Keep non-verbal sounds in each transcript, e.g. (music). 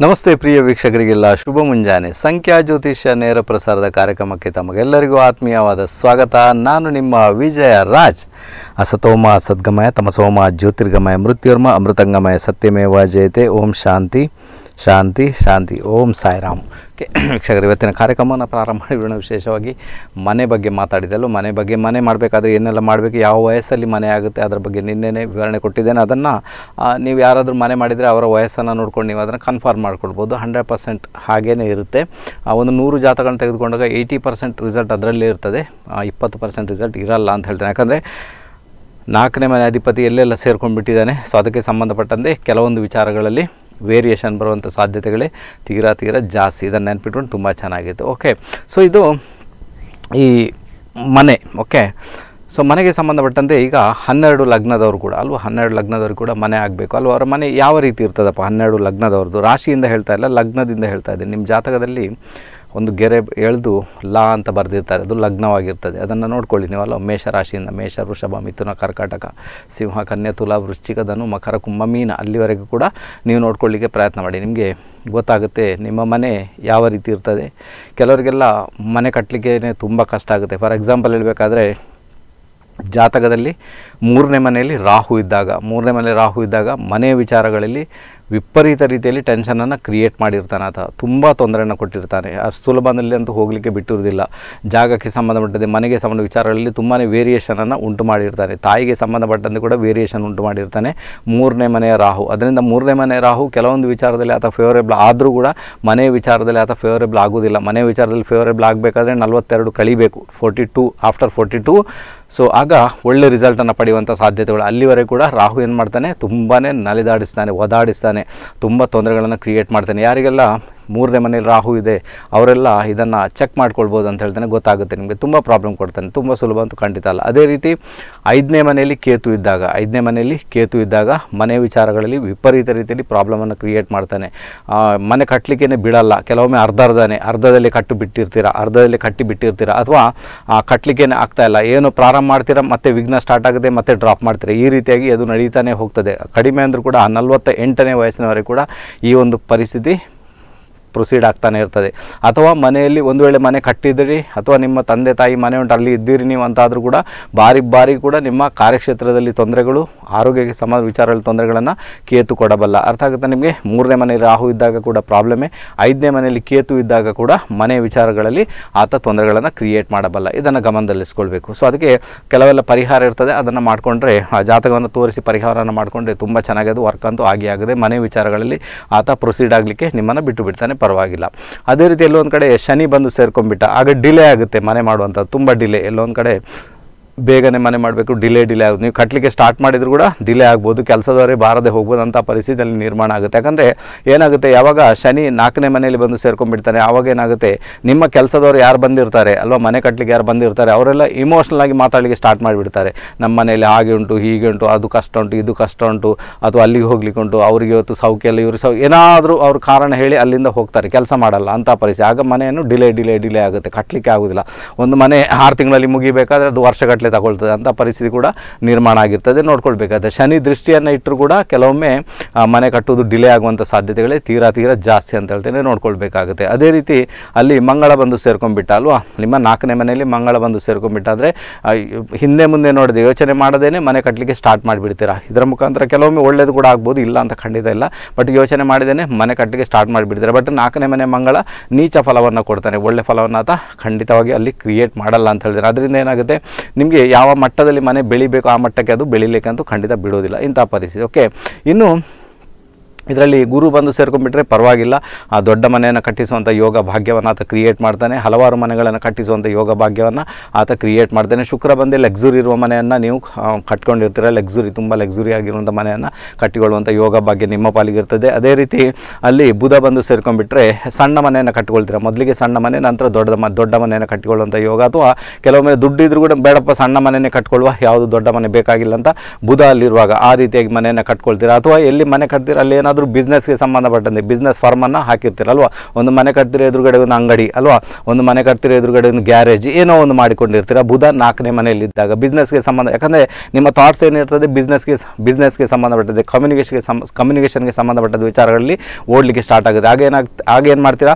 ನಮಸ್ತೆ ಪ್ರಿಯ ವೀಕ್ಷಕರಿಗೆಲ್ಲ ಶುಭ ಮುಂಜಾನೆ. ಸಂಖ್ಯಾ ಜ್ಯೋತಿಷ್ಯ ನೇರ ಪ್ರಸಾರದ ಕಾರ್ಯಕ್ರಮಕ್ಕೆ ತಮಗೆಲ್ಲರಿಗೂ ಆತ್ಮೀಯವಾದ ಸ್ವಾಗತ. ನಾನು ನಿಮ್ಮ ವಿಜಯ ರಾಜ್. ಅಸತೋಮ ಸದ್ಗಮಯ ತಮಸೋಮ ಜ್ಯೋತಿರ್ಗಮಯ ಮೃತ್ಯುರ್ಮ ಅಮೃತಂಗಮಯ ಸತ್ಯಮೇವ ಜಯತೆ. ಓಂ ಶಾಂತಿ. ಶಾಂತಿ ಶಾಂತಿ. ಓಂ ಸಾಯಿರಾಮ್. ಓಕೆ, ವೀಕ್ಷಕರು, ಇವತ್ತಿನ ಕಾರ್ಯಕ್ರಮವನ್ನು ಪ್ರಾರಂಭ ಮಾಡಿ ವಿಶೇಷವಾಗಿ ಮನೆ ಬಗ್ಗೆ ಮಾತಾಡಿದೆಲ್ಲ ಮನೆ ಬಗ್ಗೆ ಮನೆ ಮಾಡಬೇಕಾದ್ರೆ ಏನೆಲ್ಲ ಮಾಡಬೇಕು, ಯಾವ ವಯಸ್ಸಲ್ಲಿ ಮನೆ ಆಗುತ್ತೆ, ಅದರ ಬಗ್ಗೆ ನಿನ್ನೆನೇ ವಿವರಣೆ ಕೊಟ್ಟಿದ್ದೇನೆ. ಅದನ್ನು ನೀವು ಯಾರಾದರೂ ಮನೆ ಮಾಡಿದರೆ ಅವರ ವಯಸ್ಸನ್ನು ನೋಡ್ಕೊಂಡು ನೀವು ಅದನ್ನು ಕನ್ಫರ್ಮ್ ಮಾಡ್ಕೊಳ್ಬೋದು. ಹಂಡ್ರೆಡ್ ಪರ್ಸೆಂಟ್ ಹಾಗೇ ಇರುತ್ತೆ. ಆ, ಒಂದು ನೂರು ಜಾತಕಗಳನ್ನು ತೆಗೆದುಕೊಂಡಾಗ ಏಯ್ಟಿ ಪರ್ಸೆಂಟ್ ರಿಸಲ್ಟ್ ಅದರಲ್ಲೇ ಇರ್ತದೆ. ಇಪ್ಪತ್ತು ಪರ್ಸೆಂಟ್ ರಿಸಲ್ಟ್ ಇರಲ್ಲ ಅಂತ ಹೇಳ್ತೇನೆ. ಯಾಕಂದರೆ ನಾಲ್ಕನೇ ಮನೆ ಅಧಿಪತಿ ಎಲ್ಲೆಲ್ಲ ಸೇರ್ಕೊಂಡ್ಬಿಟ್ಟಿದ್ದಾನೆ. ಸೊ, ಅದಕ್ಕೆ ಸಂಬಂಧಪಟ್ಟಂತೆ ಕೆಲವೊಂದು ವಿಚಾರಗಳಲ್ಲಿ ವೇರಿಯೇಷನ್ ಬರುವಂಥ ಸಾಧ್ಯತೆಗಳೇ ತೀರಾ ತೀರಾ ಜಾಸ್ತಿ. ಇದನ್ನು ನೆನ್ಪಿಟ್ಕೊಂಡು ತುಂಬ ಚೆನ್ನಾಗಿತ್ತು. ಓಕೆ ಸೊ ಇದು ಈ ಮನೆ ಓಕೆ ಸೊ ಮನೆಗೆ ಸಂಬಂಧಪಟ್ಟಂತೆ ಈಗ ಹನ್ನೆರಡು ಲಗ್ನದವರು ಕೂಡ, ಅಲ್ವಾ? ಹನ್ನೆರಡು ಲಗ್ನದವರು ಕೂಡ ಮನೆ ಆಗಬೇಕು. ಅಲ್ವಾ? ಅವರ ಮನೆ ಯಾವ ರೀತಿ ಇರ್ತದಪ್ಪ? ಹನ್ನೆರಡು ಲಗ್ನದವ್ರದ್ದು? ರಾಶಿಯಿಂದ ಹೇಳ್ತಾ ಇಲ್ಲ, ಲಗ್ನದಿಂದ ಹೇಳ್ತಾ ಇದ್ದೀನಿ. ನಿಮ್ಮ ಜಾತಕದಲ್ಲಿ ಒಂದು ಗೆರೆ ಎಳೆದು ಲಾ ಅಂತ ಬರೆದಿರ್ತಾರೆ. ಅದು ಲಗ್ನವಾಗಿರ್ತದೆ. ಅದನ್ನು ನೋಡ್ಕೊಳ್ಳಿ ನೀವಲ್ಲ. ಮೇಷ ರಾಶಿಯಿಂದ ಮೇಷ, ವೃಷಭ, ಮಿಥುನ, ಕರ್ಕಾಟಕ, ಸಿಂಹ, ಕನ್ಯಾ, ತುಲಾ, ವೃಶ್ಚಿಕ, ಧನು, ಮಕರ, ಕುಂಭ, ಮೀನ ಅಲ್ಲಿವರೆಗೂ ಕೂಡ ನೀವು ನೋಡ್ಕೊಳ್ಳಿಕ್ಕೆ ಪ್ರಯತ್ನ ಮಾಡಿ. ನಿಮಗೆ ಗೊತ್ತಾಗುತ್ತೆ ನಿಮ್ಮ ಮನೆ ಯಾವ ರೀತಿ ಇರ್ತದೆ. ಕೆಲವರಿಗೆಲ್ಲ ಮನೆ ಕಟ್ಟಲಿಕ್ಕೆ ತುಂಬ ಕಷ್ಟ ಆಗುತ್ತೆ. ಫಾರ್ ಎಕ್ಸಾಂಪಲ್ ಹೇಳಬೇಕಾದ್ರೆ, ಜಾತಕದಲ್ಲಿ ಮೂರನೇ ಮನೆಯಲ್ಲಿ ರಾಹು ಇದ್ದಾಗ, ಮೂರನೇ ಮನೆ ರಾಹು ಇದ್ದಾಗ ಮನೆಯ ವಿಚಾರಗಳಲ್ಲಿ ವಿಪರೀತ ರೀತಿಯಲ್ಲಿ ಟೆನ್ಷನನ್ನು ಕ್ರಿಯೇಟ್ ಮಾಡಿರ್ತಾನೆ ಆತ. ತುಂಬ ತೊಂದರೆಯನ್ನು ಕೊಟ್ಟಿರ್ತಾನೆ. ಅಷ್ಟು ಸುಲಭದಲ್ಲಿ ಅಂತೂ ಹೋಗಲಿಕ್ಕೆ ಬಿಟ್ಟಿರುವುದಿಲ್ಲ. ಜಾಗಕ್ಕೆ ಸಂಬಂಧಪಟ್ಟಂತೆ ಮನೆಗೆ ಸಂಬಂಧ ವಿಚಾರಗಳಲ್ಲಿ ತುಂಬಾ ವೇರಿಯೇಷನನ್ನು ಉಂಟು ಮಾಡಿರ್ತಾನೆ. ತಾಯಿಗೆ ಸಂಬಂಧಪಟ್ಟಂತೆ ಕೂಡ ವೇರಿಯೇಷನ್ ಉಂಟು ಮಾಡಿರ್ತಾನೆ. ಮೂರನೇ ಮನೆಯ ರಾಹು. ಅದರಿಂದ ಮೂರನೇ ಮನೆ ರಾಹು ಕೆಲವೊಂದು ವಿಚಾರದಲ್ಲಿ ಆತ ಫೇವರೇಬಲ್ ಆದರೂ ಕೂಡ ಮನೆ ವಿಚಾರದಲ್ಲಿ ಆತ ಫೇವರೇಬಲ್ ಆಗೋದಿಲ್ಲ ಮನೆ ವಿಚಾರದಲ್ಲಿ ಫೇವರೇಬಲ್ ಆಗಬೇಕಾದ್ರೆ ನಲವತ್ತೆರಡು ಕಳಿಬೇಕು. Forty two after forty two so ಆಗ ಒಳ್ಳೆ ರಿಸಲ್ಟನ್ನು ಪಡೆಯುವಂಥ ಸಾಧ್ಯತೆಗಳು ಅಲ್ಲಿವರೆಗೆ ಕೂಡ ರಾಹು ಏನು ಮಾಡ್ತಾನೆ? ತುಂಬಾ ನಲಿದಾಡಿಸ್ತಾನೆ, ಒದಾಡಿಸ್ತಾನೆ, ತುಂಬ ತೊಂದರೆಗಳನ್ನು ಕ್ರಿಯೇಟ್ ಮಾಡ್ತಾನೆ. ಯಾರಿಗೆಲ್ಲ ಮೂರನೇ ಮನೇಲಿ ರಾಹು ಇದೆ, ಅವರೆಲ್ಲ ಇದನ್ನು ಚೆಕ್ ಮಾಡ್ಕೊಳ್ಬೋದು ಅಂತ ಹೇಳ್ತಾನೆ, ಗೊತ್ತಾಗುತ್ತೆ ನಿಮಗೆ. ತುಂಬ ಪ್ರಾಬ್ಲಮ್ ಕೊಡ್ತಾನೆ, ತುಂಬ ಸುಲಭ ಅಂತೂ ಖಂಡಿತ ಅಲ್ಲ. ಅದೇ ರೀತಿ ಐದನೇ ಮನೆಯಲ್ಲಿ ಕೇತು ಇದ್ದಾಗ, ಐದನೇ ಮನೆಯಲ್ಲಿ ಕೇತು ಇದ್ದಾಗ ಮನೆ ವಿಚಾರಗಳಲ್ಲಿ ವಿಪರೀತ ರೀತಿಯಲ್ಲಿ ಪ್ರಾಬ್ಲಮನ್ನು ಕ್ರಿಯೇಟ್ ಮಾಡ್ತಾನೆ. ಮನೆ ಕಟ್ಟಲಿಕ್ಕೇ ಬಿಡಲ್ಲ, ಕೆಲವೊಮ್ಮೆ ಅರ್ಧ ಅರ್ಧನೇ, ಅರ್ಧದಲ್ಲಿ ಕಟ್ಟು ಬಿಟ್ಟಿರ್ತೀರಾ, ಅರ್ಧದಲ್ಲಿ ಕಟ್ಟಿ ಬಿಟ್ಟಿರ್ತೀರಾ, ಅಥವಾ ಕಟ್ಟಲಿಕ್ಕೇ ಆಗ್ತಾ ಇಲ್ಲ, ಏನು ಪ್ರಾರಂಭ ಮಾಡ್ತೀರಾ, ಮತ್ತೆ ವಿಘ್ನ ಸ್ಟಾರ್ಟ್ ಆಗುತ್ತೆ, ಮತ್ತೆ ಡ್ರಾಪ್ ಮಾಡ್ತೀರಾ, ಈ ರೀತಿಯಾಗಿ ಅದು ನಡೀತಾನೆ ಹೋಗ್ತದೆ. ಕಡಿಮೆ ಅಂದರೂ ಕೂಡ ನಲವತ್ತ ಎಂಟನೇ ವಯಸ್ಸಿನವರೆಗೆ ಕೂಡ ಈ ಒಂದು ಪರಿಸ್ಥಿತಿ ಪ್ರೊಸೀಡ್ ಆಗ್ತಾನೆ ಇರ್ತದೆ. ಅಥವಾ ಮನೆಯಲ್ಲಿ ಒಂದು ವೇಳೆ ಮನೆ ಕಟ್ಟಿದ್ದೀರಿ ಅಥವಾ ನಿಮ್ಮ ತಂದೆ ತಾಯಿ ಮನೆ ಉಂಟು, ಅಲ್ಲಿ ಇದ್ದೀರಿ ನೀವು ಅಂತಾದರೂ ಕೂಡ ಬಾರಿ ಬಾರಿ ಕೂಡ ನಿಮ್ಮ ಕಾರ್ಯಕ್ಷೇತ್ರದಲ್ಲಿ ತೊಂದರೆಗಳು, ಆರೋಗ್ಯಕ್ಕೆ ಸಂಬಂಧ ವಿಚಾರದಲ್ಲಿ ತೊಂದರೆಗಳನ್ನು ಕೇತು ಕೊಡಬಲ್ಲ. ಅರ್ಥ ಆಗುತ್ತೆ ನಿಮಗೆ? ಮೂರನೇ ಮನೆಯಲ್ಲಿ ರಾಹು ಇದ್ದಾಗ ಕೂಡ ಪ್ರಾಬ್ಲಮೇ ಐದನೇ ಮನೆಯಲ್ಲಿ ಕೇತು ಇದ್ದಾಗ ಕೂಡ ಮನೆ ವಿಚಾರಗಳಲ್ಲಿ ಆತ ತೊಂದರೆಗಳನ್ನು ಕ್ರಿಯೇಟ್ ಮಾಡಬಲ್ಲ. ಇದನ್ನು ಗಮನದಲ್ಲಿಸ್ಕೊಳ್ಬೇಕು. ಸೊ ಅದಕ್ಕೆ ಕೆಲವೆಲ್ಲ ಪರಿಹಾರ ಇರ್ತದೆ. ಅದನ್ನು ಮಾಡಿಕೊಂಡ್ರೆ, ಆ ಜಾತಕವನ್ನು ತೋರಿಸಿ ಪರಿಹಾರವನ್ನು ಮಾಡಿಕೊಂಡ್ರೆ ತುಂಬ ಚೆನ್ನಾಗಿ ಅದು ವರ್ಕ್ ಅಂತೂ ಆಗಿ ಆಗದೆ ಮನೆ ವಿಚಾರಗಳಲ್ಲಿ ಆತ ಪ್ರೊಸೀಡ್ ಆಗಲಿಕ್ಕೆ ನಿಮ್ಮನ್ನು ಬಿಟ್ಟು ಬಿಡ್ತಾನೆ. ಪರವಾಗಿಲ್ಲ. ಅದೇ ರೀತಿ ಎಲ್ಲೊಂದು ಕಡೆ ಶನಿ ಬಂದು ಸೇರ್ಕೊಂಡ್ಬಿಟ್ಟ, ಆಗ ಡಿಲೇ ಆಗುತ್ತೆ ಮನೆ ಮಾಡುವಂಥ ತುಂಬ ಡಿಲೇ ಎಲ್ಲೊಂದು ಕಡೆ ಬೇಗನೆ ಮನೆ ಮಾಡಬೇಕು ಡಿಲೇ ಡಿಲೇ ಆಗುತ್ತೆ ನೀವು ಕಟ್ಟಲಿಕ್ಕೆ ಸ್ಟಾರ್ಟ್ ಮಾಡಿದ್ರು ಕೂಡ ಡಿಲೇ ಆಗ್ಬೋದು, ಕೆಲಸದವರೇ ಬಾರದೆ ಹೋಗ್ಬೋದು ಅಂತ ಪರಿಸ್ಥಿತಿಯಲ್ಲಿ ನಿರ್ಮಾಣ ಆಗುತ್ತೆ. ಯಾಕಂದರೆ ಏನಾಗುತ್ತೆ, ಯಾವಾಗ ಶನಿ ನಾಲ್ಕನೇ ಮನೆಯಲ್ಲಿ ಬಂದು ಸೇರ್ಕೊಂಡ್ಬಿಡ್ತಾನೆ, ಆವಾಗ ಏನಾಗುತ್ತೆ, ನಿಮ್ಮ ಕೆಲಸದವರು ಯಾರು ಬಂದಿರ್ತಾರೆ, ಅಲ್ವಾ, ಮನೆ ಕಟ್ಟಲಿಕ್ಕೆ ಯಾರು ಬಂದಿರ್ತಾರೆ, ಅವರೆಲ್ಲ ಇಮೋಷ್ನಲ್ ಆಗಿ ಮಾತಾಡಲಿಕ್ಕೆ ಸ್ಟಾರ್ಟ್ ಮಾಡಿಬಿಡ್ತಾರೆ. ನಮ್ಮ ಮನೆಯಲ್ಲಿ ಹಾಗೆ ಉಂಟು, ಹೀಗೆ ಉಂಟು, ಅದು ಕಷ್ಟ ಉಂಟು, ಇದು ಕಷ್ಟ ಉಂಟು, ಅಥವಾ ಅಲ್ಲಿಗೆ ಹೋಗ್ಲಿಕ್ಕೆ ಉಂಟು, ಅವ್ರಿಗೆ ಇವತ್ತು ಸೌಖ್ಯ ಇಲ್ಲ ಇವರು ಸೌ, ಏನಾದರೂ ಅವ್ರ ಕಾರಣ ಹೇಳಿ ಅಲ್ಲಿಂದ ಹೋಗ್ತಾರೆ, ಕೆಲಸ ಮಾಡಲ್ಲ ಅಂತ ಪರಿಸ್ಥಿತಿ. ಆಗ ಮನೆಯನ್ನು ಡಿಲೇ ಡಿಲೇ ಡಿಲೇ ಆಗುತ್ತೆ ಕಟ್ಟಲಿಕ್ಕೆ ಆಗೋದಿಲ್ಲ. ಒಂದು ಮನೆ ಆರು ತಿಂಗಳಲ್ಲಿ ಮುಗಿಬೇಕಾದ್ರೆ ಅದು ವರ್ಷಗಟ್ಟಲೆ ತಗೊಳ್ತದೆ ಅಂತ ಪರಿಸ್ಥಿತಿ ಕೂಡ ನಿರ್ಮಾಣ ಆಗಿರ್ತದೆ. ನೋಡ್ಕೊಳ್ಬೇಕಾಗುತ್ತೆ ಶನಿ ದೃಷ್ಟಿಯನ್ನು ಇಟ್ಟರು ಕೂಡ ಕೆಲವೊಮ್ಮೆ ಮನೆ ಕಟ್ಟುವುದು ಡಿಲೇ ಆಗುವಂಥ ಸಾಧ್ಯತೆಗಳೇ ತೀರಾ ತೀರಾ ಜಾಸ್ತಿ ಅಂತ ಹೇಳ್ತೇನೆ ನೋಡ್ಕೊಳ್ಬೇಕಾಗುತ್ತೆ. ಅದೇ ರೀತಿ ಅಲ್ಲಿ ಮಂಗಳ ಬಂದು ಸೇರ್ಕೊಂಡ್ಬಿಟ್ಟ ಅಲ್ವಾ? ನಿಮ್ಮ ನಾಲ್ಕನೇ ಮನೆಯಲ್ಲಿ ಮಂಗಳ ಬಂದು ಸೇರ್ಕೊಂಡ್ಬಿಟ್ಟಾದರೆ ಹಿಂದೆ ಮುಂದೆ ನೋಡಿದೆ ಯೋಚನೆ ಮಾಡದೇನೆ ಮನೆ ಕಟ್ಟಲಿಕ್ಕೆ ಸ್ಟಾರ್ಟ್ ಮಾಡಿಬಿಡ್ತೀರಾ? ಇದರ ಮುಖಾಂತರ ಕೆಲವೊಮ್ಮೆ ಒಳ್ಳೇದು ಕೂಡ ಆಗ್ಬೋದು, ಇಲ್ಲ ಅಂತ ಖಂಡಿತ ಇಲ್ಲ. ಬಟ್ ಯೋಚನೆ ಮಾಡಿದೇನೆ ಮನೆ ಕಟ್ಟಲಿಕ್ಕೆ ಸ್ಟಾರ್ಟ್ ಮಾಡಿಬಿಡ್ತಾರೆ? ಬಟ್ ನಾಲ್ಕನೇ ಮನೆ ಮಂಗಳ ನೀಚ ಫಲವನ್ನು ಕೊಡ್ತಾನೆ. ಒಳ್ಳೆ ಫಲವನ್ನು ಆತ ಖಂಡಿತವಾಗಿ ಅಲ್ಲಿ ಕ್ರಿಯೇಟ್ ಮಾಡಲ್ಲ ಅಂತ ಹೇಳಿದ್ರೆ ಅದರಿಂದ ಏನಾಗುತ್ತೆ? ನಿಮಗೆ ಯಾವ ಮಟ್ಟದಲ್ಲಿ ಮನೆ ಬೆಳಿಬೇಕು, ಆ ಮಟ್ಟಕ್ಕೆ ಅದು ಬೆಳಿಲಿಕ್ಕೆ ಅಂತೂ ಖಂಡಿತ ಬಿಡೋದಿಲ್ಲ. ಇಂಥ ಪರಿಸ್ಥಿತಿ. ಓಕೆ ಇನ್ನು ಇದರಲ್ಲಿ ಗುರು ಬಂದು ಸೇರ್ಕೊಂಡ್ಬಿಟ್ರೆ ಪರವಾಗಿಲ್ಲ. ಆ ದೊಡ್ಡ ಮನೆಯನ್ನು ಕಟ್ಟಿಸುವಂಥ ಯೋಗ ಭಾಗ್ಯವನ್ನು ಆತ ಕ್ರಿಯೇಟ್ ಮಾಡ್ತಾನೆ. ಹಲವಾರು ಮನೆಗಳನ್ನು ಕಟ್ಟಿಸುವಂಥ ಯೋಗ ಭಾಗ್ಯವನ್ನು ಆತ ಕ್ರಿಯೇಟ್ ಮಾಡ್ತಾನೆ. ಶುಕ್ರ ಬಂದು ಲಕ್ಸುರಿ ಇರುವ ಮನೆಯನ್ನು ನೀವು ಕಟ್ಕೊಂಡಿರ್ತೀರ. ಲಕ್ಸುರಿ ತುಂಬ ಲಕ್ಸುರಿ ಆಗಿರುವಂಥ ಮನೆಯನ್ನು ಕಟ್ಟಿಕೊಳ್ಳುವಂಥ ಯೋಗ ಭಾಗ್ಯ ನಿಮ್ಮ ಪಾಲಿಗಿರ್ತದೆ ಅದೇ ರೀತಿ ಅಲ್ಲಿ ಬುಧ ಬಂದು ಸೇರ್ಕೊಂಡ್ಬಿಟ್ರೆ ಸಣ್ಣ ಮನೆಯನ್ನು ಕಟ್ಟಿಕೊಳ್ತೀರ. ಮೊದಲಿಗೆ ಸಣ್ಣ ಮನೆ, ನಂತರ ದೊಡ್ಡ ಮ, ದೊಡ್ಡ ಮನೆಯನ್ನು ಕಟ್ಟಿಕೊಳ್ಳುವಂಥ ಯೋಗ. ಅಥವಾ ಕೆಲವೊಮ್ಮೆ ದುಡ್ಡು ಇದ್ರೂ ಕೂಡ ಬೇಡಪ್ಪ, ಸಣ್ಣ ಮನೆಯೇ ಕಟ್ಕೊಳ್ಳುವ, ಯಾವುದು ದೊಡ್ಡ ಮನೆ ಬೇಕಾಗಿಲ್ಲ ಅಂತ ಬುಧ ಅಲ್ಲಿರುವಾಗ ಆ ರೀತಿಯಾಗಿ ಮನೆಯನ್ನು ಕಟ್ಕೊಳ್ತೀರಾ. ಅಥವಾ ಎಲ್ಲಿ ಮನೆ ಕಟ್ತೀರ, ಅಲ್ಲಿ ಏನಾದರೂ ಏನಾದರೂ ಬಿಸ್ನೆಸ್ಗೆ ಸಂಬಂಧಪಟ್ಟಂತೆ ಬಿಸ್ನೆಸ್ ಫಾರ್ಮನ್ನು ಹಾಕಿರ್ತೀರಲ್ವ ಒಂದು ಮನೆ ಕಟ್ತಿರೋ ಎದುರುಗಡೆ ಒಂದು ಅಂಗಡಿ, ಅಲ್ವಾ? ಒಂದು ಮನೆ ಕಟ್ತಿರೋ ಎದುರುಗಡೆ ಒಂದು ಗ್ಯಾರೇಜ್, ಏನೋ ಒಂದು ಮಾಡಿಕೊಂಡಿರ್ತೀರ. ಬುಧ ನಾಲ್ಕನೇ ಮನೆಯಲ್ಲಿದ್ದಾಗ ಬಿಸ್ನೆಸ್ಗೆ ಸಂಬಂಧ, ಯಾಕಂದರೆ ನಿಮ್ಮ ಥಾಟ್ಸ್ ಏನಿರ್ತದೆ ಬಿಸ್ನೆಸ್ಗೆ ಬಿಸ್ನೆಸ್ಗೆ ಸಂಬಂಧಪಟ್ಟದೆ ಕಮ್ಯುನಿಕೇಷನ್ಗೆ ಸಂ ಕಮ್ಯುನಿಕೇಷನ್ಗೆ ಸಂಬಂಧಪಟ್ಟದ ವಿಚಾರಗಳಲ್ಲಿ ಓಡಲಿಕ್ಕೆ ಸ್ಟಾರ್ಟ್ ಆಗುತ್ತೆ. ಆಗೇನಾಗ್ ಆಗೇನು ಮಾಡ್ತೀರಾ?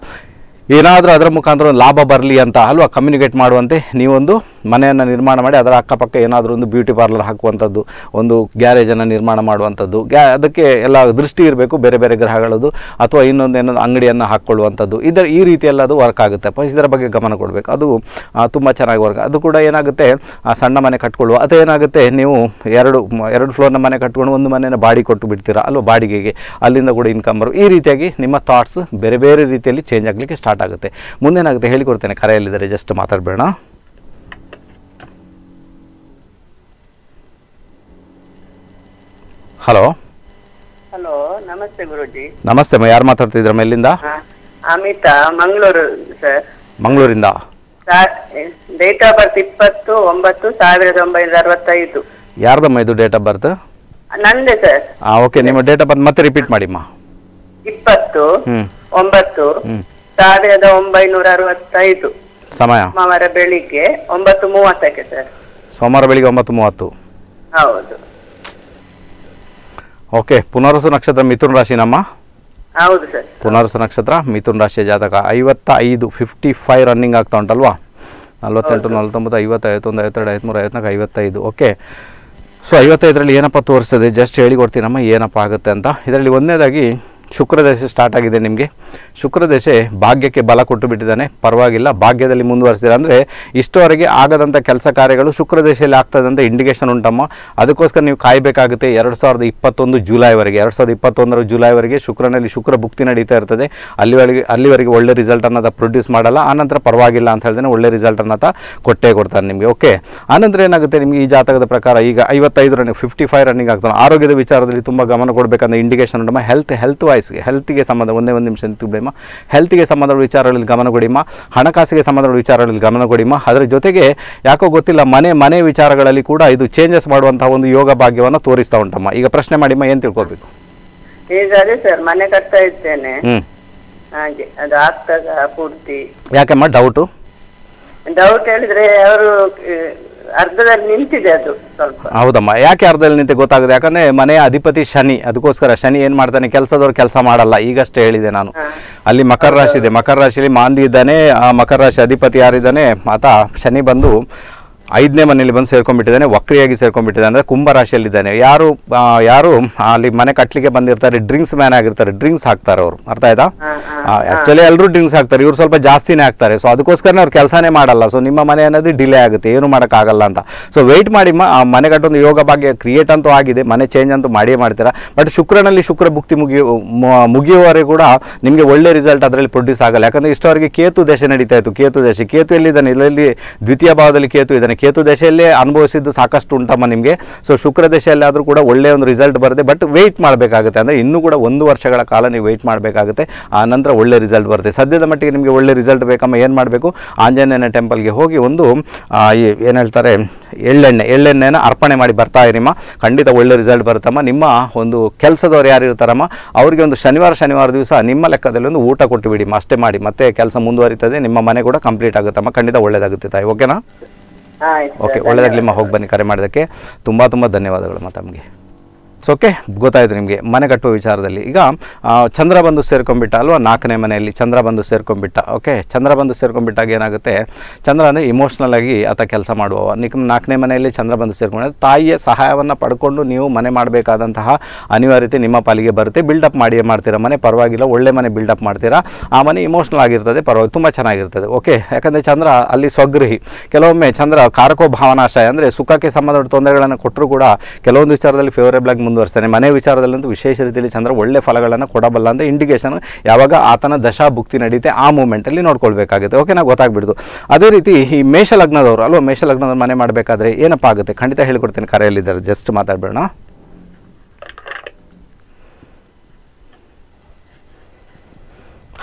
ಏನಾದರೂ ಅದರ ಮುಖಾಂತರ ಒಂದು ಲಾಭ ಬರಲಿ ಅಂತ ಅಲ್ವಾ ಕಮ್ಯುನಿಕೇಟ್ ಮಾಡುವಂತೆ, ನೀವೊಂದು ಮನೆಯನ್ನು ನಿರ್ಮಾಣ ಮಾಡಿ, ಅದರ ಅಕ್ಕಪಕ್ಕ ಏನಾದರೂ ಒಂದು ಬ್ಯೂಟಿ ಪಾರ್ಲರ್ ಹಾಕುವಂಥದ್ದು, ಒಂದು ಗ್ಯಾರೇಜನ್ನು ನಿರ್ಮಾಣ ಮಾಡುವಂಥದ್ದು, ಗ್ಯಾ, ಅದಕ್ಕೆ ಎಲ್ಲ ದೃಷ್ಟಿ ಇರಬೇಕು, ಬೇರೆ ಬೇರೆ ಗ್ರಹಗಳದ್ದು, ಅಥವಾ ಇನ್ನೊಂದು ಏನೊಂದು ಅಂಗಡಿಯನ್ನು ಹಾಕ್ಕೊಳ್ಳುವಂಥದ್ದು, ಇದರ ಈ ರೀತಿಯೆಲ್ಲ ಅದು ವರ್ಕ್ ಆಗುತ್ತೆ ಇದರ ಬಗ್ಗೆ ಗಮನ ಕೊಡಬೇಕು. ಅದು ತುಂಬ ಚೆನ್ನಾಗಿ ವರ್ಕ್ ಅದು ಕೂಡ ಏನಾಗುತ್ತೆ, ಆ, ಸಣ್ಣ ಮನೆ ಕಟ್ಕೊಳ್ಳುವ, ಅಥವಾ ಏನಾಗುತ್ತೆ, ನೀವು ಎರಡು ಎರಡು ಫ್ಲೋರ್ನ ಮನೆ ಕಟ್ಕೊಂಡು ಒಂದು ಮನೆಯನ್ನು ಬಾಡಿ ಕೊಟ್ಟು ಬಿಡ್ತೀರಾ, ಅಲ್ವಾ, ಬಾಡಿಗೆಗೆ, ಅಲ್ಲಿಂದ ಕೂಡ ಇನ್ಕಮ್ ಬರು ಈ ರೀತಿಯಾಗಿ ನಿಮ್ಮ ಥಾಟ್ಸ್ ಬೇರೆ ಬೇರೆ ರೀತಿಯಲ್ಲಿ ಚೇಂಜ್ ಆಗಲಿಕ್ಕೆ ಸ್ಟಾರ್ಟ್ ಆಗುತ್ತೆ. ಮುಂದೇನಾಗುತ್ತೆ ಹೇಳಿಕೊಡ್ತೇನೆ ಕರೆಯಲ್ಲಿದ್ದಾರೆ ಜಸ್ಟ್ ಮಾತಾಡಬೇಡ ಹಲೋ ಹಲೋ ನಮಸ್ತೆ ಗುರುಜಿ. ನಮಸ್ತೆ ಯಾರು ಮಾತಾಡ್ತಿದ್ರಮ್ಮ ಎಲ್ಲಿಂದ? ಅಮಿತಾ ಮಂಗಳೂರು ಸರ್ ಮಂಗಳೂರಿಂದ? ಡೇಟ್ ಆಫ್ ಬರ್ತ್ ಇಪ್ಪತ್ತು ಒಂಬತ್ತು ಸಾವಿರದ ಒಂಬೈನೂರ ಅರವತ್ತೈದು. ಯಾರ್ದಮ್ಮ ಇದು ಡೇಟ್ ಆಫ್ ಬರ್ತ್ ನಂದೆ ಸರ್ ಓಕೆ ನಿಮ್ಮ ಡೇಟ್ ಆಫ್ ಬರ್ತ್ ಮತ್ತೆ ರಿಪೀಟ್ ಮಾಡಿಮ್ಮ. ಇಪ್ಪತ್ತು ಒಂಬತ್ತು ಸಾವಿರದ ಒಂಬೈನೂರ ಅರವತ್ತೈದು. ಸಮಯ? ಸೋಮವಾರ ಬೆಳಿಗ್ಗೆ ಒಂಬತ್ತು ಮೂವತ್ತಕ್ಕೆ ಸರ್. ಸೋಮವಾರ ಬೆಳಿಗ್ಗೆ ಒಂಬತ್ತು ಮೂವತ್ತು. ಹೌದು. ಓಕೆ ಪುನರ್ವಸು ನಕ್ಷತ್ರ ಮಿಥುನ್ ರಾಶಿನಮ್ಮ ಹೌದು ಸರ್. ಪುನರ್ವಸು ನಕ್ಷತ್ರ ಮಿಥುನ್ ರಾಶಿಯ ಜಾತಕ ಐವತ್ತ ಐದು ಫಿಫ್ಟಿ ಫೈವ್ ರನ್ನಿಂಗ್ ಆಗ್ತಾ ಉಂಟಲ್ವಾ? ನಲ್ವತ್ತೆಂಟು ನಲ್ವತ್ತೊಂಬತ್ತು ಐವತ್ತು ಐವತ್ತೊಂದು ಐವತ್ತೆರಡು ಐವತ್ಮೂರು ಐವತ್ನಾಲ್ಕು ಐವತ್ತೈದು. ಓಕೆ. ಸೊ ಐವತ್ತೈದರಲ್ಲಿ ಏನಪ್ಪ ತೋರಿಸ್ತದೆ? ಜಸ್ಟ್ ಹೇಳಿಕೊಡ್ತೀನಮ್ಮ ಏನಪ್ಪ ಆಗುತ್ತೆ ಅಂತ. ಇದರಲ್ಲಿ ಒಂದನೇದಾಗಿ ಶುಕ್ರದಶೆ ಸ್ಟಾರ್ಟ್ ಆಗಿದೆ ನಿಮಗೆ. ಶುಕ್ರದಶೆ ಭಾಗ್ಯಕ್ಕೆ ಬಲ ಕೊಟ್ಟು ಬಿಟ್ಟಿದ್ದಾನೆ. ಪರವಾಗಿಲ್ಲ, ಭಾಗ್ಯದಲ್ಲಿ ಮುಂದುವರಿಸಿದ್ರೆ ಅಂದರೆ ಇಷ್ಟವರೆಗೆ ಆಗದಂಥ ಕೆಲಸ ಕಾರ್ಯಗಳು ಶುಕ್ರದಶೆಯಲ್ಲಿ ಆಗ್ತದೆ ಇಂಡಿಕೇಷನ್ ಉಂಟಮ್ಮ. ಅದಕ್ಕೋಸ್ಕರ ನೀವು ಕಾಯಬೇಕಾಗುತ್ತೆ, ಎರಡು ಸಾವಿರದ ಇಪ್ಪತ್ತೊಂದು ಜುಲೈವರೆಗೆ, ಎರಡು ಸಾವಿರದ ಇಪ್ಪತ್ತೊಂದರ ಜುಲೈವರೆಗೆ ಶುಕ್ರನಲ್ಲಿ ಶುಕ್ರ ಭುಕ್ತಿ ನಡೀತಾ ಇರ್ತದೆ. ಅಲ್ಲಿವರೆಗೆ ಅಲ್ಲಿವರೆಗೆ ಒಳ್ಳೆ ರಿಸಲ್ಟ್ ಅನ್ನೋದು ಪ್ರೊಡ್ಯೂಸ್ ಮಾಡಲ್ಲ. ಆನಂತರ ಪರವಾಗಿಲ್ಲ ಅಂತ ಹೇಳಿದ್ರೆ ಒಳ್ಳೆ ರಿಸಲ್ಟ್ ಅನ್ನೋದ ಕೊಟ್ಟೇ ಕೊಡ್ತಾರೆ ನಿಮಗೆ. ಓಕೆ ಆನಂತರ ಏನಾಗುತ್ತೆ ನಿಮಗೆ ಈ ಜಾತಕದ ಪ್ರಕಾರ? ಈಗ ಐವತ್ತೈದು ರನ್ನಿಂಗ್ ಫಿಫ್ಟಿ ಫೈವ್ ರನ್ನಿಂಗ್ ಆಗ್ತಾನೆ. ಆರೋಗ್ಯದ ವಿಚಾರದಲ್ಲಿ ತುಂಬ ಗಮನ ಕೊಡಬೇಕಂತ ಇಂಡಿಕೇಶನ್ ಉಂಟಮ್ಮ. ಹೆಲ್ತ್ ಹೆಲ್ತ್ ವೈಸ್ಗೆ ಹೆಲ್ತ್ಗೆ ಸಂಬಂಧ ಒಂದೇ ಒಂದು ನಿಮಿಷ ನಿಂತುಬಿಡಮ್ಮ ಹೆಲ್ತ್ಗೆ ಸಂಬಂಧಪಟ್ಟ ವಿಚಾರಗಳಲ್ಲಿ ಗಮನ ಕೊಡಿಮ್ಮ ಹಣಕಾಸಿಗೆ ಸಂಬಂಧಪಟ್ಟ ವಿಚಾರಗಳಲ್ಲಿ ಗಮನ ಕೊಡಿಮ್ಮ ಅದರ ಜೊತೆಗೆ ಯಾಕೋ ಗೊತ್ತಿಲ್ಲ ಮನೆ ಮನೆ ವಿಚಾರಗಳಲ್ಲಿ ಕೂಡ ಇದು ಚೇಂಜಸ್ ಮಾಡುವಂತಹ ಒಂದು ಯೋಗ ಭಾಗ್ಯವನ್ನು ತೋರಿಸ್ತಾ ಉಂಟಮ್ಮ. ಈಗ ಪ್ರಶ್ನೆ ಮಾಡಿಮ್ಮ ಏನು ತಿಳ್ಕೊಬೇಕು? ಈಗ ಅದೇ ಸರ್ ಮನೆ ಕಟ್ತಾ ಇದ್ದೇನೆ. ಹ್ಞೂ ಹಾಗೆ ಅದು ಆಗ್ತದ ಪೂರ್ತಿ. ಯಾಕಮ್ಮ ಡೌಟು ಡೌಟ್ ಹೇಳಿದ್ರೆ ಅವರು ಅರ್ಧದಲ್ಲಿ ನಿಂತಿದೆ ಅದು ಸ್ವಲ್ಪ. ಹೌದಮ್ಮ ಯಾಕೆ ಅರ್ಧದಲ್ಲಿ ನಿಂತೆ ಗೊತ್ತಾಗುತ್ತೆ ಯಾಕಂದ್ರೆ ಮನೆಯ ಅಧಿಪತಿ ಶನಿ ಅದಕ್ಕೋಸ್ಕರ ಶನಿ ಏನು ಮಾಡ್ತಾನೆ? ಕೆಲಸದವ್ರು ಕೆಲಸ ಮಾಡಲ್ಲ ಈಗಷ್ಟೇ ಹೇಳಿದೆ ನಾನು. ಅಲ್ಲಿ ಮಕರ ರಾಶಿ ಇದೆ. ಮಕರ ರಾಶಿಯಲ್ಲಿ ಮಾಂದಿ ಇದ್ದಾನೆ ಆ ಮಕರ ರಾಶಿ ಅಧಿಪತಿ ಯಾರಿದ್ದಾನೆ ಆತ ಶನಿ ಬಂದು ಐದನೇ ಮನೆಯಲ್ಲಿ ಬಂದು ಸೇರ್ಕೊಂಡ್ಬಿಟ್ಟಿದ್ದಾನೆ ವಕ್ರಿಯಾಗಿ ಸೇರ್ಕೊಂಡ್ಬಿಟ್ಟಿದ್ದಾನೆ ಅಂದರೆ ಕುಂಭರಾಶಿಯಲ್ಲಿದ್ದಾನೆ. ಯಾರು ಯಾರು ಅಲ್ಲಿ ಮನೆ ಕಟ್ಟಲಿಕ್ಕೆ ಬಂದಿರ್ತಾರೆ ಡ್ರಿಂಕ್ಸ್ ಮ್ಯಾನ್ ಆಗಿರ್ತಾರೆ ಡ್ರಿಂಕ್ಸ್ ಹಾಕ್ತಾರೆ ಅವರು. ಅರ್ಥ ಆಯ್ತಾ? ಆ್ಯಕ್ಚುಲಿ ಎಲ್ಲರೂ ಡ್ರಿಂಕ್ಸ್ ಹಾಕ್ತಾರೆ ಇವರು ಸ್ವಲ್ಪ ಜಾಸ್ತಿನೇ ಹಾಕ್ತಾರೆ. ಸೊ ಅದಕ್ಕೋಸ್ಕರ ಅವ್ರು ಕೆಲಸನೇ ಮಾಡಲ್ಲ. ಸೊ ನಿಮ್ಮ ಮನೆ ಅನ್ನೋದು ಡಿಲೇ ಆಗುತ್ತೆ ಏನು ಮಾಡೋಕ್ಕಾಗಲ್ಲ ಅಂತ. ಸೊ ವೆಯ್ಟ್ ಮಾಡಿ ಮ- ಮನೆ ಕಟ್ಟೊಂದು ಯೋಗ ಭಾಗ್ಯ ಕ್ರಿಯೇಟ್ ಅಂತೂ ಆಗಿದೆ ಮನೆ ಚೇಂಜ್ ಅಂತೂ ಮಾಡಿಯೇ ಮಾಡ್ತೀರಾ? ಬಟ್ ಶುಕ್ರನಲ್ಲಿ ಶುಕ್ರ ಭುಕ್ತಿ ಮುಗಿಯು ಮುಗಿಯುವವರೆಗೆ ಕೂಡ ನಿಮಗೆ ಒಳ್ಳೆ ರಿಸಲ್ಟ್ ಅದರಲ್ಲಿ ಪ್ರೊಡ್ಯೂಸ್ ಆಗಲ್ಲ. ಯಾಕಂದರೆ ಇಷ್ಟವರೆಗೆ ಕೇತು ದೇಶ ನಡೀತಾ ಇತ್ತು ಕೇತು ದೇಶ ಕೇತು ಎಲ್ಲಿದ್ದಾನೆ? ಇದರಲ್ಲಿ ದ್ವಿತೀಯ ಭಾವದಲ್ಲಿ ಕೇತು ಇದ್ದಾನೆ. ಕೇತು ದಶೆಯಲ್ಲೇ ಅನುಭವಿಸಿದ್ದು ಸಾಕಷ್ಟು ಉಂಟಮ್ಮ ನಿಮಗೆ. ಸೊ ಶುಕ್ರ ದಶೆಯಲ್ಲಿ ಆದರೂ ಕೂಡ ಒಳ್ಳೆಯ ಒಂದು ರಿಸಲ್ಟ್ ಬರುತ್ತೆ. ಬಟ್ ವೆಯ್ಟ್ ಮಾಡಬೇಕಾಗುತ್ತೆ. ಅಂದರೆ ಇನ್ನೂ ಕೂಡ ಒಂದು ವರ್ಷಗಳ ಕಾಲ ನೀವು ವೆಯ್ಟ್ ಮಾಡಬೇಕಾಗುತ್ತೆ. ಆ ನಂತರ ಒಳ್ಳೆ ರಿಸಲ್ಟ್ ಬರುತ್ತೆ. ಸದ್ಯದ ಮಟ್ಟಿಗೆ ನಿಮಗೆ ಒಳ್ಳೆ ರಿಸಲ್ಟ್ ಬೇಕಮ್ಮ? ಏನು ಮಾಡಬೇಕು? ಆಂಜನೇಯನ ಟೆಂಪಲ್ಗೆ ಹೋಗಿ ಒಂದು ಏನು ಹೇಳ್ತಾರೆ, ಎಳ್ಳೆಣ್ಣೆ, ಎಳ್ಳೆಣ್ಣೆನ ಅರ್ಪಣೆ ಮಾಡಿ ಬರ್ತಾ ಇರಿಮ್ಮ ಖಂಡಿತ ಒಳ್ಳೆ ರಿಸಲ್ಟ್ ಬರುತ್ತಮ್ಮ. ನಿಮ್ಮ ಒಂದು ಕೆಲಸದವ್ರು ಯಾರು ಇರ್ತಾರಮ್ಮ? ಅವರಿಗೆ ಒಂದು ಶನಿವಾರ ಶನಿವಾರ ದಿವಸ ನಿಮ್ಮ ಲೆಕ್ಕದಲ್ಲಿ ಒಂದು ಊಟ ಕೊಟ್ಟು ಬಿಡಿಮ್ಮ ಅಷ್ಟೇ ಮಾಡಿ. ಮತ್ತೆ ಕೆಲಸ ಮುಂದುವರಿತದೆ. ನಿಮ್ಮ ಮನೆ ಕೂಡ ಕಂಪ್ಲೀಟ್ ಆಗುತ್ತಮ್ಮ. ಖಂಡಿತ ಒಳ್ಳೆಯದಾಗುತ್ತೆ ತಾಯಿ. ಓಕೆನಾ ಓಕೆ ಒಳ್ಳೆದಾಗಲಿಮ್ಮ ಹೋಗಿ ಬನ್ನಿ ಕರೆ ಮಾಡೋದಕ್ಕೆ ತುಂಬ ತುಂಬ ಧನ್ಯವಾದಗಳು ಮತ್ತೆ ತಮಗೆ. ಸೊ ಓಕೆ ಗೊತ್ತಾಯಿತು ನಿಮಗೆ. ಮನೆ ಕಟ್ಟುವ ವಿಚಾರದಲ್ಲಿ. ಈಗ ಚಂದ್ರ ಬಂದು ಸೇರ್ಕೊಂಬಿಟ್ಟ ಅಲ್ವಾ? ನಾಲ್ಕನೇ ಮನೆಯಲ್ಲಿ ಚಂದ್ರ ಬಂದು ಸೇರ್ಕೊಂಬಿಟ್ಟ ಓಕೆ ಚಂದ್ರ ಬಂದು ಸೇರ್ಕೊಂಬಿಟ್ಟಾಗ ಏನಾಗುತ್ತೆ? ಚಂದ್ರ ಅಂದರೆ ಇಮೋಷ್ನಲ್ ಆಗಿ ಆತ ಕೆಲಸ ಮಾಡುವ ನಿಮ್ಮ ನಾಲ್ಕನೇ ಮನೆಯಲ್ಲಿ ಚಂದ್ರ ಬಂದು ಸೇರ್ಕೊಂಡ್ರೆ ತಾಯಿಯ ಸಹಾಯವನ್ನು ಪಡ್ಕೊಂಡು ನೀವು ಮನೆ ಮಾಡಬೇಕಾದಂತಹ ಅನಿವಾರ್ಯತೆ ನಿಮ್ಮ ಪಾಲಿಗೆ ಬರುತ್ತೆ. ಬಿಲ್ಡಪ್ ಮಾಡಿಯೇ ಮಾಡ್ತೀರಾ ಮನೆ? ಪರವಾಗಿಲ್ಲ, ಒಳ್ಳೆ ಮನೆ ಬಿಲ್ಡಪ್ ಮಾಡ್ತೀರಾ. ಆ ಮನೆ ಇಮೋಷ್ನಲ್ ಆಗಿರ್ತದೆ ಪರವಾಗಿ ತುಂಬ ಚೆನ್ನಾಗಿರ್ತದೆ. ಓಕೆ ಯಾಕಂದರೆ ಚಂದ್ರ ಅಲ್ಲಿ ಸ್ವಗೃಹಿ. ಕೆಲವೊಮ್ಮೆ ಚಂದ್ರ ಕಾರಕೋ ಭಾವನಾಶಯ ಅಂದರೆ ಸುಖಕ್ಕೆ ಸಂಬಂಧಪಟ್ಟ ತೊಂದರೆಗಳನ್ನು ಕೊಟ್ಟರು ಕೂಡ ಕೆಲವೊಂದು ವಿಚಾರದಲ್ಲಿ ಫೇವರೇಬಲ್ ಆಗಿ ಮುಂದುವರಿಸ್ತಾನೆ. ಮನೆ ವಿಚಾರದಲ್ಲಂತೂ ವಿಶೇಷ ರೀತಿಯಲ್ಲಿ ಚಂದ್ರ ಒಳ್ಳೆ ಫಲಗಳನ್ನು ಕೊಡಬಲ್ಲ ಅಂತ ಇಂಡಿಕೇಷನ್ ಯಾವಾಗ ಆತನ ದಶಾ ಭುಕ್ತಿ ನಡೀತೆ ಆ ಮೂಮೆಂಟಲ್ಲಿ ನೋಡ್ಕೊಳ್ಬೇಕಾಗುತ್ತೆ. ಓಕೆ ನಾ ಗೊತ್ತಾಗ್ಬಿಡ್ತು. ಅದೇ ರೀತಿ ಈ ಮೇಷ ಲಗ್ನದವರು ಅಲ್ವಾ ಮೇಷ ಲಗ್ನದವ್ರು ಮನೆ ಮಾಡಬೇಕಾದ್ರೆ ಏನಪ್ಪ ಆಗುತ್ತೆ? ಖಂಡಿತ ಹೇಳ್ಕೊಡ್ತೀನಿ ಕರೆಯಲ್ಲಿದ್ದಾರೆ. ಜಸ್ಟ್ ಮಾತಾಡಬೇಡ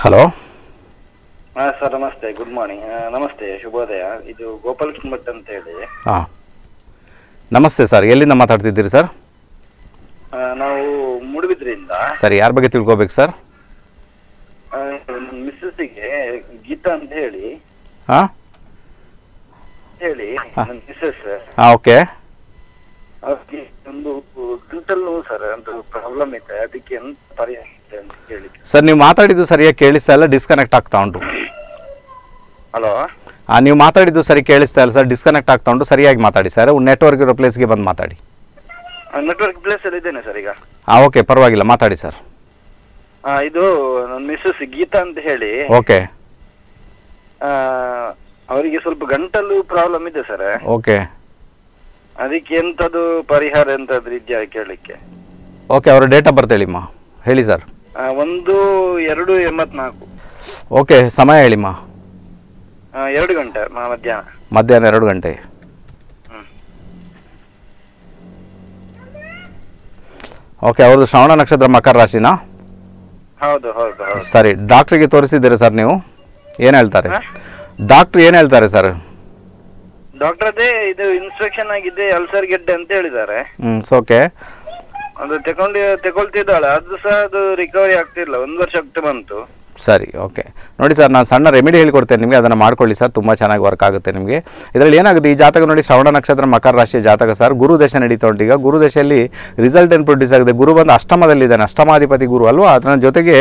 ಹಲೋ ಹಾಂ ಸರ್ ನಮಸ್ತೆ. ಗುಡ್ ಮಾರ್ನಿಂಗ್ ನಮಸ್ತೆ ಶುಭೋದಯ. ಇದು ಗೋಪಾಲ್ ಭಟ್ ಅಂತ ಹೇಳಿ ಹಾಂ. ನಮಸ್ತೆ ಸರ್. ಎಲ್ಲಿಂದ ಮಾತಾಡ್ತಿದ್ದೀರಿ ಸರ್? ನಾವು ಮುಡುಬಿದ್ರಿಂದ ಸರಿ ಯಾರ ಬಗ್ಗೆ ತಿಳ್ಕೋಬೇಕು ಸರ್? ಮಿಸ್ಸಸ್ಸಿಗೆ ಗೀತಾ ಅಂತ ಹೇಳಿ. ಹಾಂ. ಹೇಳಿ ಮಿಸ್ಸಸ್. ಓಕೆ. ಅವ್ರಿಗೆ ಒಂದು ಗಂಟಲ್ ನೋವು ಸರ್ ಒಂದು ಪ್ರಾಬ್ಲಮ್ ಇದೆ ಅದಕ್ಕೆ ಎಂತ ಪರಿಹಾರ ಅಂತ ಹೇಳಿ. ಸರ್ ನೀವು ಮಾತಾಡಿದ್ದು ಸರಿಯಾಗಿ ಕೇಳಿಸ್ತಾ ಇಲ್ಲ ಡಿಸ್ಕನೆಕ್ಟ್ ಆಗ್ತಾ ಉಂಟು. ಹಲೋ? ನೀವು ಮಾತಾಡಿದ್ದು ಸರಿ ಕೇಳಿಸ್ತಾ ಇಲ್ಲ ಸರ್ ಡಿಸ್ಕನೆಕ್ಟ್ ಆಗ್ತಾ ಉಂಟು ಸರಿಯಾಗಿ ಮಾತಾಡಿ ಸರ್. ನೆಟ್ವರ್ಕ್ ಇರೋ ಪ್ಲೇಸ್ಗೆ ಬಂದು ಮಾತಾಡಿ. ನೆಟ್ವರ್ಕ್ ಪ್ಲೇಸ್ ಅಲ್ಲಿ ಇದ್ದೇನೆ ಸರ್ ಈಗ. ಹಾಂ ಓಕೆ ಪರವಾಗಿಲ್ಲ ಮಾತಾಡಿ ಸರ್ ಆ, ಇದು ನನ್ನ ಮಿಸ್ಸಸ್ ಗೀತಾ ಅಂತ ಹೇಳಿ. ಓಕೆ ಆ, ಅವರಿಗೆ ಸ್ವಲ್ಪ ಗಂಟಲು ಪ್ರಾಬ್ಲಮ್ ಇದೆ ಸರ್ ಓಕೆ ಅದಕ್ಕೆ ಎಂತದು ಪರಿಹಾರ ಎಂತಾದ್ರೂ ಇದೆಯಾ ಕೇಳಲಿಕ್ಕೆ ಓಕೆ ಅವರ ಡೇಟ್ ಆಫ್ ಬರ್ತ್ ಹೇಳಿಮ್ಮ. ಹೇಳಿ ಸರ್ ಒಂದು ಎರಡು ಎಂಬತ್ನಾಲ್ಕು. ಓಕೆ ಸಮಯ ಹೇಳಿಮ್ಮ. ಆ, ಎರಡು ಗಂಟೆ ಮ- ಮಧ್ಯಾಹ್ನ. ಮಧ್ಯಾಹ್ನ ಎರಡು ಗಂಟೆ ಹ್ಮ್. ಓಕೆ ಅವ್ರದ್ದು ಶ್ರವಣ ನಕ್ಷತ್ರ ಮಕರ ರಾಶಿನಾ? ಹೌದು ಹೌದು ಹೌದು. ಸರಿ ಡಾಕ್ಟ್ರಿಗೆ ತೋರಿಸಿದ್ದೀರಾ ಸರ್ ನೀವು? ಏನು ಹೇಳ್ತಾರೆ? ಡಾಕ್ಟರ್ ಏನು ಹೇಳ್ತಾರೆ ಸರ್ ಡಾಕ್ಟರ್ ಅದೇ ಇದು ಇನ್ಸ್ಪೆಕ್ಷನ್ ಆಗಿದೆ ಅಲ್ಸರ್ ಗೆಡ್ಡೆ ಅಂತ ಹೇಳಿದ್ದಾರೆ. ಹ್ಞೂ ಓಕೆ ಅದು ತಗೊಂಡು ತಗೊಳ್ತಿದ್ದಾಳೆ. ಅದು ಸಹ ಅದು ರಿಕವರಿ ಆಗ್ತಿಲ್ಲ. ಒಂದು ವರ್ಷ ಆಗ್ತಾ ಬಂತು. ಸರಿ ಓಕೆ ನೋಡಿ ಸರ್, ನಾನು ಸಣ್ಣ ರೆಮಿಡಿ ಹೇಳ್ಕೊಡ್ತೇನೆ ನಿಮಗೆ, ಅದನ್ನು ಮಾಡ್ಕೊಳ್ಳಿ ಸರ್, ತುಂಬ ಚೆನ್ನಾಗಿ ವರ್ಕ್ ಆಗುತ್ತೆ ನಿಮಗೆ. ಇದರಲ್ಲಿ ಏನಾಗುತ್ತೆ, ಈ ಜಾತಕ ನೋಡಿ, ಶ್ರವಣ ನಕ್ಷತ್ರ ಮಕರ ರಾಶಿಯ ಜಾತಕ ಸರ್, ಗುರು ದಶೆ ನಡೀತಾ ಉಂಟು. ಈಗ ಗುರು ದಶೆಯಲ್ಲಿ ರಿಸಲ್ಟ್ ಏನು ಪ್ರೊಡ್ಯೂಸ್ ಆಗಿದೆ? ಗುರು ಬಂದು ಅಷ್ಟಮದಲ್ಲಿದ್ದಾನೆ, ಅಷ್ಟಮಾಧಿಪತಿ ಗುರು ಅಲ್ವಾ? ಅದರ ಜೊತೆಗೆ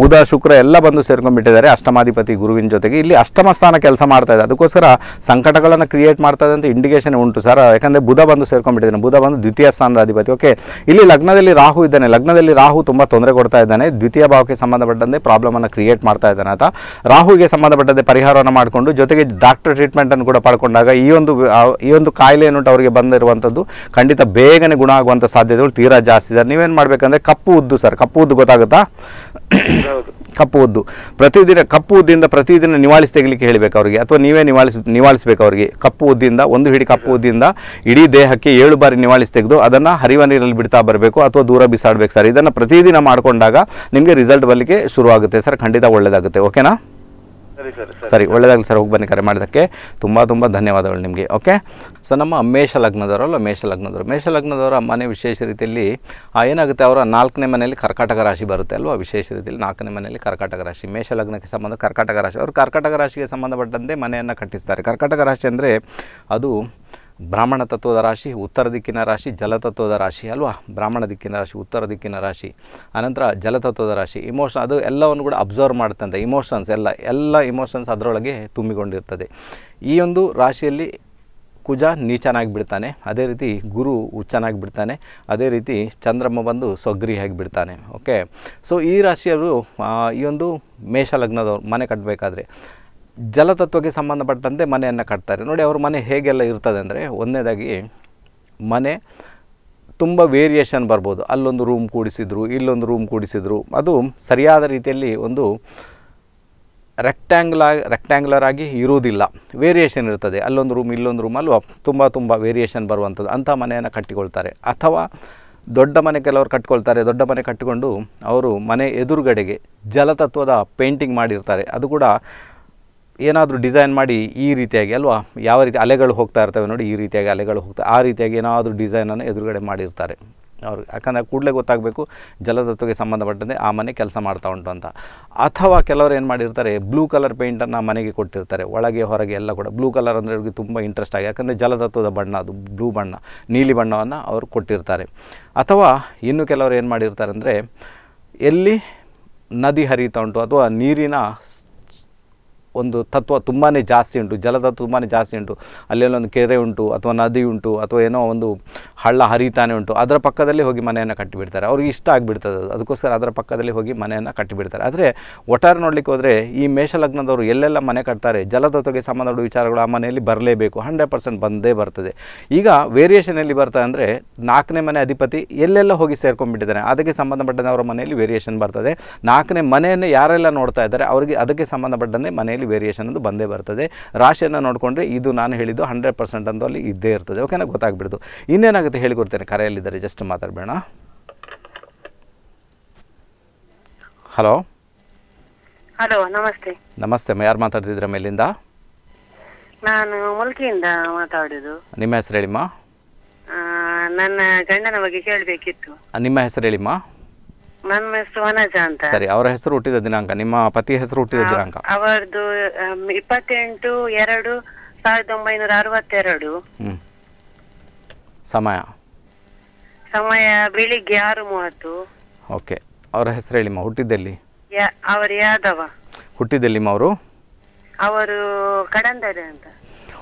ಬುಧ, ಶುಕ್ರ ಎಲ್ಲ ಬಂದು ಸೇರ್ಕೊಂಡ್ಬಿಟ್ಟಿದ್ದಾರೆ, ಅಷ್ಟಮಾಧಿಪತಿ ಗುರುವಿನ ಜೊತೆಗೆ. ಇಲ್ಲಿ ಅಷ್ಟಮ ಸ್ಥಾನ ಕೆಲಸ ಮಾಡ್ತಾ ಇದೆ. ಅದಕ್ಕೋಸ್ಕರ ಸಂಕಟಗಳನ್ನು ಕ್ರಿಯೇಟ್ ಮಾಡ್ತಾ ಇದೆ ಅಂತ ಇಂಡಿಕೇಶನ್ ಉಂಟು ಸರ್. ಯಾಕಂದರೆ ಬುಧ ಬಂದು ಸೇರ್ಕೊಂಡ್ಬಿಟ್ಟಿದ್ದಾನೆ. ಬುಧ ಬಂದು ದ್ವಿತೀಯ ಸ್ಥಾನದ ಅಧಿಪತಿ ಓಕೆ ಇಲ್ಲಿ ಲಗ್ನದಲ್ಲಿ ರಾಹು ಇದ್ದಾನೆ. ಲಗ್ನದಲ್ಲಿ ರಾಹು ತುಂಬ ತೊಂದರೆ ಕೊಡ್ತಾ ಇದ್ದಾನೆ. ದ್ವಿತೀಯ ಭಾವಕ್ಕೆ ಸಂಬಂಧಪಟ್ಟಂತೆ ಪ್ರಾಬ್ಲಮನ್ನು ಕ್ರಿಯೇಟ್ ಮಾಡ್ತಾ ಇದ್ದಾನೆ ಆತ ರಾಹುಗೆ ಸಂಬಂಧಪಟ್ಟಂತೆ ಪರಿಹಾರವನ್ನು ಮಾಡಿಕೊಂಡು ಜೊತೆಗೆ ಡಾಕ್ಟರ್ ಟ್ರೀಟ್ಮೆಂಟನ್ನು ಕೂಡ ಪಡ್ಕೊಂಡಾಗ ಈ ಒಂದು ಈ ಒಂದು ಕಾಯಿಲೆ ಏನುಂಟು ಅವರಿಗೆ ಬಂದಿರುವಂಥದ್ದು ಖಂಡಿತ ಬೇಗನೆ ಗುಣ ಆಗುವಂಥ ಸಾಧ್ಯತೆಗಳು ತೀರಾ ಜಾಸ್ತಿ ಸರ್ ನೀವೇನು ಮಾಡಬೇಕಂದ್ರೆ ಕಪ್ಪು ಉದ್ದು ಸರ್ ಕಪ್ಪು ಉದ್ದು ಗೊತ್ತಾಗುತ್ತಾ? ಕಪ್ಪು ಉದ್ದು. ಪ್ರತಿದಿನ ಕಪ್ಪು ಉದ್ದಿಂದ ಪ್ರತಿದಿನ ನಿವಾಳಿಸಿ ತೆಗಲಿಕ್ಕೆ ಹೇಳಬೇಕು ಅವರಿಗೆ. ಅಥವಾ ನೀವೇ ನಿವಾಳಿಸ್, ನಿವಾಳಿಸ್ಬೇಕು ಅವರಿಗೆ. ಕಪ್ಪು ಉದ್ದಿಂದ ಒಂದು ಹಿಡಿ ಕಪ್ಪು ಉದ್ದಿಂದ ಇಡೀ ದೇಹಕ್ಕೆ ಏಳು ಬಾರಿ ನಿವಾಳಿಸಿ ತೆಗೆದು ಅದನ್ನು ಹರಿವ ನೀರಲ್ಲಿ ಬಿಡ್ತಾ ಬರಬೇಕು ಅಥವಾ ದೂರ ಬಿಸಾಡಬೇಕು ಸರ್. ಇದನ್ನು ಪ್ರತಿದಿನ ಮಾಡಿಕೊಂಡಾಗ ನಿಮಗೆ ರಿಸಲ್ಟ್ ಬರಲಿಕ್ಕೆ ಶುರುವಾಗುತ್ತೆ ಸರ್. ಖಂಡಿತ ಒಳ್ಳೆಯದಾಗುತ್ತೆ ಓಕೆನಾ ಸರಿ ಒಳ್ಳೆಯದಾಗಲಿ ಸರ್. ಹೋಗಿ ಬನ್ನಿ, ಕರೆ ಮಾಡಿದ್ದಕ್ಕೆ ತುಂಬ ತುಂಬ ಧನ್ಯವಾದಗಳು ನಿಮಗೆ, ಓಕೆ? ಸರ್, ನಮ್ಮ ಮೇಷ ಲಗ್ನದವರಲ್ಲ ಮೇಷ ಲಗ್ನದವರು. ಮೇಷ ಲಗ್ನದವರ ಮನೆ ವಿಶೇಷ ರೀತಿಯಲ್ಲಿ ಏನಾಗುತ್ತೆ, ಅವರ ನಾಲ್ಕನೇ ಮನೆಯಲ್ಲಿ ಕರ್ಕಾಟಕ ರಾಶಿ ಬರುತ್ತೆ ಅಲ್ವಾ? ವಿಶೇಷ ರೀತಿಯಲ್ಲಿ ನಾಲ್ಕನೇ ಮನೆಯಲ್ಲಿ ಕರ್ಕಾಟಕ ರಾಶಿ. ಮೇಷ ಲಗ್ನಕ್ಕೆ ಸಂಬಂಧ ಕರ್ಕಾಟಕ ರಾಶಿ. ಅವರು ಕರ್ಕಾಟಕ ರಾಶಿಗೆ ಸಂಬಂಧಪಟ್ಟಂತೆ ಮನೆಯನ್ನು ಕಟ್ಟಿಸ್ತಾರೆ. ಕರ್ಕಾಟಕ ರಾಶಿ ಅಂದರೆ ಅದು ಬ್ರಾಹ್ಮಣ ತತ್ವದ ರಾಶಿ, ಉತ್ತರ ದಿಕ್ಕಿನ ರಾಶಿ ಜಲತತ್ವದ ರಾಶಿ, ಅಲ್ವಾ? ಬ್ರಾಹ್ಮಣ ದಿಕ್ಕಿನ ರಾಶಿ, ಉತ್ತರ ದಿಕ್ಕಿನ ರಾಶಿ, ಅನಂತರ ಜಲತತ್ವದ ರಾಶಿ ಇಮೋಷನ್ ಅದು ಎಲ್ಲವನ್ನು ಕೂಡ ಅಬ್ಸರ್ವ್ ಮಾಡ್ತಂತೆ ಇಮೋಷನ್ಸ್ ಎಲ್ಲ ಎಲ್ಲ ಇಮೋಷನ್ಸ್ ಅದರೊಳಗೆ ತುಂಬಿಕೊಂಡಿರ್ತದೆ. ಈ ಒಂದು ರಾಶಿಯಲ್ಲಿ ಕುಜ ನೀಚನಾಗಿ ಬಿಡ್ತಾನೆ, ಅದೇ ರೀತಿ ಗುರು ಉಚ್ಚನಾಗಿ ಬಿಡ್ತಾನೆ, ಅದೇ ರೀತಿ ಚಂದ್ರಮ್ಮ ಬಂದು ಸೊಗ್ರಿಯಾಗಿ ಬಿಡ್ತಾನೆ ಓಕೆ ಸೊ ಈ ರಾಶಿಯವರು ಈ ಒಂದು ಮೇಷ ಲಗ್ನದವ್ರು, ಮನೆ ಕಟ್ಟಬೇಕಾದ್ರೆ ಜಲತತ್ವಕ್ಕೆ ಸಂಬಂಧಪಟ್ಟಂತೆ ಮನೆಯನ್ನು ಕಟ್ತಾರೆ. ನೋಡಿ, ಅವ್ರ ಮನೆ ಹೇಗೆಲ್ಲ ಇರ್ತದೆ ಅಂದರೆ ಒಂದನೇದಾಗಿ ಮನೆ ತುಂಬ ವೇರಿಯೇಷನ್ ಬರ್ಬೋದು. ಅಲ್ಲೊಂದು ರೂಮ್ ಕೂಡಿಸಿದ್ರು, ಇಲ್ಲೊಂದು ರೂಮ್ ಕೂಡಿಸಿದ್ರು. ಅದು ಸರಿಯಾದ ರೀತಿಯಲ್ಲಿ ಒಂದು ರೆಕ್ಟ್ಯಾಂಗ್ಲ ರೆಕ್ಟ್ಯಾಂಗ್ಯುಲರ್ ಆಗಿ ಇರುವುದಿಲ್ಲ. ವೇರಿಯೇಷನ್ ಇರ್ತದೆ. ಅಲ್ಲೊಂದು ರೂಮ್ ಇಲ್ಲೊಂದು ರೂಮ್ ಅಲ್ವಾ? ತುಂಬ ತುಂಬ ವೇರಿಯೇಷನ್ ಬರುವಂಥದ್ದು. ಅಂಥ ಮನೆಯನ್ನು ಕಟ್ಟಿಕೊಳ್ತಾರೆ. ಅಥವಾ ದೊಡ್ಡ ಮನೆ ಕೆಲವರು ಕಟ್ಕೊಳ್ತಾರೆ. ದೊಡ್ಡ ಮನೆ ಕಟ್ಟಿಕೊಂಡು ಅವರು ಮನೆ ಎದುರುಗಡೆಗೆ ಜಲತತ್ವದ ಪೇಂಟಿಂಗ್ ಮಾಡಿರ್ತಾರೆ. ಅದು ಕೂಡ ಏನಾದರೂ ಡಿಸೈನ್ ಮಾಡಿ ಈ ರೀತಿಯಾಗಿ ಅಲ್ವಾ? ಯಾವ ರೀತಿ ಅಲೆಗಳು ಹೋಗ್ತಾ ಇರ್ತವೆ ನೋಡಿ, ಈ ರೀತಿಯಾಗಿ ಅಲೆಗಳು ಹೋಗ್ತಾ, ಆ ರೀತಿಯಾಗಿ ಏನಾದರೂ ಡಿಸೈನನ್ನು ಎದುರುಗಡೆ ಮಾಡಿರ್ತಾರೆ. ಅವ್ರು ಯಾಕಂದರೆ ಕೂಡಲೇ ಗೊತ್ತಾಗಬೇಕು ಜಲತತ್ವಕ್ಕೆ ಸಂಬಂಧಪಟ್ಟಂತೆ ಆ ಮನೆ ಕೆಲಸ ಮಾಡ್ತಾ ಉಂಟು ಅಂತ. ಅಥವಾ ಕೆಲವರು ಏನು ಮಾಡಿರ್ತಾರೆ, ಬ್ಲೂ ಕಲರ್ ಪೇಂಟನ್ನು ಮನೆಗೆ ಕೊಟ್ಟಿರ್ತಾರೆ. ಒಳಗೆ, ಹೊರಗೆ ಎಲ್ಲ ಕೂಡ ಬ್ಲೂ ಕಲರ್ ಅಂದರೆ ಅವ್ರಿಗೆ ತುಂಬ ಇಂಟ್ರೆಸ್ಟ್ ಆಗಿ, ಯಾಕಂದರೆ ಜಲತತ್ವದ ಬಣ್ಣ ಅದು, ಬ್ಲೂ ಬಣ್ಣ, ನೀಲಿ ಬಣ್ಣವನ್ನು ಅವರು ಕೊಟ್ಟಿರ್ತಾರೆ. ಅಥವಾ ಇನ್ನು ಕೆಲವರು ಏನು ಮಾಡಿರ್ತಾರೆ ಅಂದರೆ, ಎಲ್ಲಿ ನದಿ ಹರಿತಾ ಉಂಟು ಅಥವಾ ನೀರಿನ ಒಂದು ತತ್ವ ತುಂಬಾ ಜಾಸ್ತಿ ಉಂಟು ಜಲದ ತುಂಬಾ ಜಾಸ್ತಿ ಉಂಟು. ಅಲ್ಲೆಲ್ಲೊಂದು ಕೆರೆ ಉಂಟು, ಅಥವಾ ನದಿ ಉಂಟು, ಅಥವಾ ಏನೋ ಒಂದು ಹಳ್ಳ ಹರಿತಾನೆ ಉಂಟು, ಅದರ ಪಕ್ಕದಲ್ಲಿ ಹೋಗಿ ಮನೆಯನ್ನು ಕಟ್ಟಿಬಿಡ್ತಾರೆ. ಅವ್ರಿಗೆ ಇಷ್ಟ ಆಗಿಬಿಡ್ತದೆ ಅದು. ಅದಕ್ಕೋಸ್ಕರ ಅದರ ಪಕ್ಕದಲ್ಲಿ ಹೋಗಿ ಮನೆಯನ್ನು ಕಟ್ಟಿಬಿಡ್ತಾರೆ. ಆದರೆ ಒಟ್ಟಾರೆ ನೋಡಲಿಕ್ಕೆ ಹೋದರೆ ಈ ಮೇಷಲಗ್ನದವರು ಎಲ್ಲೆಲ್ಲ ಮನೆ ಕಟ್ತಾರೆ ಜಲತತ್ವಕ್ಕೆ ಸಂಬಂಧಪಟ್ಟ ವಿಚಾರಗಳು ಆ ಮನೆಯಲ್ಲಿ ಬರಲೇಬೇಕು ಹಂಡ್ರೆಡ್ ಪರ್ಸೆಂಟ್ ಬಂದೇ ಬರ್ತದೆ. ಈಗ ವೇರಿಯೇಷನ್ ಎಲ್ಲಿ ಬರ್ತದೆ ಅಂದರೆ ನಾಲ್ಕನೇ ಮನೆ ಅಧಿಪತಿ ಎಲ್ಲೆಲ್ಲ ಹೋಗಿ ಸೇರ್ಕೊಂಡ್ಬಿಟ್ಟಿದ್ದಾನೆ. ಅದಕ್ಕೆ ಸಂಬಂಧಪಟ್ಟಂತೆ ಅವರ ಮನೆಯಲ್ಲಿ ವೇರಿಯೇಷನ್ ಬರ್ತದೆ. ನಾಲ್ಕನೇ ಮನೆಯನ್ನು ಯಾರೆಲ್ಲ ನೋಡ್ತಾ ಇದ್ದಾರೆ, ಅವರಿಗೆ ಅದಕ್ಕೆ ಸಂಬಂಧಪಟ್ಟಂತೆ ಮನೆಯಲ್ಲಿ ವೇರಿಯೇಷನ್ ಅದು ಬಂದೇ ಬರ್ತದೆ. ರಾಶಿಯನ್ನು ನೋಡಿಕೊಂಡ್ರೆ ಇದು ನಾನು ಹೇಳಿದ್ದು ಹಂಡ್ರೆಡ್ ಪರ್ಸೆಂಟ್ ಅಂತೂ ಅಲ್ಲಿ ಇದ್ದೇ ಇರ್ತದೆ. ಓಕೆನಾ ಗೊತ್ತಾಗ್ಬಿಡ್ತು. ಇನ್ನೇನಾಗುತ್ತೆ ಹೇಳಿಕೊಡ್ತೇನೆ ಕರೆಯಲ್ಲಿದ್ದಾರೆ ಜಸ್ಟ್ ಮಾತಾಡಬೇಡ ಹಲೋ ಹಲೋ ನಮಸ್ತೆ. ನಮಸ್ತೆ ಯಾರು ಮಾತಾಡ್ತಿದ್ರ ಮೇಲಿಂದ ನಾನು ಮುಲ್ಕಿಯಿಂದ ಮಾತಾಡೋದು. ನಿಮ್ಮ ಹೆಸರು ಹೇಳಿಮ್ಮ. ನನ್ನ ಗಂಡನ ಬಗ್ಗೆ ಕೇಳಬೇಕಿತ್ತು. ನಿಮ್ಮ ಹೆಸರು ಹೇಳಿಮ್ಮ. ನನ್ನ ಹೆಸರು ವನಜ ಅಂತ. ಸರಿ ಅವರ ಹೆಸರು ಹುಟ್ಟಿದ ದಿನಾಂಕ ನಿಮ್ಮ ಪತಿ ಹೆಸರು ಹುಟ್ಟಿದ ದಿನಾಂಕ. ಅವರದು ಇಪ್ಪತ್ತೆಂಟು ಎರಡು ಸಾವಿರದ ಒಂಬೈನೂರ ಅರವತ್ತೆರಡು. ಸಮಯ? ಸಮಯ ಬೆಳಿಗ್ಗೆ ಆರು ಮೂವತ್ತು ಓಕೆ. ಅವರ ಹೆಸರು ಹೇಳಿಮ್ಮ ಹುಟ್ಟಿದ್ದೆಲ್ಲಿ? ಯಾ- ಅವರು ಯಾದವ. ಹುಟ್ಟಿದ್ದೆಲ್ಲಿಮ್ಮ ಅವರು? ಅವರು ಕಡಂದರೆ ಅಂತ.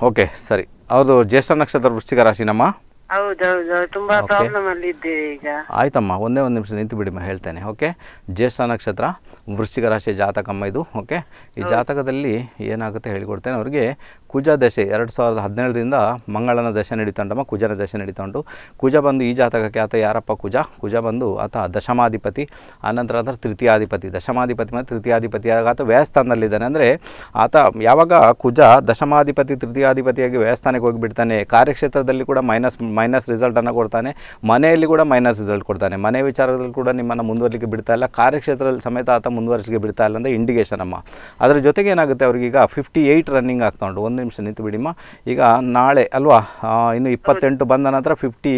ಓಕೆ ಸರಿ. ಅವ್ರದ್ದು ಜ್ಯೇಷ್ಠ ನಕ್ಷತ್ರ ವೃಶ್ಚಿಕ ರಾಶಿನಮ್ಮ ಹೌದೌದು ತುಂಬಾ Okay. ಪ್ರಾಬ್ಲಮ್ ಅಲ್ಲಿ ಇದ್ದೇವೆ ಈಗ. ಆಯ್ತಮ್ಮ ಒಂದೇ ಒಂದು ನಿಮಿಷ ನಿಂತು ಬಿಡಿಮ್ಮ ಹೇಳ್ತೇನೆ ಓಕೆ ಜ್ಯೇಷ್ಠ ನಕ್ಷತ್ರ ವೃಶ್ಚಿಕ ರಾಶಿಯ ಜಾತಕಮ್ಮ ಇದು ಓಕೆ ಈ ಜಾತಕದಲ್ಲಿ ಏನಾಗುತ್ತೆ ಹೇಳಿಕೊಡ್ತೇನೆ ಅವರಿಗೆ ಕುಜ ದಶೆ ಎರಡು ಸಾವಿರದ ಹದಿನೇಳರಿಂದ ಮಂಗಳನ ದಶೆ ನಡೀತಂಡಮ್ಮ, ಕುಜನ ದಶೆ ನಡೀತಾ ಉಂಟು ಕುಜ ಬಂದು ಈ ಜಾತಕಕ್ಕೆ ಆತ ಯಾರಪ್ಪ ಕುಜ? ಕುಜ ಬಂದು ಆತ ದಶಮಾಧಿಪತಿ, ಆನಂತರ ಆತ ತೃತೀಯಾಧಿಪತಿ. ದಶಮಾಧಿಪತಿ ಮತ್ತು ತೃತೀಯಾಧಿಪತಿ ಆತ ವ್ಯಯಸ್ಥಾನದಲ್ಲಿದ್ದಾನೆ. ಅಂದರೆ ಆತ ಯಾವಾಗ ಕುಜ ದಶಮಾಧಿಪತಿ, ತೃತೀಯಾಧಿಪತಿಯಾಗಿ ವ್ಯಯಸ್ಥಾನಕ್ಕೆ ಹೋಗಿಬಿಡ್ತಾನೆ, ಕಾರ್ಯಕ್ಷೇತ್ರದಲ್ಲಿ ಕೂಡ ಮೈನಸ್ ಮೈನಸ್ ರಿಸಲ್ಟನ್ನು ಕೊಡ್ತಾನೆ, ಮನೆಯಲ್ಲಿ ಕೂಡ ಮೈನಸ್ ರಿಸಲ್ಟ್ ಕೊಡ್ತಾನೆ. ಮನೆ ವಿಚಾರದಲ್ಲಿ ಕೂಡ ನಿಮ್ಮನ್ನು ಮುಂದುವರಲಿಕ್ಕೆ ಬಿಡ್ತಾ ಇಲ್ಲ, ಕಾರ್ಯಕ್ಷೇತ್ರದಲ್ಲಿ ಸಮೇತ ಆತ ಮುಂದುವರಿಸಲಿಕ್ಕೆ ಬಿಡ್ತಾ ಇಲ್ಲ ಅಂದರೆ ಇಂಡಿಕೇಶನ್ ಅಮ್ಮ. ಅದರ ಜೊತೆಗೆ ಏನಾಗುತ್ತೆ? ಅವ್ರಿಗೆ ಈಗ ಫಿಫ್ಟಿ ಏಯ್ಟ್ ರನ್ನಿಂಗ್ ಆಗ್ತಾ ಉಂಟು. ಒಂದು ನಿಮಿಷ ನಿಂತು ಬಿಡಿಮ್ಮ ಈಗ ನಾಳೆ ಅಲ್ವಾ ಇನ್ನು ಇಪ್ಪತ್ತೆಂಟು ಬಂದ ನಂತರ ಫಿಫ್ಟಿ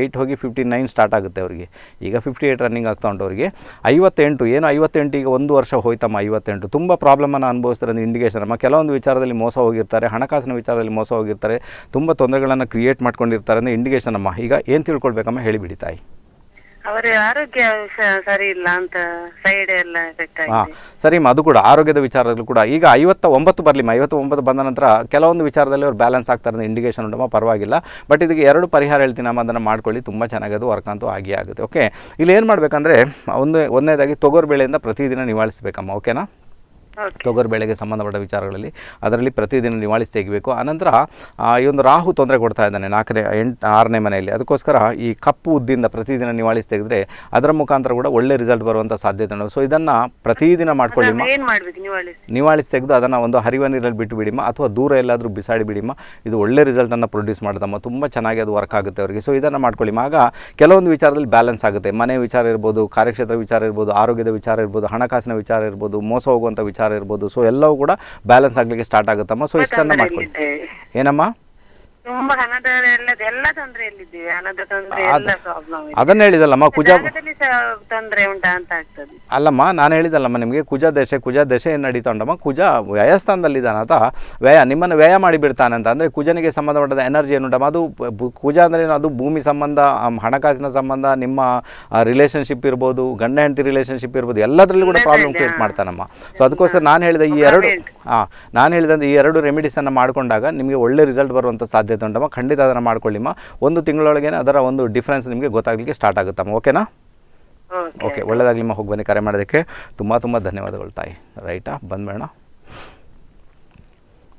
ಏಯ್ಟ್ ಹೋಗಿ ಫಿಫ್ಟಿ ನೈನ್ ಸ್ಟಾರ್ಟ್ ಆಗುತ್ತೆ ಅವರಿಗೆ. ಈಗ ಫಿಫ್ಟಿ ಏಯ್ಟ್ ರನ್ನಿಂಗ್ ಆಗ್ತಾ ಉಂಟು ಅವರಿಗೆ. ಐವತ್ತೆಂಟು, ಏನು ಐವತ್ತೆಂಟು ಈಗ ಒಂದು ವರ್ಷ ಹೋಯ್ತಮ್ಮ ಐವತ್ತೆಂಟು? ತುಂಬ ಪ್ರಾಬ್ಲಮನ್ನು ಅನುಭವಿಸ್ತಾರೆ ಅಂದರೆ ಇಂಡಿಕೇಶನ್ ಅಮ್ಮ. ಕೆಲವೊಂದು ವಿಚಾರದಲ್ಲಿ ಮೋಸ ಹೋಗಿರ್ತಾರೆ, ಹಣಕಾಸಿನ ವಿಚಾರದಲ್ಲಿ ಮೋಸ ಹೋಗಿರ್ತಾರೆ, ತುಂಬ ತೊಂದರೆಗಳನ್ನು ಕ್ರಿಯೇಟ್ ಮಾಡ್ಕೊಂಡಿರ್ತಾರೆ ಅಂದರೆ ಇಂಡಿಕೇಶನ್ ಅಮ್ಮ. ಈಗ ಏನು ತಿಳ್ಕೊಳ್ಬೇಕಮ್ಮ? ಹೇಳಿಬಿಡಿ ತಾಯಿ. ಅವರ ಆರೋಗ್ಯ ಸರಿ ಇಲ್ಲ ಅಂತ ಸೈಡ್ ಎಲ್ಲ ಎಫೆಕ್ಟ್ ಹಾಂ ಸರಿಮ್ಮ ಅದು ಕೂಡ ಆರೋಗ್ಯದ ವಿಚಾರದಲ್ಲೂ ಕೂಡ. ಈಗ ಐವತ್ತ ಒಂಬತ್ತು ಬರಲಿಮ್ಮ ಐವತ್ತು ಒಂಬತ್ತು ಬಂದ ನಂತರ ಕೆಲವೊಂದು ವಿಚಾರದಲ್ಲಿ ಅವ್ರು ಬ್ಯಾಲೆನ್ಸ್ ಆಗ್ತಾರೆ ಇಂಡಿಕೇಶನ್ ಉಂಟಮ್ಮ ಪರವಾಗಿಲ್ಲ. ಬಟ್ ಇದಕ್ಕೆ ಎರಡು ಪರಿಹಾರ ಹೇಳ್ತೀನಿ ನಮ್ಮ ಅದನ್ನು ಮಾಡ್ಕೊಳ್ಳಿ. ತುಂಬ ಚೆನ್ನಾಗಿ ಅದು ವರ್ಕ್ ಅಂತೂ ಆಗಿಯೇ ಆಗುತ್ತೆ ಓಕೆ ಇಲ್ಲಿ ಏನು ಮಾಡಬೇಕಂದ್ರೆ ಒಂದು ಒಂದನೇದಾಗಿ ತೊಗರುಬೇಳೆಯಿಂದ ಪ್ರತಿದಿನ ನಿವಾಳಿಸಬೇಕಮ್ಮ ಓಕೆನಾ ಓಕೆ ತೊಗರುಬೇಳೆಗೆ ಸಂಬಂಧಪಟ್ಟ ವಿಚಾರಗಳಲ್ಲಿ ಅದರಲ್ಲಿ ಪ್ರತಿದಿನ ನಿವಾಳಿಸಿ ತೆಗಿಬೇಕು. ಆನಂತರ ಈ ಒಂದು ರಾಹು ತೊಂದರೆ ಕೊಡ್ತಾ ಇದ್ದಾನೆ ನಾಲ್ಕನೇ ಎಂಟು ಆರನೇ ಮನೆಯಲ್ಲಿ. ಅದಕ್ಕೋಸ್ಕರ ಈ ಕಪ್ಪು ಉದ್ದಿಂದ ಪ್ರತಿದಿನ ನಿವಾಳಿಸಿ ತೆಗೆದ್ರೆ ಅದರ ಮುಖಾಂತರ ಕೂಡ ಒಳ್ಳೆ ರಿಸಲ್ಟ್ ಬರುವಂಥ ಸಾಧ್ಯತೆ ಉಂಟು. ಸೊ ಇದನ್ನು ಪ್ರತಿದಿನ ಮಾಡ್ಕೊಳ್ಳಿ ನೀವು ನಿವಾಳಿಸಿ? ತೆಗೆದು ಅದನ್ನು ಒಂದು ಹರಿವ ನೀರಲ್ಲಿ ಬಿಟ್ಟು ಬಿಡಿಮ ಅಥವಾ ದೂರ ಎಲ್ಲಾದರೂ ಬಿಸಾಡಿ ಬಿಡಿಮ ಇದು ಒಳ್ಳೆ ರಿಸಲ್ಟನ್ನು ಪ್ರೊಡ್ಯೂಸ್ ಮಾಡ್ದಮ್ಮ ತುಂಬ ಚೆನ್ನಾಗಿ ಅದು ವರ್ಕ್ ಆಗುತ್ತೆ ಅವರಿಗೆ. ಸೊ ಇದನ್ನು ಮಾಡ್ಕೊಳ್ಳಿಮ್ಮ ಆಗ ಕೆಲವೊಂದು ವಿಚಾರದಲ್ಲಿ ಬ್ಯಾಲೆನ್ಸ್ ಆಗುತ್ತೆ. ಮನೆ ವಿಚಾರ ಇರ್ಬೋದು ಕಾರ್ಯಕ್ಷೇತ್ರ ವಿಚಾರ ಇರ್ಬೋದು ಆರೋಗ್ಯದ ವಿಚಾರ ಇರ್ಬೋದು ಹಣಕಾಸಿನ ವಿಚಾರ ಇರ್ಬೋದು ಮೋಸ ಹೋಗುವಂಥ ವಿಚಾರ ಇರ್ಬೋದು. ಸೊ ಎಲ್ಲವೂ ಕೂಡ ಬ್ಯಾಲೆನ್ಸ್ ಆಗಲಿಕ್ಕೆ ಸ್ಟಾರ್ಟ್ ಆಗುತ್ತಮ್ಮ. ಸೊ ಇಷ್ಟನ್ನು ಮಾಡ್ಕೊಳ್ಳಿ. ಏನಮ್ಮ? ತುಂಬಾ ಹಣದ ಎಲ್ಲ ತೊಂದರೆಯಲ್ಲಿದ್ದೇವೆ. ಹಣದ ತೊಂದರೆ ಅದ್- ಎಲ್ಲ ಪ್ರಾಬ್ಲಮ್ ಇದೆ ಅದನ್ನು ಹೇಳಿದಲ್ಲಮ್ಮ ಕುಜ ತೊಂದರೆ ಉಂಟಾ ಅಂತ ಆಗ್ತದೆ. ಅಲ್ಲಮ್ಮ ನಾನು ಹೇಳಿದಲ್ಲಮ್ಮ ನಿಮಗೆ ಕುಜ ದಶೆ ಕುಜ ದಶೆ ಏನು ನಡೀತಾ ಉಂಟಮ್ಮ ಕುಜ ಅಥವಾ ವ್ಯಯ ನಿಮ್ಮನ್ನು ವ್ಯಯ ಮಾಡಿಬಿಡ್ತಾನೆ ಅಂತ. ಅಂದರೆ ಕುಜನಿಗೆ ಸಂಬಂಧಪಟ್ಟ ಎನರ್ಜಿ ಏನುಂಟಮ್ಮ? ಅದು ಕುಜ ಅಂದರೆ? ಅದು ಭೂಮಿ ಸಂಬಂಧ ಹಣಕಾಸಿನ ಸಂಬಂಧ ನಿಮ್ಮ ರಿಲೇಷನ್ಶಿಪ್ ಇರ್ಬೋದು ಗಂಡ ಹೆಂಡತಿ ರಿಲೇಷನ್ಶಿಪ್ ಇರ್ಬೋದು ಎಲ್ಲದರಲ್ಲೂ ಕೂಡ ಪ್ರಾಬ್ಲಮ್ ಕ್ರಿಯೇಟ್ ಮಾಡ್ತಾನಮ್ಮ. ಸೊ ಅದಕ್ಕೋಸ್ಕರ ನಾನು ಹೇಳಿದ ಈ ಎರಡು ಹಾಂ ನಾನು ಹೇಳಿದಂತೆ ಈ ಎರಡು ರೆಮಿಡೀಸನ್ನು ಮಾಡಿಕೊಂಡಾಗ ನಿಮಗೆ ಒಳ್ಳೆ ರಿಸಲ್ಟ್ ಬರುವಂಥ ಸಾಧ್ಯತೆ ಉಂಟಮ್ಮ ಖಂಡಿತ ಅದನ್ನು ಮಾಡ್ಕೊಳ್ಳಿಮ್ಮ. ಒಂದು ತಿಂಗಳೊಳಗೇನೆ ಅದರ ಒಂದು ಡಿಫ್ರೆನ್ಸ್ ನಿಮಗೆ ಗೊತ್ತಾಗಲಿಕ್ಕೆ ಸ್ಟಾರ್ಟ್ ಆಗುತ್ತಮ್ಮ ಓಕೆನಾ ಓಕೆ ಓಕೆ ಒಳ್ಳೆಯದಾಗಲಿ ಹೋಗಿ ಬನ್ನಿ ಕರೆ ಮಾಡೋದಕ್ಕೆ. ತುಂಬ ತುಂಬ ಧನ್ಯವಾದಗಳು ತಾಯಿ. ರೈಟಾ ಬಂದ್ಬೇಡ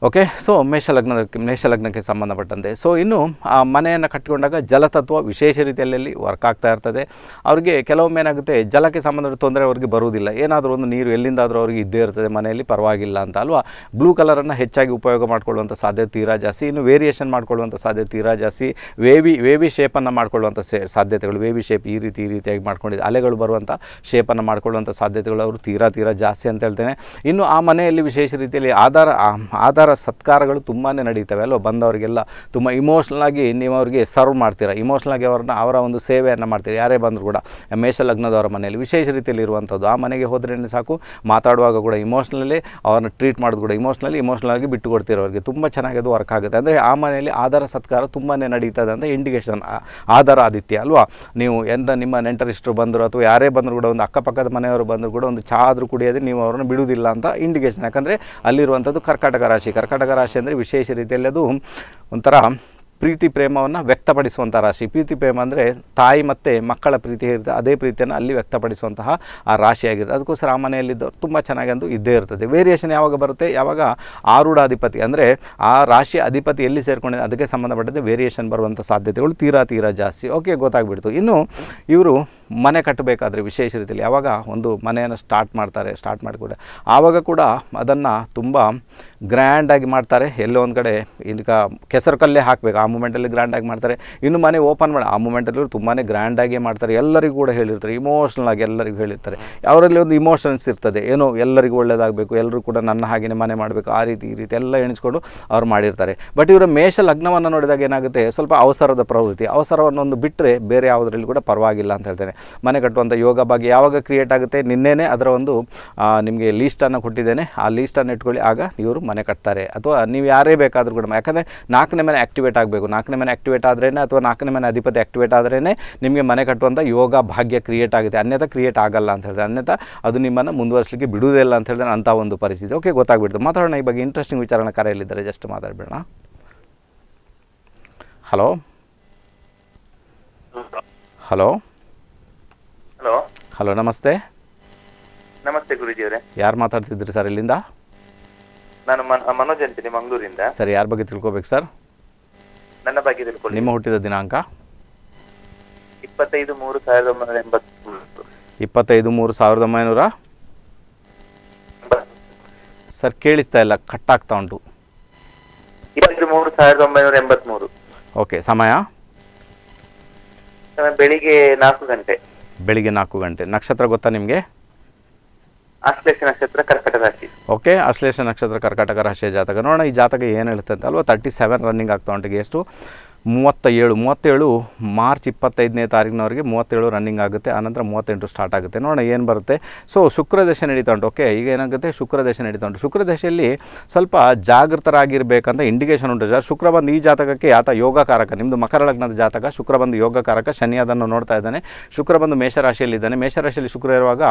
ಓಕೆ ಸೊ ಮೇಷಲಗ್ನಕ್ಕೆ ಮೇಷಲಗ್ನಕ್ಕೆ ಸಂಬಂಧಪಟ್ಟಂತೆ. ಸೊ ಇನ್ನು ಆ ಮನೆಯನ್ನು ಕಟ್ಟಿಕೊಂಡಾಗ ಜಲತತ್ವ ವಿಶೇಷ ರೀತಿಯಲ್ಲಿ ವರ್ಕ್ ಆಗ್ತಾ ಇರ್ತದೆ. ಅವರಿಗೆ ಕೆಲವೊಮ್ಮೆ ಏನಾಗುತ್ತೆ, ಜಲಕ್ಕೆ ಸಂಬಂಧ ತೊಂದರೆ ಅವ್ರಿಗೆ ಬರುವುದಿಲ್ಲ. ಏನಾದರೂ ಒಂದು ನೀರು ಎಲ್ಲಿಂದಾದರೂ ಅವ್ರಿಗೆ ಇದ್ದೇ ಇರ್ತದೆ ಮನೆಯಲ್ಲಿ, ಪರವಾಗಿಲ್ಲ ಅಂತ ಅಲ್ವಾ? ಬ್ಲೂ ಕಲರನ್ನು ಹೆಚ್ಚಾಗಿ ಉಪಯೋಗ ಮಾಡ್ಕೊಳ್ಳುವಂಥ ಸಾಧ್ಯತೆ ತೀರಾ ಜಾಸ್ತಿ. ಇನ್ನು ವೇರಿಯೇಷನ್ ಮಾಡ್ಕೊಳ್ಳುವಂಥ ಸಾಧ್ಯತೆ ತೀರಾ ಜಾಸ್ತಿ. ವೇವಿ ವೇವಿ ಶೇಪನ್ನು ಮಾಡ್ಕೊಳ್ಳುವಂಥ ಸಾಧ್ಯತೆಗಳು ವೇವಿ ಶೇಪ್ ಈ ರೀತಿ, ಈ ರೀತಿಯಾಗಿ ಮಾಡ್ಕೊಂಡಿದೆ. ಅಲೆಗಳು ಬರುವಂಥ ಶೇಪನ್ನು ಮಾಡ್ಕೊಳ್ಳುವಂಥ ಸಾಧ್ಯತೆಗಳು ಅವರು ತೀರಾ ತೀರಾ ಜಾಸ್ತಿ ಅಂತ ಹೇಳ್ತೇನೆ. ಇನ್ನು ಆ ಮನೆಯಲ್ಲಿ ವಿಶೇಷ ರೀತಿಯಲ್ಲಿ ಆಧಾರ, ಆ- ಸತ್ಕಾರಗಳು ತುಂಬಾ ನಡೀತವೆ. ಅಲ್ವ? ಬಂದವರಿಗೆಲ್ಲ ತುಂಬ ಇಮೋಷ್ನಲ್ ಆಗಿ ನೀವು ಅವರಿಗೆ ಸರ್ವ್ ಮಾಡ್ತೀರಾ. ಇಮೋಷ್ನಲ್ ಆಗಿ ಅವ್ರನ್ನ, ಅವರ ಒಂದು ಸೇವೆಯನ್ನು ಮಾಡ್ತೀರಿ. ಯಾರೇ ಬಂದರೂ ಕೂಡ ಮೇಷ ಲಗ್ನದವರ ಮನೆಯಲ್ಲಿ ವಿಶೇಷ ರೀತಿಯಲ್ಲಿ ಇರುವಂಥದ್ದು. ಆ ಮನೆಗೆ ಹೋದ್ರೆ ಸಾಕು, ಮಾತಾಡುವಾಗ ಕೂಡ ಇಮೋಷ್ನಲಿ ಅವ್ರನ್ನ ಟ್ರೀಟ್ ಮಾಡೋದು ಕೂಡ ಇಮೋಷ್ನಲಿ ಇಮೋಷ್ನಲ್ ಆಗಿ ಬಿಟ್ಟು ಕೊಡ್ತಿರೋರಿಗೆ ಅವ್ರಿಗೆ ತುಂಬ ಚೆನ್ನಾಗಿ ಅದು ವರ್ಕ್ ಆಗುತ್ತೆ. ಅಂದರೆ ಆ ಮನೆಯಲ್ಲಿ ಆಧಾರ ಸತ್ಕಾರ ತುಂಬಾ ನಡೀತದೆ ಅಂತ ಇಂಡಿಕೇಶನ್ ಆಧಾರ ಆದಿತ್ಯ. ಅಲ್ವಾ? ನೀವು ಎಂತ ನಿಮ್ಮ ನೆಂಟರಿಷ್ಟರು ಬಂದರು ಅಥವಾ ಯಾರೇ ಬಂದರೂ ಕೂಡ ಒಂದು ಅಕ್ಕಪಕ್ಕದ ಮನೆಯವರು ಬಂದರೂ ಕೂಡ ಒಂದು ಚಹಾ ಆದರೂ ಕುಡಿಯೋದೇ ನೀವು ಅವ್ರನ್ನ ಬಿಡುವುದಿಲ್ಲ ಅಂತ ಇಂಡಿಕೇಶನ್ ಯಾಕಂದರೆ ಅಲ್ಲಿರುವಂಥದ್ದು ಕರ್ಕಾಟಕ ರಾಶಿ ಕರ್ಕಾಟಕ ರಾಶಿ ಅಂದರೆ ವಿಶೇಷ ರೀತಿಯಲ್ಲಿ ಅದು ಒಂಥರ ಪ್ರೀತಿ ಪ್ರೇಮವನ್ನು ವ್ಯಕ್ತಪಡಿಸುವಂಥ ರಾಶಿ. ಪ್ರೀತಿ ಪ್ರೇಮ ಅಂದರೆ ತಾಯಿ ಮತ್ತು ಮಕ್ಕಳ ಪ್ರೀತಿ ಇರುತ್ತೆ. ಅದೇ ಪ್ರೀತಿಯನ್ನು ಅಲ್ಲಿ ವ್ಯಕ್ತಪಡಿಸುವಂತಹ ಆ ರಾಶಿಯಾಗಿರುತ್ತೆ. ಅದಕ್ಕೋಸ್ಕರ ಆ ಮನೆಯಲ್ಲಿದ್ದವ್ರು ತುಂಬ ಚೆನ್ನಾಗಿ ಅಂದು ಇದ್ದೇ ಇರ್ತದೆ. ವೇರಿಯೇಷನ್ ಯಾವಾಗ ಬರುತ್ತೆ? ಯಾವಾಗ ಆರೂಢಾಧಿಪತಿ ಅಂದರೆ ಆ ರಾಶಿ ಅಧಿಪತಿ ಎಲ್ಲಿ ಸೇರಿಕೊಂಡಿದೆ ಅದಕ್ಕೆ ಸಂಬಂಧಪಟ್ಟಂತೆ ವೇರಿಯೇಷನ್ ಬರುವಂಥ ಸಾಧ್ಯತೆಗಳು ತೀರಾ ತೀರಾ ಜಾಸ್ತಿ. ಓಕೆ ಗೊತ್ತಾಗ್ಬಿಡ್ತು. ಇನ್ನು ಇವರು ಮನೆ ಕಟ್ಟಬೇಕಾದ್ರೆ ವಿಶೇಷ ರೀತಿಯಲ್ಲಿ ಯಾವಾಗ ಒಂದು ಮನೆಯನ್ನು ಸ್ಟಾರ್ಟ್ ಮಾಡ್ತಾರೆ ಸ್ಟಾರ್ಟ್ ಮಾಡಿಕೊಡ ಆವಾಗ ಕೂಡ ಅದನ್ನು ತುಂಬ ಗ್ರ್ಯಾಂಡಾಗಿ ಮಾಡ್ತಾರೆ. ಎಲ್ಲೋ ಒಂದು ಕಡೆ ಈಗ ಕೆಸರು ಕಲ್ಲೇ ಹಾಕಬೇಕು. ಆ ಮೂಮೆಂಟಲ್ಲಿ ಗ್ರ್ಯಾಂಡಾಗಿ ಮಾಡ್ತಾರೆ. ಇನ್ನು ಮನೆ ಓಪನ್ ಮಾಡಿ, ಆ ಮೂಮೆಂಟಲ್ಲಿ ತುಂಬಾ ಗ್ರ್ಯಾಂಡಾಗಿ ಮಾಡ್ತಾರೆ. ಎಲ್ಲರಿಗೂ ಕೂಡ ಹೇಳಿರ್ತಾರೆ. ಇಮೋಷ್ನಲ್ ಆಗಿ ಎಲ್ಲರಿಗೂ ಹೇಳಿರ್ತಾರೆ. ಅವರಲ್ಲಿ ಒಂದು ಇಮೋಷನ್ಸ್ ಇರ್ತದೆ. ಏನೋ ಎಲ್ಲರಿಗೂ ಒಳ್ಳೆಯದಾಗಬೇಕು ಎಲ್ಲರೂ ಕೂಡ ನನ್ನ ಹಾಗೆಯೇ ಮನೆ ಮಾಡಬೇಕು. ಆ ರೀತಿ, ಈ ರೀತಿ ಎಲ್ಲ ಎಣಿಸ್ಕೊಂಡು ಅವ್ರು ಮಾಡಿರ್ತಾರೆ. ಬಟ್ ಇವರ ಮೇಷ ಲಗ್ನವನ್ನು ನೋಡಿದಾಗ ಏನಾಗುತ್ತೆ? ಸ್ವಲ್ಪ ಅವಸರದ ಪ್ರವೃತ್ತಿ. ಅವಸರವನ್ನೊಂದು ಬಿಟ್ಟರೆ ಬೇರೆ ಯಾವುದರಲ್ಲಿ ಕೂಡ ಪರವಾಗಿಲ್ಲ ಅಂತ ಹೇಳ್ತೇನೆ. ಮನೆ ಕಟ್ಟುವಂಥ ಯೋಗ ಬಗ್ಗೆ ಯಾವಾಗ ಕ್ರಿಯೇಟ್ ಆಗುತ್ತೆ? ನಿನ್ನೆನೇ ಅದರ ಒಂದು ನಿಮಗೆ ಲೀಸ್ಟನ್ನು ಕೊಟ್ಟಿದ್ದೇನೆ. ಆ ಲೀಸ್ಟನ್ನು ಇಟ್ಕೊಳ್ಳಿ. ಆಗ ಇವರು ಮನೆ ಕಟ್ತಾರೆ. ಅಥವಾ ನೀವು ಯಾರೇ ಬೇಕಾದರೂ ಕೂಡ ಯಾಕಂದರೆ ನಾಲ್ಕನೇ ಮನೆ ಆ್ಯಕ್ಟಿವೇಟ್ ಆಗಬೇಕು. ನಾಲ್ಕನೇ ಮನೆ ಆ್ಯಕ್ಟಿವೇಟ್ ಆದ್ರೇ ಅಥವಾ ನಾಲ್ಕನೇ ಮನೆ ಅಧಿಪತಿ ಆ್ಯಕ್ಟಿವೇಟ್ ಆದ್ರೇ ನಿಮಗೆ ಮನೆ ಕಟ್ಟುವಂಥ ಯೋಗ ಭಾಗ್ಯ ಕ್ರಿಯೇಟ್ ಆಗುತ್ತೆ. ಅನ್ಯಥ ಕ್ರಿಯೇಟ್ ಆಗಲ್ಲ ಅಂತ ಹೇಳಿದ್ರೆ ಅನ್ಯಥ ಅದು ನಿಮ್ಮನ್ನು ಮುಂದುವರಿಸಲಿಕ್ಕೆ ಬಿಡುವುದಿಲ್ಲ ಅಂತ ಹೇಳಿದ್ರೆ ಅಂಥ ಒಂದು ಪರಿಸ್ಥಿತಿ. ಓಕೆ ಗೊತ್ತಾಗ್ಬಿಡ್ತು. ಮಾತಾಡೋಣ ಈ ಬಗ್ಗೆ ಇಂಟ್ರೆಸ್ಟಿಂಗ್ ವಿಚಾರಣೆ ಕರೆಯಲ್ಲಿದ್ದಾರೆ. ಜಸ್ಟ್ ಮಾತಾಡಬೇಡ ಹಲೋ ಹಲೋ ಹಲೋ ಹಲೋ ನಮಸ್ತೆ. ನಮಸ್ತೆ ಗುರುಜಿ ಅವರೇ ಯಾರು ಮಾತಾಡ್ತಿದ್ರಿ ಸರ್ ಇಲ್ಲಿಂದ? ನಾನು ಮನ್- ಮನೋಜ್ ಅಂತೀನಿ ಮಂಗಳೂರಿಂದ ಸರ್ ಯಾರ ಬಗ್ಗೆ ತಿಳ್ಕೊಬೇಕು ಸರ್? ನನ್ನ ಬಗ್ಗೆ ತಿಳ್ಕೊಳ್ಳಿ. ನಿಮ್ಮ ಹುಟ್ಟಿದ ದಿನಾಂಕ? ಇಪ್ಪತ್ತೈದು ಮೂರು ಸಾವಿರದ ಒಂಬೈನೂರ ಎಂಬತ್ತು ಇಪ್ಪತ್ತೈದು ಮೂರು ಸಾವಿರದ ಒಂಬೈನೂರ? ಸರ್ ಕೇಳಿಸ್ತಾ ಇಲ್ಲ ಕಟ್ ಆಗ್ತಾ ಉಂಟು. ಇಪ್ಪತ್ತೈದು ಮೂರು ಸಾವಿರದ ಒಂಬೈನೂರ ಎಂಬತ್ಮೂರು. ಓಕೆ ಸಮಯ? ಸಮಯ ಬೆಳಿಗ್ಗೆ ನಾಲ್ಕು ಗಂಟೆ. ಬೆಳಿಗ್ಗೆ ನಾಲ್ಕು ಗಂಟೆ. ನಕ್ಷತ್ರ ಗೊತ್ತಾ ನಿಮಗೆ? ಆಶ್ಲೇಷ ನಕ್ಷತ್ರ ಕರ್ಕಟ ರಾಶಿ. ಓಕೆ ಅಶ್ಲೇಷ ನಕ್ಷತ್ರ ಕರ್ಕಟಕ ರಾಶಿಯ ಜಾತಕ. ನೋಡೋಣ, ಈ ಜಾತಕ ಏನು ಹೇಳುತ್ತೆ ಅಂತ ಅಲ್ವಾ? ತರ್ಟಿ ಸೆವೆನ್ ರನ್ನಿಂಗ್ ಆಗ್ತಾ ಉಂಟು. ಎಷ್ಟು ಮೂವತ್ತ ಏಳು ಮೂವತ್ತೇಳು ಮಾರ್ಚ್ ಇಪ್ಪತ್ತೈದನೇ ತಾರೀಕಿನವರೆಗೆ ಮೂವತ್ತೇಳು ರನ್ನಿಂಗ್ ಆಗುತ್ತೆ ಆನಂತರ ಮೂವತ್ತೆಂಟು ಸ್ಟಾರ್ಟ್ ಆಗುತ್ತೆ. ನೋಡೋಣ ಏನು ಬರುತ್ತೆ. ಸೊ ಶುಕ್ರದಶೆ ನಡೀತಾ ಉಂಟು. ಓಕೆ ಈಗ ಏನಾಗುತ್ತೆ? ಶುಕ್ರದಶೆ ನಡೀತಾ ಉಂಟು. ಶುಕ್ರದಶೆಯಲ್ಲಿ ಸ್ವಲ್ಪ ಜಾಗೃತರಾಗಿರಬೇಕಂತ ಇಂಡಿಕೇಶನ್ ಉಂಟು. ಸರ್, ಶುಕ್ರ ಬಂದು ಈ ಜಾತಕಕ್ಕೆ ಆತ ಯೋಗಕಾರಕ. ನಿಮ್ಮದು ಮಕರ ಲಗ್ನದ ಜಾತಕ, ಶುಕ್ರ ಬಂದು ಯೋಗಕಾರಕ. ಶನಿ ಅದನ್ನು ನೋಡ್ತಾ ಇದ್ದಾನೆ. ಶುಕ್ರ ಬಂದು ಮೇಷರಾಶಿಯಲ್ಲಿದ್ದಾನೆ. ಮೇಷರಾಶಿಯಲ್ಲಿ ಶುಕ್ರ ಇರುವಾಗ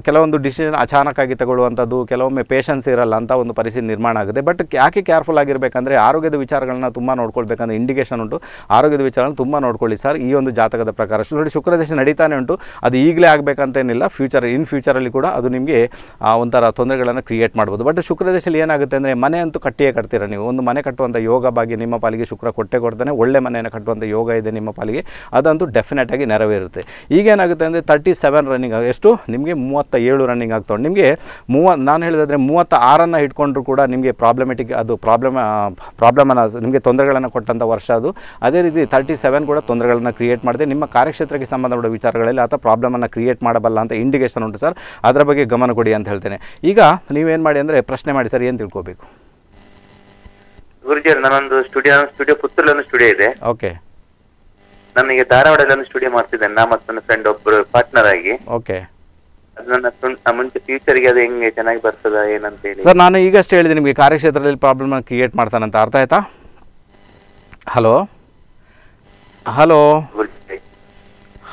ಕೆಲವೊಂದು ಡಿಸಿಷನ್ ಅಚಾನಕ್ಕಾಗಿ ತಗೊಳ್ಳುವಂಥದ್ದು, ಕೆಲವೊಮ್ಮೆ ಪೇಷನ್ಸ್ ಇರಲ್ಲ ಅಂತ ಒಂದು ಪರಿಸ್ಥಿತಿ ನಿರ್ಮಾಣ ಆಗುತ್ತೆ. ಬಟ್ ಯಾಕೆ ಕೇರ್ಫುಲ್ ಆಗಿರಬೇಕಂದ್ರೆ, ಆರೋಗ್ಯದ ವಿಚಾರಗಳನ್ನ ತುಂಬ ನೋಡ್ಕೊಳ್ಬೇಕಂದ್ರೆ ಇಂಡಿಕೇಶನ್ ಉಂಟು. ಆರೋಗ್ಯದ ವಿಚಾರನ ತುಂಬ ನೋಡ್ಕೊಳ್ಳಿ ಸರ್ ಈ ಒಂದು ಜಾತಕದ ಪ್ರಕಾರ ನೋಡಿ ನೋಡಿ ಶುಕ್ರದೇಶ ನಡೀತಾನೆ ಉಂಟು. ಅದು ಈಗಲೇ ಆಗಬೇಕಂತೇನಿಲ್ಲ. ಫ್ಯೂಚರ್ ಇನ್ ಫ್ಯೂಚರಲ್ಲಿ ಕೂಡ ಅದು ನಿಮಗೆ ಒಂಥರ ತೊಂದರೆಗಳನ್ನು ಕ್ರಿಯೇಟ್ ಮಾಡ್ಬೋದು. ಬಟ್ ಶುಕ್ರದೇಶದಲ್ಲಿ ಏನಾಗುತ್ತೆ ಅಂದರೆ ಮನೆ ಅಂತೂ ಕಟ್ಟಿಯೇ ಕಟ್ತೀರ ನೀವು? ಒಂದು ಮನೆ ಕಟ್ಟುವಂಥ ಯೋಗ ಬಾಗಿ ನಿಮ್ಮ ಪಾಲಿಗೆ ಶುಕ್ರ ಕೊಟ್ಟೆ ಕೊಡ್ತಾನೆ. ಒಳ್ಳೆ ಮನೆಯನ್ನು ಕಟ್ಟುವಂಥ ಯೋಗ ಇದೆ ನಿಮ್ಮ ಪಾಲಿಗೆ. ಅದಂತೂ ಡೆಫಿನೆಟ್ ಆಗಿ ನೆರವೇರುತ್ತೆ. ಈಗೇನಾಗುತ್ತೆ ಅಂದರೆ ತರ್ಟಿ ಸೆವೆನ್ ರನ್ನಿಂಗ್ ಎಷ್ಟು? ನಿಮಗೆ ಮೂವತ್ತ ಏಳು ರನ್ನಿಂಗ್ ಆಗ್ತಾ ಉಂಟು. ನಿಮಗೆ ಮೂವ, ನಾನು ಹೇಳಿದ್ರೆ ಮೂವತ್ತ ಆರನ್ನು ಇಟ್ಕೊಂಡ್ರು ಕೂಡ ನಿಮಗೆ ಪ್ರಾಬ್ಲಮೆಟಿಕ್ ಅದು ಪ್ರಾಬ್ಲಮ್ ಪ್ರಾಬ್ಲಮನ್ನು ನಿಮಗೆ ತೊಂದರೆಗಳನ್ನು ಕೊಟ್ಟಂಥ ವರ್ಷ ಅದು. ಅದೇ ರೀತಿ ತರ್ಟಿ ಸೆವೆನ್ ಕೂಡ ತೊಂದರೆಗಳನ್ನು ಕ್ರಿಯೇಟ್ ಮಾಡಿದೆ. ನಿಮ್ಮ ಕಾರ್ಯಕ್ಷೇತ್ರಕ್ಕೆ ಸಂಬಂಧಪಟ್ಟ ವಿಚಾರಗಳಲ್ಲಿ ಆತ ಪ್ರಾಬ್ಲಮನ್ನು ಕ್ರಿಯೇಟ್ ಮಾಡಬಲ್ಲ ಅಂತ ಇಂಡಿಕೇಶನ್ ಉಂಟು ಸರ್ ಅದರ ಬಗ್ಗೆ ಗಮನ ಕೊಡಿ ಅಂತ ಹೇಳ್ತೇನೆ. ಈಗ ನೀವೇನು ಮಾಡಿ ಅಂದರೆ ಪ್ರಶ್ನೆ ಮಾಡಿ ಸರ್ ಏನು ತಿಳ್ಕೋಬೇಕು? ಗುರುಜಿ ನಾನೊಂದು ಸ್ಟುಡಿಯೋ ಸ್ಟುಡಿಯೋ ಪುತ್ತೂರಲ್ಲಿ ಒಂದು ಸ್ಟುಡಿಯೋ ಇದೆ. ಓಕೆ ನನಗೆ ಧಾರವಾಡದಲ್ಲಿ ಒಂದು ಸ್ಟುಡಿಯೋ ಮಾಡ್ತಿದ್ದೇನೆ. ನಾ ಮತ್ತು ನನ್ನ ಫ್ರೆಂಡ್ ಒಬ್ಬರು ಪಾರ್ಟ್ನರ್ ಆಗಿ. ಓಕೆ ಮುಂಚೆ ಫ್ಯೂಚರ್ಗೆ ಅದು ಹೆಂಗೆ ಚೆನ್ನಾಗಿ ಬರ್ತದ ಏನಂತ ಹೇಳಿ. ಸರ್ ನಾನು ಈಗಷ್ಟೇ ಹೇಳಿದೆ ನಿಮಗೆ ಕಾರ್ಯಕ್ಷೇತ್ರದಲ್ಲಿ ಪ್ರಾಬ್ಲಮ್ ಕ್ರಿಯೇಟ್ ಮಾಡ್ತಾನಂತ. ಅರ್ಥ ಆಯ್ತಾ? Hello? Hello?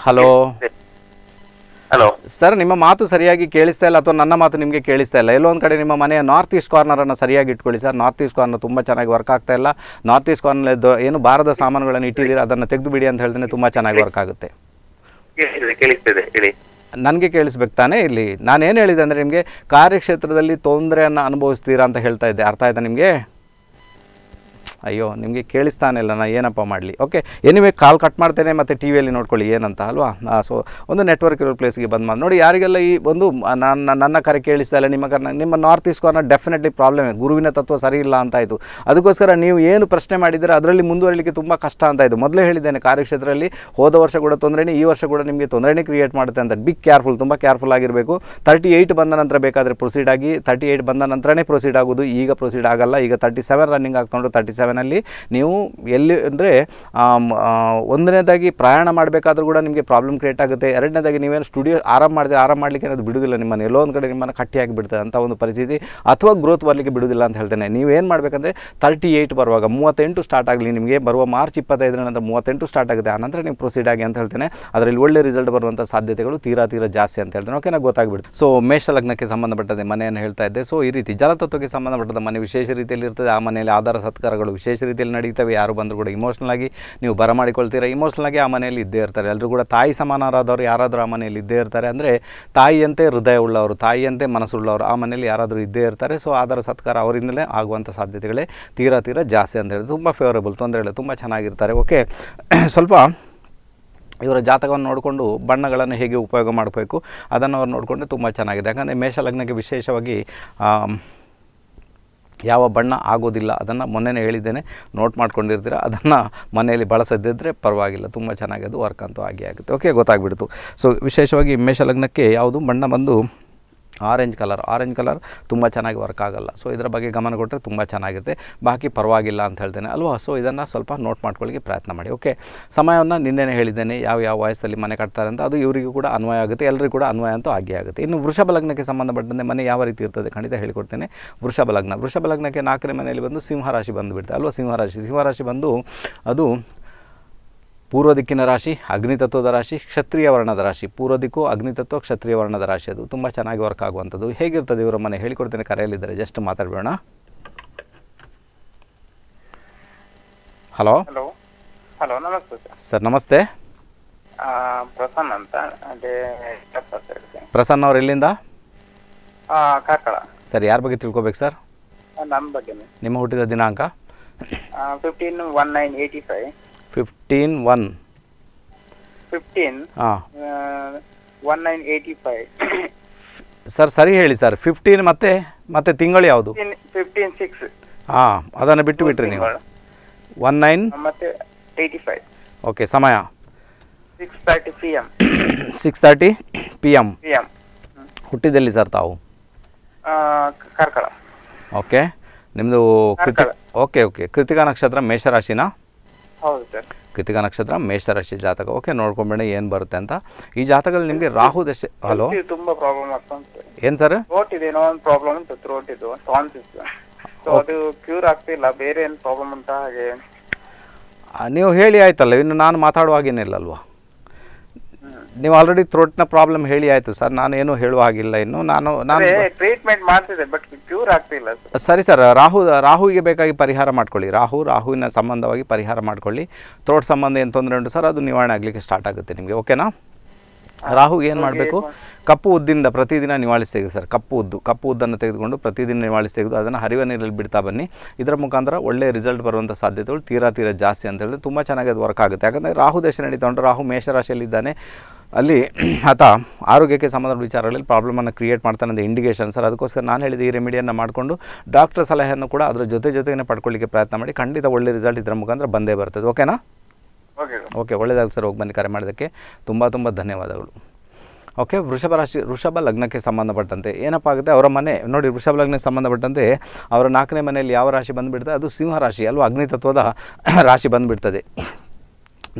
Hello? Hello? Sir ನಿಮ್ಮ ಮಾತು ಸರಿಯಾಗಿ ಕೇಳಿಸ್ತಾ ಇಲ್ಲ ಅಥವಾ ನನ್ನ ಮಾತು ನಿಮಗೆ ಕೇಳಿಸ್ತಾ ಇಲ್ಲ. ಎಲ್ಲೋ ಒಂದು ಕಡೆ ನಿಮ್ಮ ಮನೆಯ ನಾರ್ತ್ ಈಸ್ಟ್ ಕಾರ್ನರನ್ನು ಸರಿಯಾಗಿ ಇಟ್ಕೊಳ್ಳಿ ಸರ್. ನಾರ್ತ್ ಈಸ್ಟ್ ಕಾರ್ನರ್ ತುಂಬ ಚೆನ್ನಾಗಿ ವರ್ಕ್ ಆಗ್ತಾ ಇಲ್ಲ. ನಾರ್ತ್ ಈಸ್ಟ್ ಕಾರ್ನರ್ ಏನು ಬಾರದ ಸಾಮಾನುಗಳನ್ನು ಇಟ್ಟಿದ್ದೀರಾ ಅದನ್ನು ತೆಗೆದು ಬಿಡಿ ಅಂತ ಹೇಳ್ದೇನೆ ತುಂಬ ಚೆನ್ನಾಗಿ ವರ್ಕ್ ಆಗುತ್ತೆ. ನನಗೆ ಕೇಳಿಸ್ಬೇಕು ತಾನೇ ಇಲ್ಲಿ? ನಾನು ಏನು ಹೇಳಿದೆ ಅಂದರೆ ನಿಮಗೆ ಕಾರ್ಯಕ್ಷೇತ್ರದಲ್ಲಿ ತೊಂದರೆಯನ್ನು ಅನುಭವಿಸ್ತೀರಾ ಅಂತ ಹೇಳ್ತಾ ಇದ್ದೆ. ಅರ್ಥ ಆಯ್ತಾ ನಿಮಗೆ? ಅಯ್ಯೋ, ನಿಮಗೆ ಕೇಳಿಸ್ತಾನೆ ಇಲ್ಲ ನಾನು ಏನಪ್ಪ ಮಾಡಲಿ. ಓಕೆ ಎನಿವೇ ಕಾಲ್ ಕಟ್ ಮಾಡ್ತೇನೆ, ಮತ್ತು ಟಿ ವಿಯಲ್ಲಿ ನೋಡ್ಕೊಳ್ಳಿ ಏನಂತ, ಅಲ್ವಾ? ಸೊ ಒಂದು ನೆಟ್ವರ್ಕ್ ಇರೋ ಪ್ಲೇಸ್ಗೆ ಬಂದು ಮಾಡಿ ನೋಡಿ, ಯಾರಿಗೆಲ್ಲ ಈ ಒಂದು ನನ್ನ ನನ್ನ ಕರೆ ಕೇಳಿಸ್ತಾ ಇಲ್ಲ, ನಿಮ್ಮ ನಿಮ್ಮ north east corner definitely problem ಗುರುವಿನ ತತ್ವ ಸರಿ ಇಲ್ಲ ಅಂತ ಆಯಿತು. ಅದಕ್ಕೋಸ್ಕರ ನೀವು ಏನು ಪ್ರಶ್ನೆ ಮಾಡಿದರೆ ಅದರಲ್ಲಿ ಮುಂದುವರಲಿಕ್ಕೆ ತುಂಬ ಕಷ್ಟ ಅಂತ ಆಯಿತು. ಮೊದಲೇ ಹೇಳಿದ್ದೇನೆ, ಕಾರ್ಯಕ್ಷೇತ್ರದಲ್ಲಿ ಹೋದ ವರ್ಷ ಕೂಡ ತೊಂದರೆನೇ, ಈ ವರ್ಷ ಕೂಡ ನಿಮಗೆ ತೊಂದರೆನೇ ಕ್ರಿಯೇಟ್ ಮಾಡುತ್ತೆ ಅಂತ. ಬಿಗ್ ಕೇರ್ಫುಲ್ ತುಂಬ ಕೇರ್ಫುಲ್ ಆಗಿರಬೇಕು. ತರ್ಟಿ ಏಯ್ಟ್ ಬಂದ ನಂತರ ಬೇಕಾದರೆ ಪ್ರೊಸೀಡ್ ಆಗಿ ತರ್ಟಿ ಏಯ್ಟ್ ಬಂದ ನಂತರನೇ ಪ್ರೊಸೀಡ್ ಆಗೋದು ಈಗ ಪ್ರೊಸೀಡ್ ಆಗಲ್ಲ, ಈಗ ತರ್ಟಿ ಸೆವೆನ್ ರನ್ನಿಂಗ್ ಆಗ್ಕೊಂಡು ತರ್ಟಿ ಸೆವೆನಲ್ಲಿ ನೀವು ಎಲ್ಲಿ ಅಂದರೆ ಒಂದನೇದಾಗಿ ಪ್ರಯಾಣ ಮಾಡಬೇಕಾದ್ರೂ ಕೂಡ ನಿಮಗೆ ಪ್ರಾಬ್ಲಮ್ ಕ್ರಿಯೇಟ್ ಆಗುತ್ತೆ. ಎರಡನೇದಾಗಿ ನೀವೇನು ಸ್ಟುಡಿಯೋ ಆರಾಮ ಮಾಡಿದ್ರೆ ಆರಾಮ ಮಾಡಲಿಕ್ಕೆ ಅನ್ನೋದು ಬಿಡುವುದಿಲ್ಲ ನಿಮ್ಮನ್ನು. ಎಲ್ಲೋ ಒಂದು ಕಡೆ ನಿಮ್ಮನ್ನು ಕಟ್ಟಿಯಾಗಿ ಬಿಡ್ತದೆ ಅಂತ ಒಂದು ಪರಿಸ್ಥಿತಿ ಅಥವಾ ಗ್ರೋತ್ ಬರಲಿಕ್ಕೆ ಬಿಡುವುದಿಲ್ಲ ಅಂತ ಹೇಳ್ತೇನೆ. ನೀವೇನು ಮಾಡಬೇಕಂದ್ರೆ ತರ್ಟಿ ಏಯ್ಟ್ ಬರುವಾಗ ಮೂವತ್ತೆಂಟು ಸ್ಟಾರ್ಟ್ ಆಗಲಿ, ನಿಮಗೆ ಬರುವ ಮಾರ್ಚ್ ಇಪ್ಪತ್ತೈದರ ನಂತರ ಮೂವತ್ತೆಂಟು ಸ್ಟಾರ್ಟ್ ಆಗುತ್ತೆ. ಆನಂತರ ನೀವು ಪ್ರೊಸೀಡ್ ಆಗಿ ಅಂತ ಹೇಳ್ತೇನೆ. ಅದರಲ್ಲಿ ಒಳ್ಳೆ ರಿಸಲ್ಟ್ ಬರುವಂಥ ಸಾಧ್ಯತೆಗಳು ತೀರಾ ತೀರಾ ಜಾಸ್ತಿ ಅಂತ ಹೇಳ್ತೇನೆ. ಓಕೆನಾ ಗೊತ್ತಾಗ್ಬಿಡ್ತು. ಸೊ ಮೇಷ ಲಗ್ನಕ್ಕೆ ಸಂಬಂಧಪಟ್ಟದೆ ಮನೆಯನ್ನು ಹೇಳ್ತಾ ಇದ್ದೆ. ಸೊ ಈ ರೀತಿ ಜಲತತ್ವಕ್ಕೆ ಸಂಬಂಧಪಟ್ಟದ ಮನೆ ವಿಶೇಷ ರೀತಿಯಲ್ಲಿ ಇರ್ತದೆ. ಆ ಮನೆಯಲ್ಲಿ ಆಧಾರ ಸತ್ಕಾರಗಳು ರೀತಿಯಲ್ಲಿ ನಡೀತವೆ. ಯಾರು ಬಂದರೂ ಕೂಡ ಇಮೋಷ್ನಲ್ ಆಗಿ ನೀವು ಬರಮಾಡಿಕೊಳ್ತೀರಾ? ಇಮೋಷನಲ್ ಆಗಿ ಆ ಮನೆಯಲ್ಲಿ ಇದ್ದೇ ಇರ್ತಾರೆ. ಎಲ್ಲರೂ ಕೂಡ ತಾಯಿ ಸಮಾನರಾದವರು ಯಾರಾದರೂ ಆ ಮನೆಯಲ್ಲಿ ಇದ್ದೇ ಇರ್ತಾರೆ. ಅಂದರೆ ತಾಯಿಯಂತೆ ಹೃದಯ ಉಳ್ಳವರು ತಾಯಿಯಂತೆ ಮನಸ್ಸುಳ್ಳವರು ಆ ಮನೆಯಲ್ಲಿ ಯಾರಾದರೂ ಇದ್ದೇ ಇರ್ತಾರೆ. ಸೊ ಅದರ ಸತ್ಕಾರ ಅವರಿಂದಲೇ ಆಗುವಂಥ ಸಾಧ್ಯತೆಗಳೇ ತೀರಾ ತೀರಾ ಜಾಸ್ತಿ ಅಂತ ಹೇಳಿ ತುಂಬ ಫೇವರೇಬಲ್ ತೊಂದರೆ ಇಲ್ಲ, ತುಂಬ ಚೆನ್ನಾಗಿರ್ತಾರೆ. ಓಕೆ (clears throat) ಸ್ವಲ್ಪ ಇವರ ಜಾತಕವನ್ನು ನೋಡಿಕೊಂಡು ಬಣ್ಣಗಳನ್ನು ಹೇಗೆ ಉಪಯೋಗ ಮಾಡಬೇಕು, ಅದನ್ನು ಅವ್ರು ನೋಡಿಕೊಂಡು ತುಂಬ ಚೆನ್ನಾಗಿದೆ. ಯಾಕಂದರೆ ಮೇಷ ಲಗ್ನಕ್ಕೆ ವಿಶೇಷವಾಗಿ ಯಾವ ಬಣ್ಣ ಆಗೋದಿಲ್ಲ. ಅದನ್ನು ಮೊನ್ನೆನೇ ಹೇಳಿದ್ದೇನೆ. ನೋಟ್ ಮಾಡ್ಕೊಂಡಿರ್ತೀರ? ಅದನ್ನು ಮನೆಯಲ್ಲಿ ಬಳಸದಿದ್ದರೆ ಪರವಾಗಿಲ್ಲ. ತುಂಬ ಚೆನ್ನಾಗಿ ಅದು ವರ್ಕ್ ಅಂತೂ ಆಗಿ ಆಗುತ್ತೆ. ಓಕೆ ಗೊತ್ತಾಗ್ಬಿಡ್ತು. ಸೊ ವಿಶೇಷವಾಗಿ ಮೇಷಲಗ್ನಕ್ಕೆ ಯಾವುದು ಬಣ್ಣ ಬಂದು ಆರೆಂಜ್ ಕಲರ್. ಆರೆಂಜ್ ಕಲರ್ ತುಂಬ ಚೆನ್ನಾಗಿ ವರ್ಕ್ ಆಗೋಲ್ಲ. ಸೊ ಇದರ ಬಗ್ಗೆ ಗಮನ ಕೊಟ್ಟರೆ ತುಂಬ ಚೆನ್ನಾಗಿರುತ್ತೆ. ಬಾಕಿ ಪರವಾಗಿಲ್ಲ ಅಂತ ಹೇಳ್ತೇನೆ ಅಲ್ವಾ? ಸೊ ಇದನ್ನು ಸ್ವಲ್ಪ ನೋಟ್ ಮಾಡ್ಕೊಳ್ಳಿಕ್ಕೆ ಪ್ರಯತ್ನ ಮಾಡಿ. ಓಕೆ ಸಮಯವನ್ನು ನಿನ್ನೆನೇ ಹೇಳಿದ್ದೇನೆ. ಯಾವ ಯಾವ ವಯಸ್ಸಲ್ಲಿ ಮನೆ ಕಟ್ತಾರೆ ಅಂತ ಅದು ಇವರಿಗೂ ಕೂಡ ಅನ್ವಯ ಆಗುತ್ತೆ. ಎಲ್ಲರಿಗೂ ಕೂಡ ಅನ್ವಯ ಅಂತೂ ಆಗೇ ಆಗುತ್ತೆ. ಇನ್ನು ವೃಷಭ ಲಗ್ನಕ್ಕೆ ಸಂಬಂಧಪಟ್ಟಂತೆ ಮನೆ ಯಾವ ರೀತಿ ಇರ್ತದೆ ಖಂಡಿತ ಹೇಳಿಕೊಡ್ತೇನೆ. ವೃಷಭ ಲಗ್ನ. ವೃಷಭ ಲಗ್ನಕ್ಕೆ ನಾಲ್ಕನೇ ಮನೆಯಲ್ಲಿ ಬಂದು ಸಿಂಹರಾಶಿ ಬಂದುಬಿಡ್ತೆ ಅಲ್ವಾ? ಸಿಂಹರಾಶಿ. ಸಿಂಹರಾಶಿ ಬಂದು ಅದು ಪೂರ್ವ ದಿಕ್ಕಿನ ರಾಶಿ ಅಗ್ನಿತತ್ವದ ರಾಶಿ ಕ್ಷತ್ರಿಯ ವರ್ಣದ ರಾಶಿ. ಪೂರ್ವ ದಿಕ್ಕು ಅಗ್ನಿತತ್ವ ಕ್ಷತ್ರಿಯ ವರ್ಣದ ರಾಶಿ. ಅದು ತುಂಬ ಚೆನ್ನಾಗಿ ವರ್ಕ್ ಆಗುವಂಥದ್ದು. ಹೇಗಿರ್ತದೆ ಇವರ ಮನೆ? ಹೇಳಿಕೊಡ್ತೇನೆ ಕರೆಯಲ್ಲಿದ್ದಾರೆ. ಜಸ್ಟ್ ಮಾತಾಡಬೇಡ ಹಲೋ ಹಲೋ ಹಲೋ ನಮಸ್ತೆ ಸರ್. ನಮಸ್ತೆ. ಪ್ರಸನ್ನ ಅಂತ. ಪ್ರಸನ್ನ ಅವ್ರು ಎಲ್ಲಿಂದ? ಕಾರ್ಕಳ. ಸರ್ ಯಾರ ಬಗ್ಗೆ ತಿಳ್ಕೊಬೇಕು ಸರ್ ನಮ್ಮ ಬಗ್ಗೆ ನಿಮ್ಮ ಹುಟ್ಟಿದ ದಿನಾಂಕ? Fifteen one nine eighty five fifteen one fifteen ಹಾಂ. One nine eighty five sir ಸರಿ ಹೇಳಿ ಸರ್ ಫಿಫ್ಟೀನ್ ಮತ್ತೆ ಮತ್ತೆ ತಿಂಗಳು ಯಾವುದು? ಫಿಫ್ಟೀನ್ ಸಿಕ್ಸ್ ಹಾಂ ಅದನ್ನು ಬಿಟ್ಟು ಬಿಟ್ರಿ ನೀವು. ಒನ್ ನೈನ್ ಮತ್ತೆ ಏಯ್ಟಿ ಫೈವ್ ಓಕೆ ಸಮಯ. Six thirty P M six thirty P M P M ಹುಟ್ಟಿದಲ್ಲಿ sir ತಾವು? ಕಾರ್ಕಳ. ಓಕೆ ನಿಮ್ಮದು ಕೃತಿ ಓಕೆ ಓಕೆ ಕೃತಿಕಾ ನಕ್ಷತ್ರ ಮೇಷರಾಶಿನ? ಹೌದು. ಸರ್ ಕೃತಿಕಾ ನಕ್ಷತ್ರ ಮೇಷರಾಶಿ ಜಾತಕ. ಓಕೆ ನೋಡ್ಕೊಂಬೇಡ ಏನು ಬರುತ್ತೆ ಅಂತ. ಈ ಜಾತಕದಲ್ಲಿ ನಿಮಗೆ ರಾಹು ದಶೆ ಹಲೋ ತುಂಬಾ ಪ್ರಾಬ್ಲಮ್ ಆಗ್ತಾ ಏನು ಸರ್ ಥ್ರೋಟ್ ಇದೆ ಏನೋ ಒಂದು ಪ್ರಾಬ್ಲಮ್ ಉಂಟು ಥ್ರೋಟ್ ಇದು ಟಾನ್ಸಿಸ್ ಸೊ ಅದು ಕ್ಯೂರ್ ಆಗ್ತಿಲ್ಲ ಬೇರೆ ಏನು ಪ್ರಾಬ್ಲಮ್ ಅಂತ ಹಾಗೆ? ನೀವು ಹೇಳಿ ಆಯ್ತಲ್ಲ ಇನ್ನು ನಾನು ಮಾತಾಡುವಾಗೇನಿಲ್ಲಲ್ವಾ ನೀವು ಆಲ್ರೆಡಿ ಥ್ರೋಟ್ನ ಪ್ರಾಬ್ಲಮ್ ಹೇಳಿ ಆಯಿತು ಸರ್ ನಾನೇನು ಹೇಳುವ ಹಾಗಿಲ್ಲ ಇನ್ನು. ನಾನು ನಾನು ಟ್ರೀಟ್ಮೆಂಟ್ ಮಾಡ್ತಿದೆ ಬಟ್ ಕ್ಯೂರ್ ಆಗ್ತಿಲ್ಲ ಸರ್. ಸರಿ ರಾಹು ರಾಹುವಿಗೆ ಬೇಕಾಗಿ ಪರಿಹಾರ ಮಾಡ್ಕೊಳ್ಳಿ. ರಾಹು ರಾಹುವಿನ ಸಂಬಂಧವಾಗಿ ಪರಿಹಾರ ಮಾಡ್ಕೊಳ್ಳಿ. ಥ್ರೋಟ್ ಸಂಬಂಧ ಏನು ತೊಂದರೆ ಉಂಟು ಸರ್ ಅದು ನಿವಾರಣೆ ಆಗಲಿಕ್ಕೆ ಸ್ಟಾರ್ಟ್ ಆಗುತ್ತೆ ನಿಮಗೆ ಓಕೆನಾ ರಾಹು ಏನು ಮಾಡಬೇಕು? ಕಪ್ಪು ಉದ್ದಿಂದ ಪ್ರತಿದಿನ ನಿವಾಳಿಸಿ ತೆಗೆದು ಸರ್ ಕಪ್ಪು ಉದ್ದು. ಕಪ್ಪು ಉದ್ದನ್ನು ತೆಗೆದುಕೊಂಡು ಪ್ರತಿದಿನ ನಿವಾಳಿಸಿ ತೆಗೆದು ಅದನ್ನು ಹರಿವ ನೀರಲ್ಲಿ ಬಿಡ್ತಾ ಬನ್ನಿ. ಇದರ ಮುಖಾಂತರ ಒಳ್ಳೆಯ ರಿಸಲ್ಟ್ ಬರುವಂಥ ಸಾಧ್ಯತೆಗಳು ತೀರಾ ತೀರಾ ಜಾಸ್ತಿ ಅಂತ ಹೇಳಿದ್ರೆ ತುಂಬ ಚೆನ್ನಾಗಿ ಅದು ವರ್ಕ್ ಆಗುತ್ತೆ. ಯಾಕಂದರೆ ರಾಹು ದೇಶ ನಡೀತಾ ಉಂಟು. ರಾಹು ಮೇಷರಾಶಿಯಲ್ಲಿದ್ದಾನೆ. ಅಲ್ಲಿ (clears throat) ಆತ ಆರೋಗ್ಯಕ್ಕೆ ಸಂಬಂಧ ವಿಚಾರಗಳಲ್ಲಿ ಪ್ರಾಬ್ಲಮನ್ನು ಕ್ರಿಯೇಟ್ ಮಾಡ್ತಾನೆ ಅಂತ ಇಂಡಿಕೇಶನ್ ಸರ್ ಅದಕ್ಕೋಸ್ಕರ ನಾನು ಹೇಳಿದ ಈ ರೆಮಿಡಿಯನ್ನು ಮಾಡಿಕೊಂಡು ಡಾಕ್ಟರ್ ಸಲಹೆಯನ್ನು ಕೂಡ ಅದರ ಜೊತೆ ಜೊತೆಗೇ ಪಡ್ಕೊಳ್ಳಿಕ್ಕೆ ಪ್ರಯತ್ನ ಮಾಡಿ ಖಂಡಿತ ಒಳ್ಳೆ ರಿಸಲ್ಟ್ ಇದರ ಮುಖಾಂತರ ಬಂದೇ ಬರ್ತದೆ. ಓಕೆನಾ ಓಕೆ ಓಕೆ ಒಳ್ಳೆಯದಾಗ ಸರ್ ಹೋಗಿ ಬನ್ನಿ ಕರೆ ಮಾಡೋದಕ್ಕೆ ತುಂಬ ತುಂಬ ಧನ್ಯವಾದಗಳು. ಓಕೆ ವೃಷಭ ರಾಶಿ ವೃಷಭ ಲಗ್ನಕ್ಕೆ ಸಂಬಂಧಪಟ್ಟಂತೆ ಏನಪ್ಪ ಆಗುತ್ತೆ? ಅವರ ಮನೆ ನೋಡಿ ವೃಷಭ ಲಗ್ನಕ್ಕೆ ಸಂಬಂಧಪಟ್ಟಂತೆ ಅವರ ನಾಲ್ಕನೇ ಮನೆಯಲ್ಲಿ ಯಾವ ರಾಶಿ ಬಂದುಬಿಡ್ತದೆ? ಅದು ಸಿಂಹ ರಾಶಿ ಅಲ್ವಾ? ಅಗ್ನಿತತ್ವದ (clears throat) ರಾಶಿ ಬಂದುಬಿಡ್ತದೆ.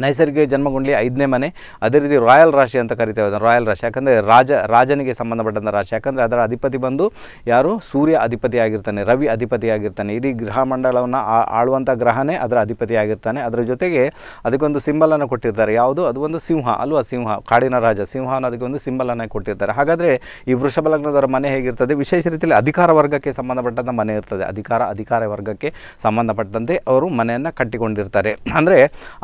ನೈಸರ್ಗಿಕ ಜನ್ಮಗುಂಡ್ಲಿ ಐದನೇ ಮನೆ. ಅದೇ ರೀತಿ ರಾಯಲ್ ರಾಶಿ ಅಂತ ಕರಿತೇವೆ ಅದನ್ನು, ರಾಯಲ್ ರಾಶಿ. ಯಾಕಂದರೆ ರಾಜ, ರಾಜನಿಗೆ ಸಂಬಂಧಪಟ್ಟಂಥ ರಾಶಿ. ಯಾಕಂದರೆ ಅದರ ಅಧಿಪತಿ ಬಂದು ಯಾರು? ಸೂರ್ಯ ಅಧಿಪತಿ ಆಗಿರ್ತಾನೆ, ರವಿ ಅಧಿಪತಿ ಆಗಿರ್ತಾನೆ. ಇಡೀ ಗೃಹ ಮಂಡಲವನ್ನು ಆಳುವಂಥ ಗ್ರಹನೇ ಅದರ ಅಧಿಪತಿ ಆಗಿರ್ತಾನೆ. ಅದರ ಜೊತೆಗೆ ಅದಕ್ಕೊಂದು ಸಿಂಬಲನ್ನು ಕೊಟ್ಟಿರ್ತಾರೆ. ಯಾವುದು? ಅದು ಒಂದು ಸಿಂಹ, ಅಲ್ವಾ ಸಿಂಹ? ಕಾಡಿನ ರಾಜ, ಸಿಂಹ ಅನ್ನೋದಕ್ಕೆ ಒಂದು ಸಿಂಬಲನ್ನು ಕೊಟ್ಟಿರ್ತಾರೆ. ಹಾಗಾದರೆ ಈ ವೃಷಭ ಲಗ್ನದವರ ಮನೆ ಹೇಗಿರ್ತದೆ? ವಿಶೇಷ ರೀತಿಯಲ್ಲಿ ಅಧಿಕಾರ ವರ್ಗಕ್ಕೆ ಸಂಬಂಧಪಟ್ಟಂಥ ಮನೆ ಇರ್ತದೆ. ಅಧಿಕಾರ ಅಧಿಕಾರ ವರ್ಗಕ್ಕೆ ಸಂಬಂಧಪಟ್ಟಂತೆ ಅವರು ಮನೆಯನ್ನು ಕಟ್ಟಿಕೊಂಡಿರ್ತಾರೆ. ಅಂದರೆ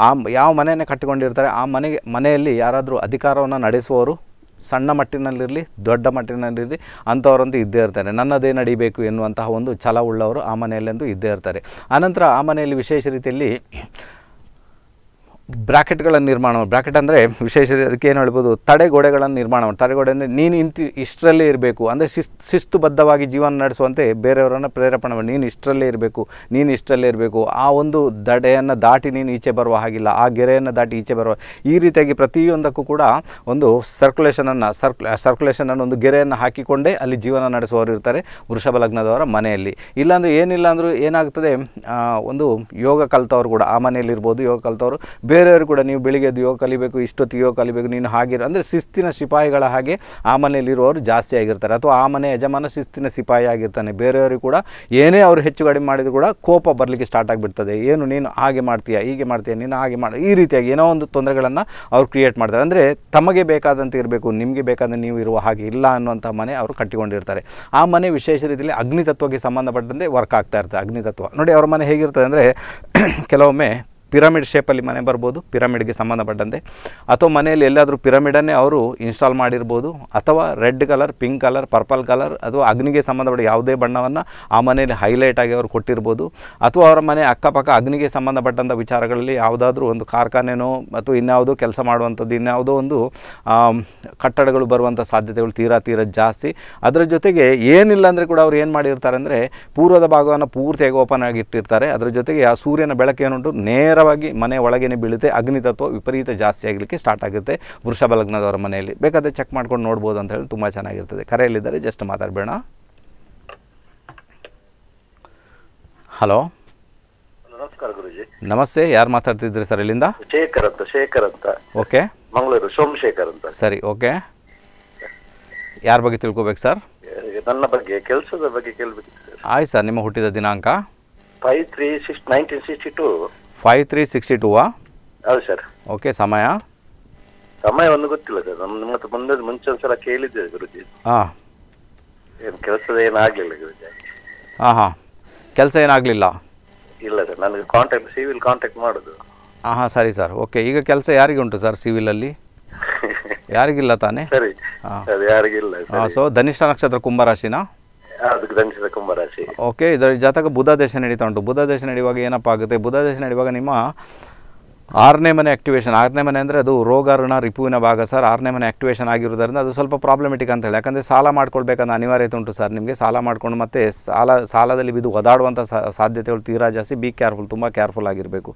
ಆ ಯಾವ ಮನೆಯನ್ನು ಕಟ್ಟಿಕೊಂಡಿರ್ತಾರೆ. ಆ ಮನೆಗೆ ಮನೆಯಲ್ಲಿ ಯಾರಾದರೂ ಅಧಿಕಾರವನ್ನು ನಡೆಸುವವರು ಸಣ್ಣ ಮಟ್ಟಿನಲ್ಲಿರಲಿ, ದೊಡ್ಡ ಮಟ್ಟಿನಲ್ಲಿರಲಿ ಅಂಥವರಂತೂ ಇದ್ದೇ ಇರ್ತಾರೆ. ನನ್ನದೇ ನಡಿಬೇಕು ಎನ್ನುವಂತಹ ಒಂದು ಛಲ ಉಳ್ಳವರು ಆ ಮನೆಯಲ್ಲಂತೂ ಇದ್ದೇ ಇರ್ತಾರೆ. ಆನಂತರ ಆ ಮನೆಯಲ್ಲಿ ವಿಶೇಷ ರೀತಿಯಲ್ಲಿ ಬ್ರ್ಯಾಕೆಟ್ಗಳನ್ನು ನಿರ್ಮಾಣ ಬ್ರ್ಯಾಕೆಟ್ ಅಂದರೆ ವಿಶೇಷ ಅದಕ್ಕೆ ಏನು ಹೇಳ್ಬೋದು ತಡೆಗೋಡೆಗಳನ್ನು ನಿರ್ಮಾಣ. ಮಾಡಿ ತಡೆಗೋಡೆ ಅಂದರೆ ನೀನು ಇಂತಿ ಇಷ್ಟರಲ್ಲೇ ಇರಬೇಕು. ಅಂದರೆ ಶಿಸ್, ಶಿಸ್ತುಬದ್ಧವಾಗಿ ಜೀವನ ನಡೆಸುವಂತೆ ಬೇರೆಯವರನ್ನು ಪ್ರೇರೇಪಣೆ ಮಾಡಿ. ನೀನು ಇಷ್ಟರಲ್ಲೇ ಇರಬೇಕು. ನೀನು ಇಷ್ಟರಲ್ಲೇ ಇರಬೇಕು. ಆ ಒಂದು ದಡೆಯನ್ನು ದಾಟಿ ನೀನು ಈಚೆ ಬರುವ ಹಾಗಿಲ್ಲ. ಆ ಗೆರೆಯನ್ನು ದಾಟಿ ಈಚೆ ಬರುವ. ಈ ರೀತಿಯಾಗಿ ಪ್ರತಿಯೊಂದಕ್ಕೂ ಕೂಡ ಒಂದು ಸರ್ಕ್ಯುಲೇಷನನ್ನು ಸರ್ಕ್ ಸರ್ಕ್ಯುಲೇಷನನ್ನು ಒಂದು ಗೆರೆಯನ್ನು ಹಾಕಿಕೊಂಡೇ ಅಲ್ಲಿ ಜೀವನ ನಡೆಸುವವರು ಇರ್ತಾರೆ ವೃಷಭ ಲಗ್ನದವರ ಮನೆಯಲ್ಲಿ. ಇಲ್ಲಾಂದರೆ ಏನಿಲ್ಲ ಅಂದರೂ ಏನಾಗ್ತದೆ ಒಂದು ಯೋಗ ಕಲ್ತವ್ರು ಕೂಡ, ಆ ಮನೆಯಲ್ಲಿ ಇರ್ಬೋದು ಯೋಗ ಕಲ್ತವರು. ಬೇರೆಯವರು ಕೂಡ ನೀವು ಬೆಳಿಗ್ಗೆ ಎದ್ದು ಕಲಿಬೇಕು ಇಷ್ಟೊತ್ತಿಗೆ ಯೋಗ ಕಲಿಬೇಕು, ನೀನು ಹಾಗಿರೋ ಅಂದರೆ ಶಿಸ್ತಿನ ಸಿಪಾಯಿಗಳ ಹಾಗೆ ಆ ಮನೆಯಲ್ಲಿರುವವರು ಜಾಸ್ತಿ ಆಗಿರ್ತಾರೆ. ಅಥವಾ ಆ ಮನೆ ಯಜಮಾನ ಶಿಸ್ತಿನ ಸಿಪಾಯಿ ಆಗಿರ್ತಾನೆ. ಬೇರೆಯವರು ಕೂಡ ಏನೇ ಅವರು ಹೆಚ್ಚು ಕಡಿಮೆ ಮಾಡಿದ್ರು ಕೂಡ ಕೋಪ ಬರಲಿಕ್ಕೆ ಸ್ಟಾರ್ಟ್ ಆಗಿಬಿಡ್ತದೆ. ಏನು ನೀನು ಹಾಗೆ ಮಾಡ್ತೀಯಾ, ಹೀಗೆ ಮಾಡ್ತೀಯಾ, ನೀನು ಹಾಗೆ ಮಾಡಿ, ಈ ರೀತಿಯಾಗಿ ಏನೋ ಒಂದು ತೊಂದರೆಗಳನ್ನು ಅವ್ರು ಕ್ರಿಯೇಟ್ ಮಾಡ್ತಾರೆ. ಅಂದರೆ ತಮಗೆ ಬೇಕಾದಂತೆ ಇರಬೇಕು, ನಿಮಗೆ ಬೇಕಾದಂತೆ ನೀವು ಇರುವ ಹಾಗೆ ಇಲ್ಲ ಅನ್ನುವಂಥ ಮನೆ ಅವರು ಕಟ್ಟಿಕೊಂಡಿರ್ತಾರೆ. ಆ ಮನೆ ವಿಶೇಷ ರೀತಿಯಲ್ಲಿ ಅಗ್ನಿತತ್ವಕ್ಕೆ ಸಂಬಂಧಪಟ್ಟಂತೆ ವರ್ಕ್ ಆಗ್ತಾ ಇರ್ತದೆ. ಅಗ್ನಿತತ್ವ. ನೋಡಿ, ಅವ್ರ ಮನೆ ಹೇಗಿರ್ತದೆ ಅಂದರೆ (clears throat) ಕೆಲವೊಮ್ಮೆ ಪಿರಮಿಡ್ ಶೇಪಲ್ಲಿ ಮನೆ ಬರ್ಬೋದು, ಪಿರಮಿಡ್ಗೆ ಸಂಬಂಧಪಟ್ಟಂತೆ. ಅಥವಾ ಮನೆಯಲ್ಲಿ ಎಲ್ಲಾದರೂ ಪಿರಮಿಡನ್ನೇ ಅವರು ಇನ್ಸ್ಟಾಲ್ ಮಾಡಿರ್ಬೋದು, ಅಥವಾ red colour, pink colour, purple colour, ಅಥವಾ ಅಗ್ನಿಗೆ ಸಂಬಂಧಪಟ್ಟ ಯಾವುದೇ ಬಣ್ಣವನ್ನು ಆ ಮನೆಯಲ್ಲಿ ಹೈಲೈಟ್ ಆಗಿ ಅವರು ಕೊಟ್ಟಿರ್ಬೋದು. ಅಥವಾ ಅವರ ಮನೆ ಅಕ್ಕಪಕ್ಕ ಅಗ್ನಿಗೆ ಸಂಬಂಧಪಟ್ಟಂಥ ವಿಚಾರಗಳಲ್ಲಿ ಯಾವುದಾದ್ರೂ ಒಂದು ಕಾರ್ಖಾನೆನೋ ಅಥವಾ ಇನ್ಯಾವುದೋ ಕೆಲಸ ಮಾಡುವಂಥದ್ದು, ಇನ್ಯಾವುದೋ ಒಂದು ಕಟ್ಟಡಗಳು ಬರುವಂಥ ಸಾಧ್ಯತೆಗಳು ತೀರಾ ತೀರಾ ಜಾಸ್ತಿ. ಅದರ ಜೊತೆಗೆ ಏನಿಲ್ಲ ಅಂದರೆ ಕೂಡ ಅವ್ರು ಏನು ಮಾಡಿರ್ತಾರೆ ಅಂದರೆ ಪೂರ್ವದ ಭಾಗವನ್ನು ಪೂರ್ತಿಯಾಗಿ ಓಪನ್ ಆಗಿ ಇಟ್ಟಿರ್ತಾರೆ ಅದರ ಜೊತೆಗೆ ಆ ಸೂರ್ಯನ ಬೆಳಕು ಏನುಂಟು ನೇರವಾಗಿ ಮನೆ ಒಳಗೇನೆ ಬೀಳುತ್ತೆ ಅಗ್ನಿತತ್ವ ವಿಪರೀತ ಜಾಸ್ತಿ ಆಗಲಿಕ್ಕೆ ಸ್ಟಾರ್ಟ್ ಆಗುತ್ತೆ. ವೃಷಭ ಲಗ್ನದವರ ಮನೆಯಲ್ಲಿ. ಬೇಕಾದರೆ ಚೆಕ್ ಮಾಡ್ಕೊಂಡು ನೋಡ್ಬೋದು ಅಂತ ಹೇಳಿ ತುಂಬ ಚೆನ್ನಾಗಿರ್ತದೆ. ಕರೆಯಲ್ಲಿದ್ದರೆ ಜಸ್ಟ್ ಮಾತಾಡಬೇಡ. ಹಲೋ ನಮಸ್ಕಾರ ಗುರುಜಿ. ನಮಸ್ತೆ ಯಾರು ಮಾತಾಡ್ತಿದ್ರಿ ಸರ್ ಇಲ್ಲಿಂದ? ಶೇಖರ್ ಅಂತ ಶೇಖರ್ ಅಂತ. ಓಕೆ. ಮಂಗಳೂರು ಸೋಮಶೇಖರ್ ಅಂತ. ಸರಿ ಓಕೆ. ಯಾರ ಬಗ್ಗೆ ತಿಳ್ಕೊಬೇಕು ಸರ್? ನನ್ನ ಬಗ್ಗೆ ಕೆಲಸದ ಬಗ್ಗೆ ಕೇಳಬೇಕು ಆಯ್ತು ಸರ್ ನಿಮ್ಮ ಹುಟ್ಟಿದ ದಿನಾಂಕ? Five three six nineteen sixty two five three sixty ಟೂವಾ ಹೌದು ಸರ್. ಓಕೆ ಸಮಯ? ಸಮಯ ಒಂದು ಗೊತ್ತಿಲ್ಲ ಸರ್. ನಮ್ಮ ನಿಮ್ಮ ಹತ್ರ ಮುಂದೆ ಮುಂಚೆ ಒಂದ್ಸಲ ಕೇಳಿದ್ದೆ ಗುರುಜಿ. ಹಾಂ. ಏನು ಕೆಲಸದ ಏನು ಆಗಲಿಲ್ಲ ಗುರುಜಿ. ಹಾಂ ಹಾಂ. ಕೆಲಸ ಏನಾಗಲಿಲ್ಲ ಇಲ್ಲ ಸರ್ ನನಗೆ ಕಾಂಟ್ಯಾಕ್ಟ್ ಸಿವಿಲ್ ಕಾಂಟ್ಯಾಕ್ಟ್ ಮಾಡೋದು. ಹಾಂ ಹಾಂ ಸರಿ ಸರ್. ಓಕೆ ಈಗ ಕೆಲಸ ಯಾರಿಗೆ ಉಂಟು ಸರ್ ಸಿವಿಲಲ್ಲಿ (laughs) ಯಾರಿಗಿಲ್ಲ ತಾನೇ? ಸರಿ. ಹಾಂ. ಯಾರಿಗಿಲ್ಲ ಸೊ ಧನಿಷ್ಠ ನಕ್ಷತ್ರ ಕುಂಭರಾಶಿನ ಓಕೆ ಇದರ ಜಾತಕ ಬುಧ ದೇಶ ನಡೀತಾ ಉಂಟು. ಬುಧ ದೇಶ ನಡೆಯುವಾಗ ಏನಪ್ಪ ಆಗುತ್ತೆ? ಬುಧ ದೇಶ ನಡೆಯುವಾಗ ನಿಮ್ಮ ಆರನೇ ಮನೆ ಆಕ್ಟಿವೇಶನ್ ಆರನೇ ಮನೆ ಅಂದರೆ ಅದು ರೋಗ ಋಣ ರಿಪುವಿನ ಭಾಗ ಸರ್ ಆರನೇ ಮನೆ ಆಕ್ಟಿವೇಶನ್ ಆಗಿರೋದ್ರಿಂದ ಅದು ಸ್ವಲ್ಪ ಪ್ರಾಬ್ಲಮೆಟಿಕ್ ಅಂತ ಹೇಳಿ. ಯಾಕಂದರೆ ಸಾಲ ಮಾಡ್ಕೊಳ್ಬೇಕನ್ನೋ ಅನಿವಾರ್ಯತೆ ಉಂಟು ಸರ್ ನಿಮಗೆ ಸಾಲ ಮಾಡ್ಕೊಂಡು ಮತ್ತೆ ಸಾಲ, ಸಾಲದಲ್ಲಿ ಬಿದ್ದು ಒದಾಡುವಂಥ ಸಾಧ್ಯತೆಗಳು ತೀರಾ ಜಾಸ್ತಿ. ಬಿ ಕೇರ್ಫುಲ್ ತುಂಬ ಕೇರ್ಫುಲ್ ಆಗಿರಬೇಕು.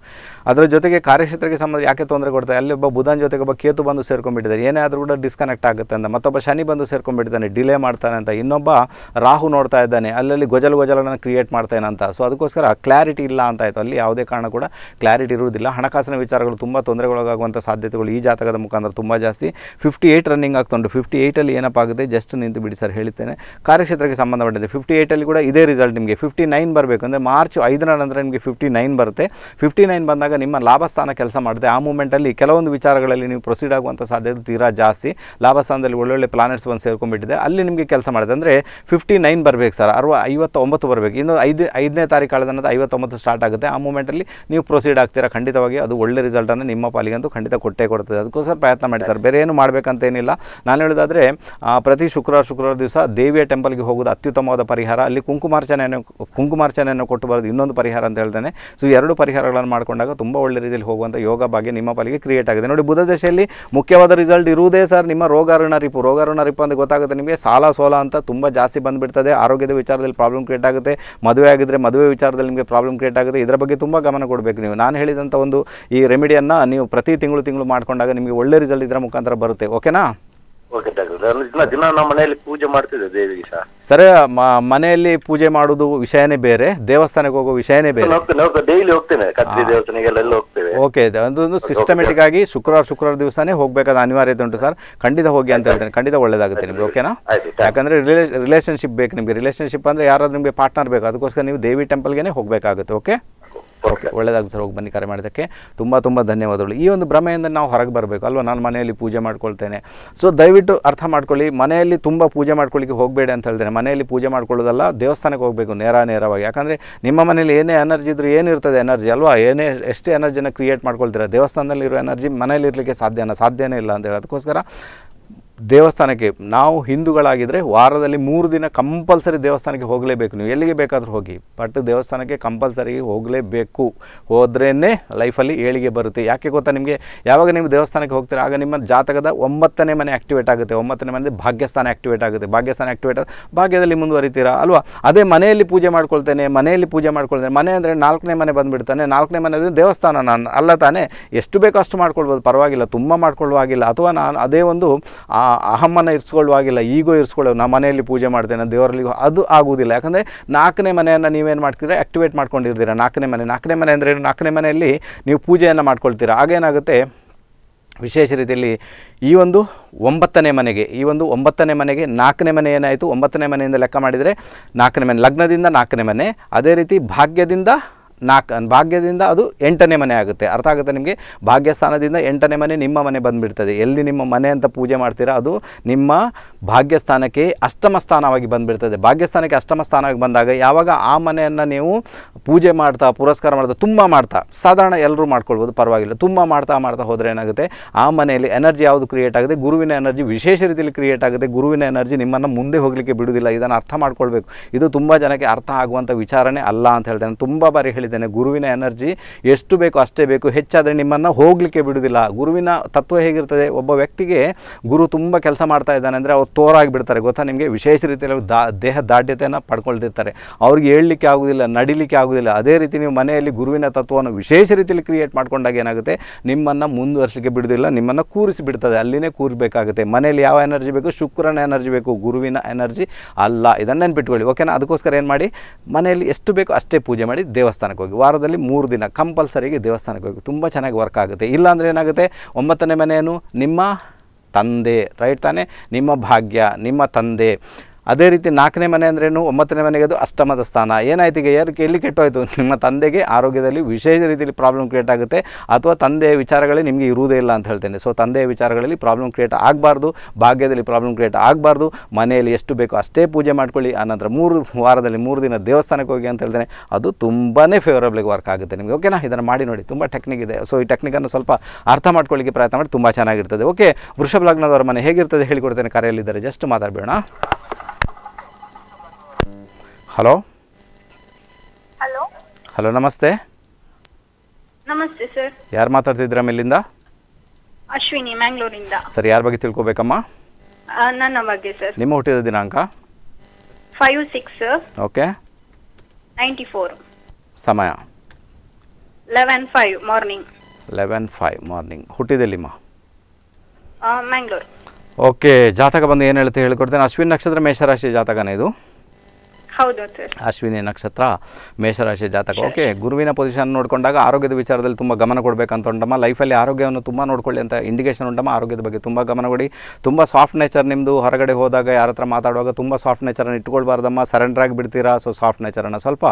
ಅದರ ಜೊತೆಗೆ ಕಾರ್ಯಕ್ಷೇತ್ರಕ್ಕೆ ಸಂಬಂಧ ಯಾಕೆ ತೊಂದರೆ ಕೊಡ್ತಾರೆ? ಅಲ್ಲಿ ಒಬ್ಬ ಬುಧನ ಜೊತೆಗೆ ಒಬ್ಬ ಕೇತು ಬಂದು ಸೇರ್ಕೊಂಡ್ಬಿಟ್ಟಿದ್ದಾರೆ. ಏನೇ ಆದರೂ ಕೂಡ ಡಿಸ್ಕನೆಕ್ಟ್ ಆಗುತ್ತೆ ಅಂತ. ಮತ್ತೊಬ್ಬ ಶನಿ ಬಂದು ಸೇರ್ಕೊಂಡ್ಬಿಟ್ಟಿದ್ದಾನೆ ಡಿಲೇ ಮಾಡ್ತಾನೆ ಅಂತ. ಇನ್ನೊಬ್ಬ ರಾಹು ನೋಡ್ತಾ ಇದ್ದಾನೆ. ಅಲ್ಲಲ್ಲಿ ಗೊಜಲು ಗೊಜಲನ್ನು ಕ್ರಿಯೇಟ್ ಮಾಡ್ತಾನೆ ಅಂತ. ಸೊ ಅದಕ್ಕೋಸ್ಕರ ಕ್ಲಾರಿಟಿ ಇಲ್ಲ ಅಂತ ಆಯಿತು. ಅಲ್ಲಿ ಯಾವುದೇ ಕಾರಣ ಕೂಡ ಕ್ಲಾರಿಟಿ ಇರುವುದಿಲ್ಲ. ಹಣಕಾಸಿನ ವಿಚಾರಗಳು ತುಂಬ ತೊಂದರೆಗೊಳಗಾಗುವಂಥ ಸಾಧ್ಯತೆಗಳು ಈ ಜಾತಕದ ಮುಖಾಂತರ ತುಂಬ ಜಾಸ್ತಿ. ಫಿಫ್ಟಿ ಏಯ್ಟ್ ರನ್ನಿಂಗ್ ಆಗ್ತೊಂಡು. ಫಿಫ್ಟಿ ಏಯ್ಟಲ್ಲಿ ಏನಪ್ಪ ಆಗುತ್ತೆ ಜಸ್ಟ್ ನಿಂತು ಬಿಡಿ ಸರ್ ಹೇಳ್ತೇನೆ. ಕಾರ್ಯಕ್ಷೇತ್ರಕ್ಕೆ ಸಂಬಂಧಪಟ್ಟಿದೆ ಫಿಫ್ಟಿ ಏಯ್ಟಲ್ಲಿ ಕೂಡ ಇದೇ ರಿಸಲ್ಟ್ ನಿಮಗೆ. ಫಿಫ್ಟಿ ನೈನ್ ಬರಬೇಕು ಅಂದರೆ ಮಾರ್ಚ್ ಐದರ ನಂತರ ನಿಮಗೆ ಫಿಫ್ಟಿ ನೈನ್ ಬರುತ್ತೆ. ಫಿಫ್ಟಿ ನೈನ್ ಬಂದಾಗ ನಿಮ್ಮ ಲಾಭಸ್ಥಾನ ಕೆಲಸ ಮಾಡುತ್ತೆ. ಆ ಮೂಮೆಂಟಲ್ಲಿ ಕೆಲವೊಂದು ವಿಚಾರಗಳಲ್ಲಿ ನೀವು ಪ್ರೊಸೀಡ್ ಆಗುವಂಥ ಸಾಧ್ಯತೆ ತೀರಾ ಜಾಸ್ತಿ. ಲಾಭಸ್ಥಾನದಲ್ಲಿ ಒಳ್ಳೊಳ್ಳೆ ಪ್ಲಾನೆಟ್ಸ್ ಬಂದು ಸೇರ್ಕೊಂಡ್ಬಿಟ್ಟಿದೆ. ಅಲ್ಲಿ ನಿಮಗೆ ಕೆಲಸ ಮಾಡುತ್ತೆ. ಅಂದರೆ ಫಿಫ್ಟಿ ನೈನ್ ಬರಬೇಕು ಸರ್ ಅರ್ವ, ಐವತ್ತೊಂಬತ್ತು ಬರಬೇಕು. ಇನ್ನು ಐದು, ಐದನೇ ತಾರೀಕು ಕಳೆದ ನಂತರ ಐವತ್ತೊಂಬತ್ತು ಸ್ಟಾರ್ಟ್ ಆಗುತ್ತೆ. ಆ ಮೂಮೆಂಟಲ್ಲಿ ನೀವು ಪ್ರೊಸೀಡ್ ಆಗ್ತೀರಾ? ಖಂಡಿತವಾಗಿ ಅದು ಒಳ್ಳೆ ರಿಸಲ್ಟನ್ನು ನಿಮ್ಮ ಪಾಲಿಗಂತೂ ಖಂಡಿತ ಕೊಟ್ಟೇ ಕೊಡ್ತದೆ. ಅದಕ್ಕೋಸ್ಕರ ಪ್ರಯತ್ನ ಮಾಡಿ ಸರ್. ಬೇರೆ ಏನು ಮಾಡಬೇಕಂತೇನಿಲ್ಲ. ನಾನು ಹೇಳೋದಾದರೆ ಪ್ರತಿ ಶುಕ್ರವಾರ ಶುಕ್ರವಾರ ದಿವಸ ದೇವಿಯ ಟೆಂಪಲ್ಗೆ ಹೋಗೋದು ಅತ್ಯುತ್ತಮವಾದ ಪರಿಹಾರ. ಅಲ್ಲಿ ಕುಂಕುಮಾರ್ಚನೆಯನ್ನು ಕುಂಕುಮಾರ್ಚನೆಯನ್ನು ಕೊಟ್ಟು ಬರೋದು ಇನ್ನೊಂದು ಪರಿಹಾರ ಅಂತ ಹೇಳ್ತಾನೆ. ಸೊ ಎರಡು ಪರಿಹಾರಗಳನ್ನು ಮಾಡಿಕೊಂಡಾಗ ತುಂಬ ಒಳ್ಳೆ ರೀತಿಯಲ್ಲಿ ಹೋಗುವಂಥ ಯೋಗ ಭಾಗ್ಯ ನಿಮ್ಮ ಪಾಲಿಗೆ ಕ್ರಿಯೇಟ್ ಆಗಿದೆ. ನೋಡಿ, ಬುಧ ದಶೆಯಲ್ಲಿ ಮುಖ್ಯವಾದ ರಿಸಲ್ಟ್ ಇರುವುದೇ ಸರ್ ನಿಮ್ಮ ರೋಗ ಋಣ ರಿಪು. ರೋಗ ಋಣ ರಿಪು ಅಂತ ಗೊತ್ತಾಗುತ್ತೆ ನಿಮಗೆ ಸಾಲ ಸೋಲ ಅಂತ ತುಂಬ ಜಾಸ್ತಿ ಬಂದುಬಿಡ್ತದೆ. ಆರೋಗ್ಯದ ವಿಚಾರದಲ್ಲಿ ಪ್ರಾಬ್ಲಮ್ ಕ್ರಿಯೇಟ್ ಆಗುತ್ತೆ. ಮದುವೆ ಆಗಿದ್ದರೆ ಮದುವೆ ವಿಚಾರದಲ್ಲಿ ನಿಮಗೆ ಪ್ರಾಬ್ಲಮ್ ಕ್ರಿಯೇಟ್ ಆಗುತ್ತೆ. ಇದರ ಬಗ್ಗೆ ತುಂಬ ಗಮನ ಕೊಡಬೇಕು ನೀವು. ನಾನು ಹೇಳಿದಂಥ ಒಂದು ಈ ರೆಮಿಡಿಯನ್ನು ನೀವು ಪ್ರತಿ ತಿಂಗಳು ತಿಂಗಳು ಮಾಡ್ಕೊಂಡಾಗ ನಿಮಗೆ ಒಳ್ಳೆ ರಿಸಲ್ಟ್ ಇದರ ಮುಖಾಂತರ ಬರುತ್ತೆ. ಓಕೆನಾ ಓಕೆ ಡಾಕ್ಟರ್ ನಾನು ದಿನ ದಿನ ನಮ್ಮ ಮನೆಯಲ್ಲಿ ಪೂಜೆ ಮಾಡ್ತಿದ್ದೆ ದೇವಿಗೆ ಸಹ. ಸರಿ ಮನೆಯಲ್ಲಿ ಪೂಜೆ ಮಾಡೋದು ವಿಷಯನೇ ಬೇರೆ ದೇವಸ್ಥಾನಕ್ಕೆ ಹೋಗೋ ವಿಷಯನೇ ಬೇರೆ. ಹೋಗ್ತೇನೆ ಹೋಗ್ತೇನೆ ಡೈಲಿ ಹೋಗ್ತೇನೆ ಕತ್ರಿ ದೇವಸ್ಥಾನಿಗೆಲ್ಲ ಎಲ್ಲ ಹೋಗ್ತೇವೆ. ಓಕೆ ಅದೊಂದು ಸಿಸ್ಟಮೆಟಿಕ್ ಆಗಿ ಶುಕ್ರವಾರ ಶುಕ್ರವಾರ ದಿವಸನೇ ಹೋಗಬೇಕಾದ ಅನಿವಾರ್ಯತೆ ಉಂಟು ಸರ್ ಖಂಡಿತ ಹೋಗಿ ಅಂತ ಹೇಳ್ತೇನೆ ಖಂಡಿತ ಒಳ್ಳೇದಾಗುತ್ತೆ ನಿಮಗೆ ಓಕೆನಾ ಯಾಕಂದ್ರೆ ರಿಲೇಷನ್ಶಿಪ್ ಬೇಕು ನಿಮಗೆ. ರಿಲೇಷನ್ಶಿಪ್ ಅಂದ್ರೆ ಯಾರಾದ್ರೂ ನಿಮಗೆ ಪಾರ್ಟ್ನರ್ ಬೇಕು ಅದಕ್ಕೋಸ್ಕರ ನೀವು ದೇವಿ ಟೆಂಪಲ್ಗೆ ಹೋಗಬೇಕಾಗುತ್ತೆ ಓಕೆ ಓಕೆ. ಒಳ್ಳೆದಾಗುತ್ತೆ ಸರ್, ಹೋಗಿ ಬನ್ನಿ ಕರೆ ಮಾಡೋದಕ್ಕೆ ತುಂಬ ತುಂಬ ಧನ್ಯವಾದಗಳು. ಈ ಒಂದು ಭ್ರಮೆಯಿಂದ ನಾವು ಹೊರಗೆ ಬರಬೇಕು ಅಲ್ವಾ? ನಾನು ಮನೆಯಲ್ಲಿ ಪೂಜೆ ಮಾಡ್ಕೊಳ್ತೇನೆ. ಸೊ ದಯವಿಟ್ಟು ಅರ್ಥ ಮಾಡ್ಕೊಳ್ಳಿ. ಮನೆಯಲ್ಲಿ ತುಂಬ ಪೂಜೆ ಮಾಡ್ಕೊಳ್ಳಿಕ್ಕೆ ಹೋಗಬೇಡಿ ಅಂತ ಹೇಳ್ತೇನೆ ಮನೆಯಲ್ಲಿ ಪೂಜೆ ಮಾಡ್ಕೊಳ್ಳೋದಲ್ಲ, ದೇವಸ್ಥಾನಕ್ಕೆ ಹೋಗಬೇಕು ನೇರ ನೇರವಾಗಿ. ಯಾಕಂದರೆ ನಿಮ್ಮ ಮನೇಲಿ ಏನೇ ಎನರ್ಜಿ ಇದ್ರೂ ಏನಿರ್ತದೆ ಎನರ್ಜಿ ಅಲ್ವಾ? ಏನೇ, ಎಷ್ಟೇ ಎನರ್ಜಿನ ಕ್ರಿಯೇಟ್ ಮಾಡ್ಕೊಳ್ತೀರಾ, ದೇವಸ್ಥಾನದಲ್ಲಿರೋ ಎನರ್ಜಿ ಮನೇಲಿ ಇರಲಿಕ್ಕೆ ಸಾಧ್ಯನ? ಸಾಧ್ಯನೇ ಇಲ್ಲ ಅಂತ ಹೇಳೋದಕ್ಕೋಸ್ಕರ ದೇವಸ್ಥಾನಕ್ಕೆ ನಾವು ಹಿಂದೂಗಳಾಗಿದ್ದರೆ ವಾರದಲ್ಲಿ ಮೂರು ದಿನ ಕಂಪಲ್ಸರಿ ದೇವಸ್ಥಾನಕ್ಕೆ ಹೋಗಲೇಬೇಕು ನೀವು. ಎಲ್ಲಿಗೆ ಬೇಕಾದರೂ ಹೋಗಿ. ಬಟ್ ದೇವಸ್ಥಾನಕ್ಕೆ ಕಂಪಲ್ಸರಿ ಹೋಗಲೇಬೇಕು. ಹೋದ್ರೇ ಲೈಫಲ್ಲಿ ಏಳಿಗೆ ಬರುತ್ತೆ. ಯಾಕೆ ಗೊತ್ತಾ ನಿಮಗೆ? ಯಾವಾಗ ನೀವು ದೇವಸ್ಥಾನಕ್ಕೆ ಹೋಗ್ತೀರಾ, ಆಗ ನಿಮ್ಮ ಜಾತಕದ ಒಂಬತ್ತನೇ ಮನೆ ಆಕ್ಟಿವೇಟ್ ಆಗುತ್ತೆ. ಒಂಬತ್ತನೇ ಮನೆ ಭಾಗ್ಯಸ್ಥಾನ ಆಕ್ಟಿವೇಟ್ ಆಗುತ್ತೆ. ಭಾಗ್ಯಸ್ಥಾನ ಆಕ್ಟಿವೇಟ್ ಭಾಗ್ಯದಲ್ಲಿ ಮುಂದುವರಿತೀರಾ? ಅಲ್ವಾ? ಅದೇ ಮನೆಯಲ್ಲಿ ಪೂಜೆ ಮಾಡ್ಕೊಳ್ತೇನೆ, ಮನೆಯಲ್ಲಿ ಪೂಜೆ ಮಾಡ್ಕೊಳ್ತೇನೆ. ಮನೆ ಅಂದರೆ ನಾಲ್ಕನೇ ಮನೆ ಬಂದುಬಿಡ್ತಾನೆ. ನಾಲ್ಕನೇ ಮನೆ ಅಂದರೆ ದೇವಸ್ಥಾನ ನಾನು. ಅಲ್ಲ ತಾನೇ, ಎಷ್ಟು ಬೇಕೋ ಅಷ್ಟು ಮಾಡ್ಕೊಳ್ಬೋದು. ಪರವಾಗಿಲ್ಲ, ತುಂಬ ಮಾಡ್ಕೊಳ್ಳುವಾಗಿಲ್ಲ ಅಥವಾ ನಾನು ಅದೇ ಒಂದು ಅಹಮ್ಮನ್ನು ಇರಿಸ್ಕೊಳ್ಳುವಾಗಿಲ್ಲ, ಈಗೋ ಇರಿಸ್ಕೊಳ್ಳೋ ನಮ್ಮ ಮನೆಯಲ್ಲಿ ಪೂಜೆ ಮಾಡ್ತೇನೆ ದೇವರಲ್ಲಿ ಅದು ಆಗುವುದಿಲ್ಲ. ಯಾಕಂದರೆ ನಾಲ್ಕನೇ ಮನೆಯನ್ನು ನೀವೇನು ಮಾಡ್ತೀರಾ ಆಕ್ಟಿವೇಟ್ ಮಾಡ್ಕೊಂಡಿರ್ತೀರಾ ನಾಲ್ಕನೇ ಮನೆ. ನಾಲ್ಕನೇ ಮನೆ ಅಂದರೆ? ನಾಲ್ಕನೇ ಮನೆಯಲ್ಲಿ ನೀವು ಪೂಜೆಯನ್ನು ಮಾಡ್ಕೊಳ್ತೀರಾ. ಆಗೇನಾಗುತ್ತೆ ವಿಶೇಷ ರೀತಿಯಲ್ಲಿ ಈ ಒಂದು ಒಂಬತ್ತನೇ ಮನೆಗೆ, ಈ ಒಂದು ಒಂಬತ್ತನೇ ಮನೆಗೆ ನಾಲ್ಕನೇ ಮನೆ ಏನಾಯಿತು? ಒಂಬತ್ತನೇ ಮನೆಯಿಂದ ಲೆಕ್ಕ ಮಾಡಿದರೆ ನಾಲ್ಕನೇ ಮನೆ, ಲಗ್ನದಿಂದ ನಾಲ್ಕನೇ ಮನೆ, ಅದೇ ರೀತಿ ಭಾಗ್ಯದಿಂದ ನಾಲ್ಕು ಭಾಗ್ಯದಿಂದ ಅದು ಎಂಟನೇ ಮನೆ ಆಗುತ್ತೆ. ಅರ್ಥ ಆಗುತ್ತೆ ನಿಮಗೆ? ಭಾಗ್ಯಸ್ಥಾನದಿಂದ ಎಂಟನೇ ಮನೆ ನಿಮ್ಮ ಮನೆ ಬಂದುಬಿಡ್ತದೆ. ಎಲ್ಲಿ ನಿಮ್ಮ ಮನೆ ಅಂತ ಪೂಜೆ ಮಾಡ್ತೀರಾ ಅದು ನಿಮ್ಮ ಭಾಗ್ಯಸ್ಥಾನಕ್ಕೆ ಅಷ್ಟಮ ಸ್ಥಾನವಾಗಿ ಬಂದುಬಿಡ್ತದೆ. ಭಾಗ್ಯಸ್ಥಾನಕ್ಕೆ ಅಷ್ಟಮ ಸ್ಥಾನವಾಗಿ ಬಂದಾಗ ಯಾವಾಗ ಆ ಮನೆಯನ್ನು ನೀವು ಪೂಜೆ ಮಾಡ್ತಾ, ಪುರಸ್ಕಾರ ಮಾಡ್ತಾ, ತುಂಬ ಮಾಡ್ತಾ, ಸಾಧಾರಣ ಎಲ್ಲರೂ ಮಾಡ್ಕೊಳ್ಬೋದು, ಪರವಾಗಿಲ್ಲ. ತುಂಬ ಮಾಡ್ತಾ ಮಾಡ್ತಾ ಹೋದರೆ ಏನಾಗುತ್ತೆ? ಆ ಮನೆಯಲ್ಲಿ ಎನರ್ಜಿ ಯಾವುದು ಕ್ರಿಯೇಟ್ ಆಗುತ್ತೆ? ಗುರುವಿನ ಎನರ್ಜಿ ವಿಶೇಷ ರೀತಿಯಲ್ಲಿ ಕ್ರಿಯೇಟ್ ಆಗುತ್ತೆ. ಗುರುವಿನ ಎನರ್ಜಿ ನಿಮ್ಮನ್ನು ಮುಂದೆ ಹೋಗಲಿಕ್ಕೆ ಬಿಡುವುದಿಲ್ಲ. ಇದನ್ನು ಅರ್ಥ ಮಾಡ್ಕೊಳ್ಬೇಕು. ಇದು ತುಂಬ ಜನಕ್ಕೆ ಅರ್ಥ ಆಗುವಂಥ ವಿಚಾರನೇ ಅಲ್ಲ ಅಂತ ಹೇಳ್ತೇನೆ. ತುಂಬ ಬಾರಿ ಹೇಳಿದ್ದೇನೆ ಗುರುವಿನ ಎನರ್ಜಿ ಎಷ್ಟು ಬೇಕು ಅಷ್ಟೇ ಬೇಕು. ಹೆಚ್ಚಾದರೆ ನಿಮ್ಮನ್ನು ಹೋಗಲಿಕ್ಕೆ ಬಿಡುವುದಿಲ್ಲ ಗುರುವಿನ ತತ್ವ ಹೇಗಿರ್ತದೆ? ಒಬ್ಬ ವ್ಯಕ್ತಿಗೆ ಗುರು ತುಂಬ ಕೆಲಸ ಮಾಡ್ತಾ ಇದ್ದಾನೆ ಅಂದರೆ ಅವ್ರು ತೋರಾಗಿ ಬಿಡ್ತಾರೆ. ಗೊತ್ತಾ ನಿಮಗೆ? ವಿಶೇಷ ರೀತಿಯಲ್ಲಿ ದಾ, ದೇಹ ದಾಢ್ಯತೆಯನ್ನು ಪಡ್ಕೊಳ್ತಿರ್ತಾರೆ. ಅವ್ರಿಗೆ ಹೇಳಲಿಕ್ಕೆ ಆಗೋದಿಲ್ಲ, ನಡಿಲಿಕ್ಕೆ ಆಗೋದಿಲ್ಲ. ಅದೇ ರೀತಿ ನೀವು ಮನೆಯಲ್ಲಿ ಗುರುವಿನ ತತ್ವವನ್ನು ವಿಶೇಷ ರೀತಿಯಲ್ಲಿ ಕ್ರಿಯೇಟ್ ಮಾಡ್ಕೊಂಡಾಗ ಏನಾಗುತ್ತೆ? ನಿಮ್ಮನ್ನು ಮುಂದುವರಿಸಲಿಕ್ಕೆ ಬಿಡುವುದಿಲ್ಲ ನಿಮ್ಮನ್ನು ಕೂರಿಸಿ ಬಿಡ್ತದೆ. ಅಲ್ಲಿನೇ ಕೂರಬೇಕಾಗುತ್ತೆ. ಮನೆಯಲ್ಲಿ ಯಾವ ಎನರ್ಜಿ ಬೇಕು? ಶುಕ್ರನ ಎನರ್ಜಿ ಬೇಕು. ಗುರುವಿನ ಎನರ್ಜಿ ಅಲ್ಲ. ಇದನ್ನು ನೆನ್ಪಿಟ್ಕೊಳ್ಳಿ. ಓಕೆನಾ? ಅದಕ್ಕೋಸ್ಕರ ಏನು ಮಾಡಿ ಮನೆಯಲ್ಲಿ ಎಷ್ಟು ಬೇಕೋ ಅಷ್ಟೇ ಪೂಜೆ ಮಾಡಿ ದೇವಸ್ಥಾನಕ್ಕೆ ಹೋಗಿ, ವಾರದಲ್ಲಿ ಮೂರು ದಿನ ಕಂಪಲ್ಸರಿಗೆ ದೇವಸ್ಥಾನಕ್ಕೆ ಹೋಗಿ, ತುಂಬ ಚೆನ್ನಾಗಿ ವರ್ಕ್ ಆಗುತ್ತೆ. ಇಲ್ಲಾಂದರೆ ಏನಾಗುತ್ತೆ? ಒಂಬತ್ತನೇ ಮನೆಯೇನು ನಿಮ್ಮ ತಂದೆ ರೈಟ್ ತಾನೆ? ನಿಮ್ಮ ಭಾಗ್ಯ, ನಿಮ್ಮ ತಂದೆ. ಅದೇ ರೀತಿ ನಾಲ್ಕನೇ ಮನೆ ಅಂದ್ರೇನು ಒಂಬತ್ತನೇ ಮನೆಗೆ ಅದು ಅಷ್ಟಮದ ಸ್ಥಾನ. ಏನಾಯ್ತು ಈಗ? ಯಾರು ಎಲ್ಲಿ ಕೆಟ್ಟೋಯ್ತು. ನಿಮ್ಮ ತಂದೆಗೆ ಆರೋಗ್ಯದಲ್ಲಿ ವಿಶೇಷ ರೀತಿಯಲ್ಲಿ ಪ್ರಾಬ್ಲಮ್ ಕ್ರಿಯೇಟ್ ಆಗುತ್ತೆ. ಅಥವಾ ತಂದೆಯ ವಿಚಾರಗಳೇ ನಿಮಗೆ ಇರುವುದೇ ಇಲ್ಲ ಅಂತ ಹೇಳ್ತೇನೆ. ಸೊ ತಂದೆಯ ವಿಚಾರಗಳಲ್ಲಿ ಪ್ರಾಬ್ಲಮ್ ಕ್ರಿಯೇಟ್ ಆಗಬಾರ್ದು. ಭಾಗ್ಯದಲ್ಲಿ ಪ್ರಾಬ್ಲಮ್ ಕ್ರಿಯೇಟ್ ಆಗಬಾರ್ದು. ಮನೆಯಲ್ಲಿ ಎಷ್ಟು ಬೇಕೋ ಅಷ್ಟೇ ಪೂಜೆ ಮಾಡ್ಕೊಳ್ಳಿ. ಆನಂತರ ಮೂರು ವಾರದಲ್ಲಿ ಮೂರು ದಿನ ದೇವಸ್ಥಾನಕ್ಕೆ ಹೋಗಿ ಅಂತ ಹೇಳ್ತೇನೆ. ಅದು ತುಂಬಾ ಫೇವರಬಲ್ಗೆ ವರ್ಕ್ ಆಗುತ್ತೆ ನಿಮಗೆ. ಓಕೆನಾ ಇದನ್ನು ಮಾಡಿ ನೋಡಿ. ತುಂಬ ಟೆಕ್ನಿಕ್ ಇದೆ. ಸೊ ಈ ಟೆಕ್ನಿಕನ್ನು ಸ್ವಲ್ಪ ಅರ್ಥ ಮಾಡ್ಕೊಳ್ಳಿಕ್ಕೆ ಪ್ರಯತ್ನ ಮಾಡಿ. ತುಂಬ ಚೆನ್ನಾಗಿರ್ತದೆ. ಓಕೆ ವೃಷಭ ಲಗ್ನದವರ ಮನೆ ಹೇಗಿರ್ತದೆ? ಹೇಳಿಕೊಡ್ತೇನೆ. ಕರೆಯಲ್ಲಿದ್ದಾರೆ. ಜಸ್ಟ್ ಮಾತಾಡಬೇಡ ಹಲೋ? ಹಲೋ? ಹಲೋ ನಮಸ್ತೆ. ನಮಸ್ತೆ ಸರ್. ಯಾರು ಮಾತಾಡ್ತಿದ್ದೀರಾ ಮೇಲಿಂದ ಅಶ್ವಿನಿ ಮ್ಯಾಂಗ್ಳೂರಿಂದ. ಸರ್ ಯಾರ ಬಗ್ಗೆ ತಿಳ್ಕೊಬೇಕಮ್ಮ? ಆ, ನನ್ನ ಬಗ್ಗೆ ಸರ್. ನಿಮ್ಮ ಹುಟ್ಟಿದ ದಿನಾಂಕ? Five six okay. Ninety four. ಸಮಯ? Eleven five morning. Eleven five morning. ಹುಟ್ಟಿದೆಲ್ಲಿಮ್ಮ? Mangalore. Okay ಜಾತಕ ಬಂದು ಏನು ಹೇಳುತ್ತೆ ಹೇಳ್ಕೊಡ್ತೇನೆ. ಅಶ್ವಿನ್ ನಕ್ಷತ್ರ ಮೇಷರಾಶಿ ಜಾತಕನೇ ಇದು. ಹೌದು ಅಶ್ವಿನಿ ನಕ್ಷತ್ರ ಮೇಷರಾಶಿ ಜಾತಕ. ಓಕೆ ಗುರುವಿನ ಪೊಸಿಷನ್ ನೋಡಿಕೊಂಡಾಗ ಆರೋಗ್ಯದ ವಿಚಾರದಲ್ಲಿ ತುಂಬ ಗಮನ ಕೊಡಬೇಕಂತ ಉಂಟಮ್ಮ. ಲೈಫಲ್ಲಿ ಆರೋಗ್ಯವನ್ನು ತುಂಬ ನೋಡ್ಕೊಳ್ಳಿ ಅಂತ ಇಂಡಿಕೇಶನ್ ಉಂಟಮ್ಮ. ಆರೋಗ್ಯದ ಬಗ್ಗೆ ತುಂಬ ಗಮನ ಕೊಡಿ. ತುಂಬ ಸಾಫ್ಟ್ ನೇಚರ್ ನಿಮ್ಮದು ಹೊರಗಡೆ ಹೋದಾಗ ಯಾರ ಹತ್ರ ಮಾತಾಡುವಾಗ ತುಂಬ ಸಾಫ್ಟ್ ನೇಚರನ್ನು ಇಟ್ಕೊಳ್ಬಾರ್ದಮ್ಮ ಸರೆಂಡರ್ ಆಗಿ ಬಿಡ್ತೀರಾ ಸೊ ಸಾಫ್ಟ್ ನೇಚರನ್ನು ಸ್ವಲ್ಪ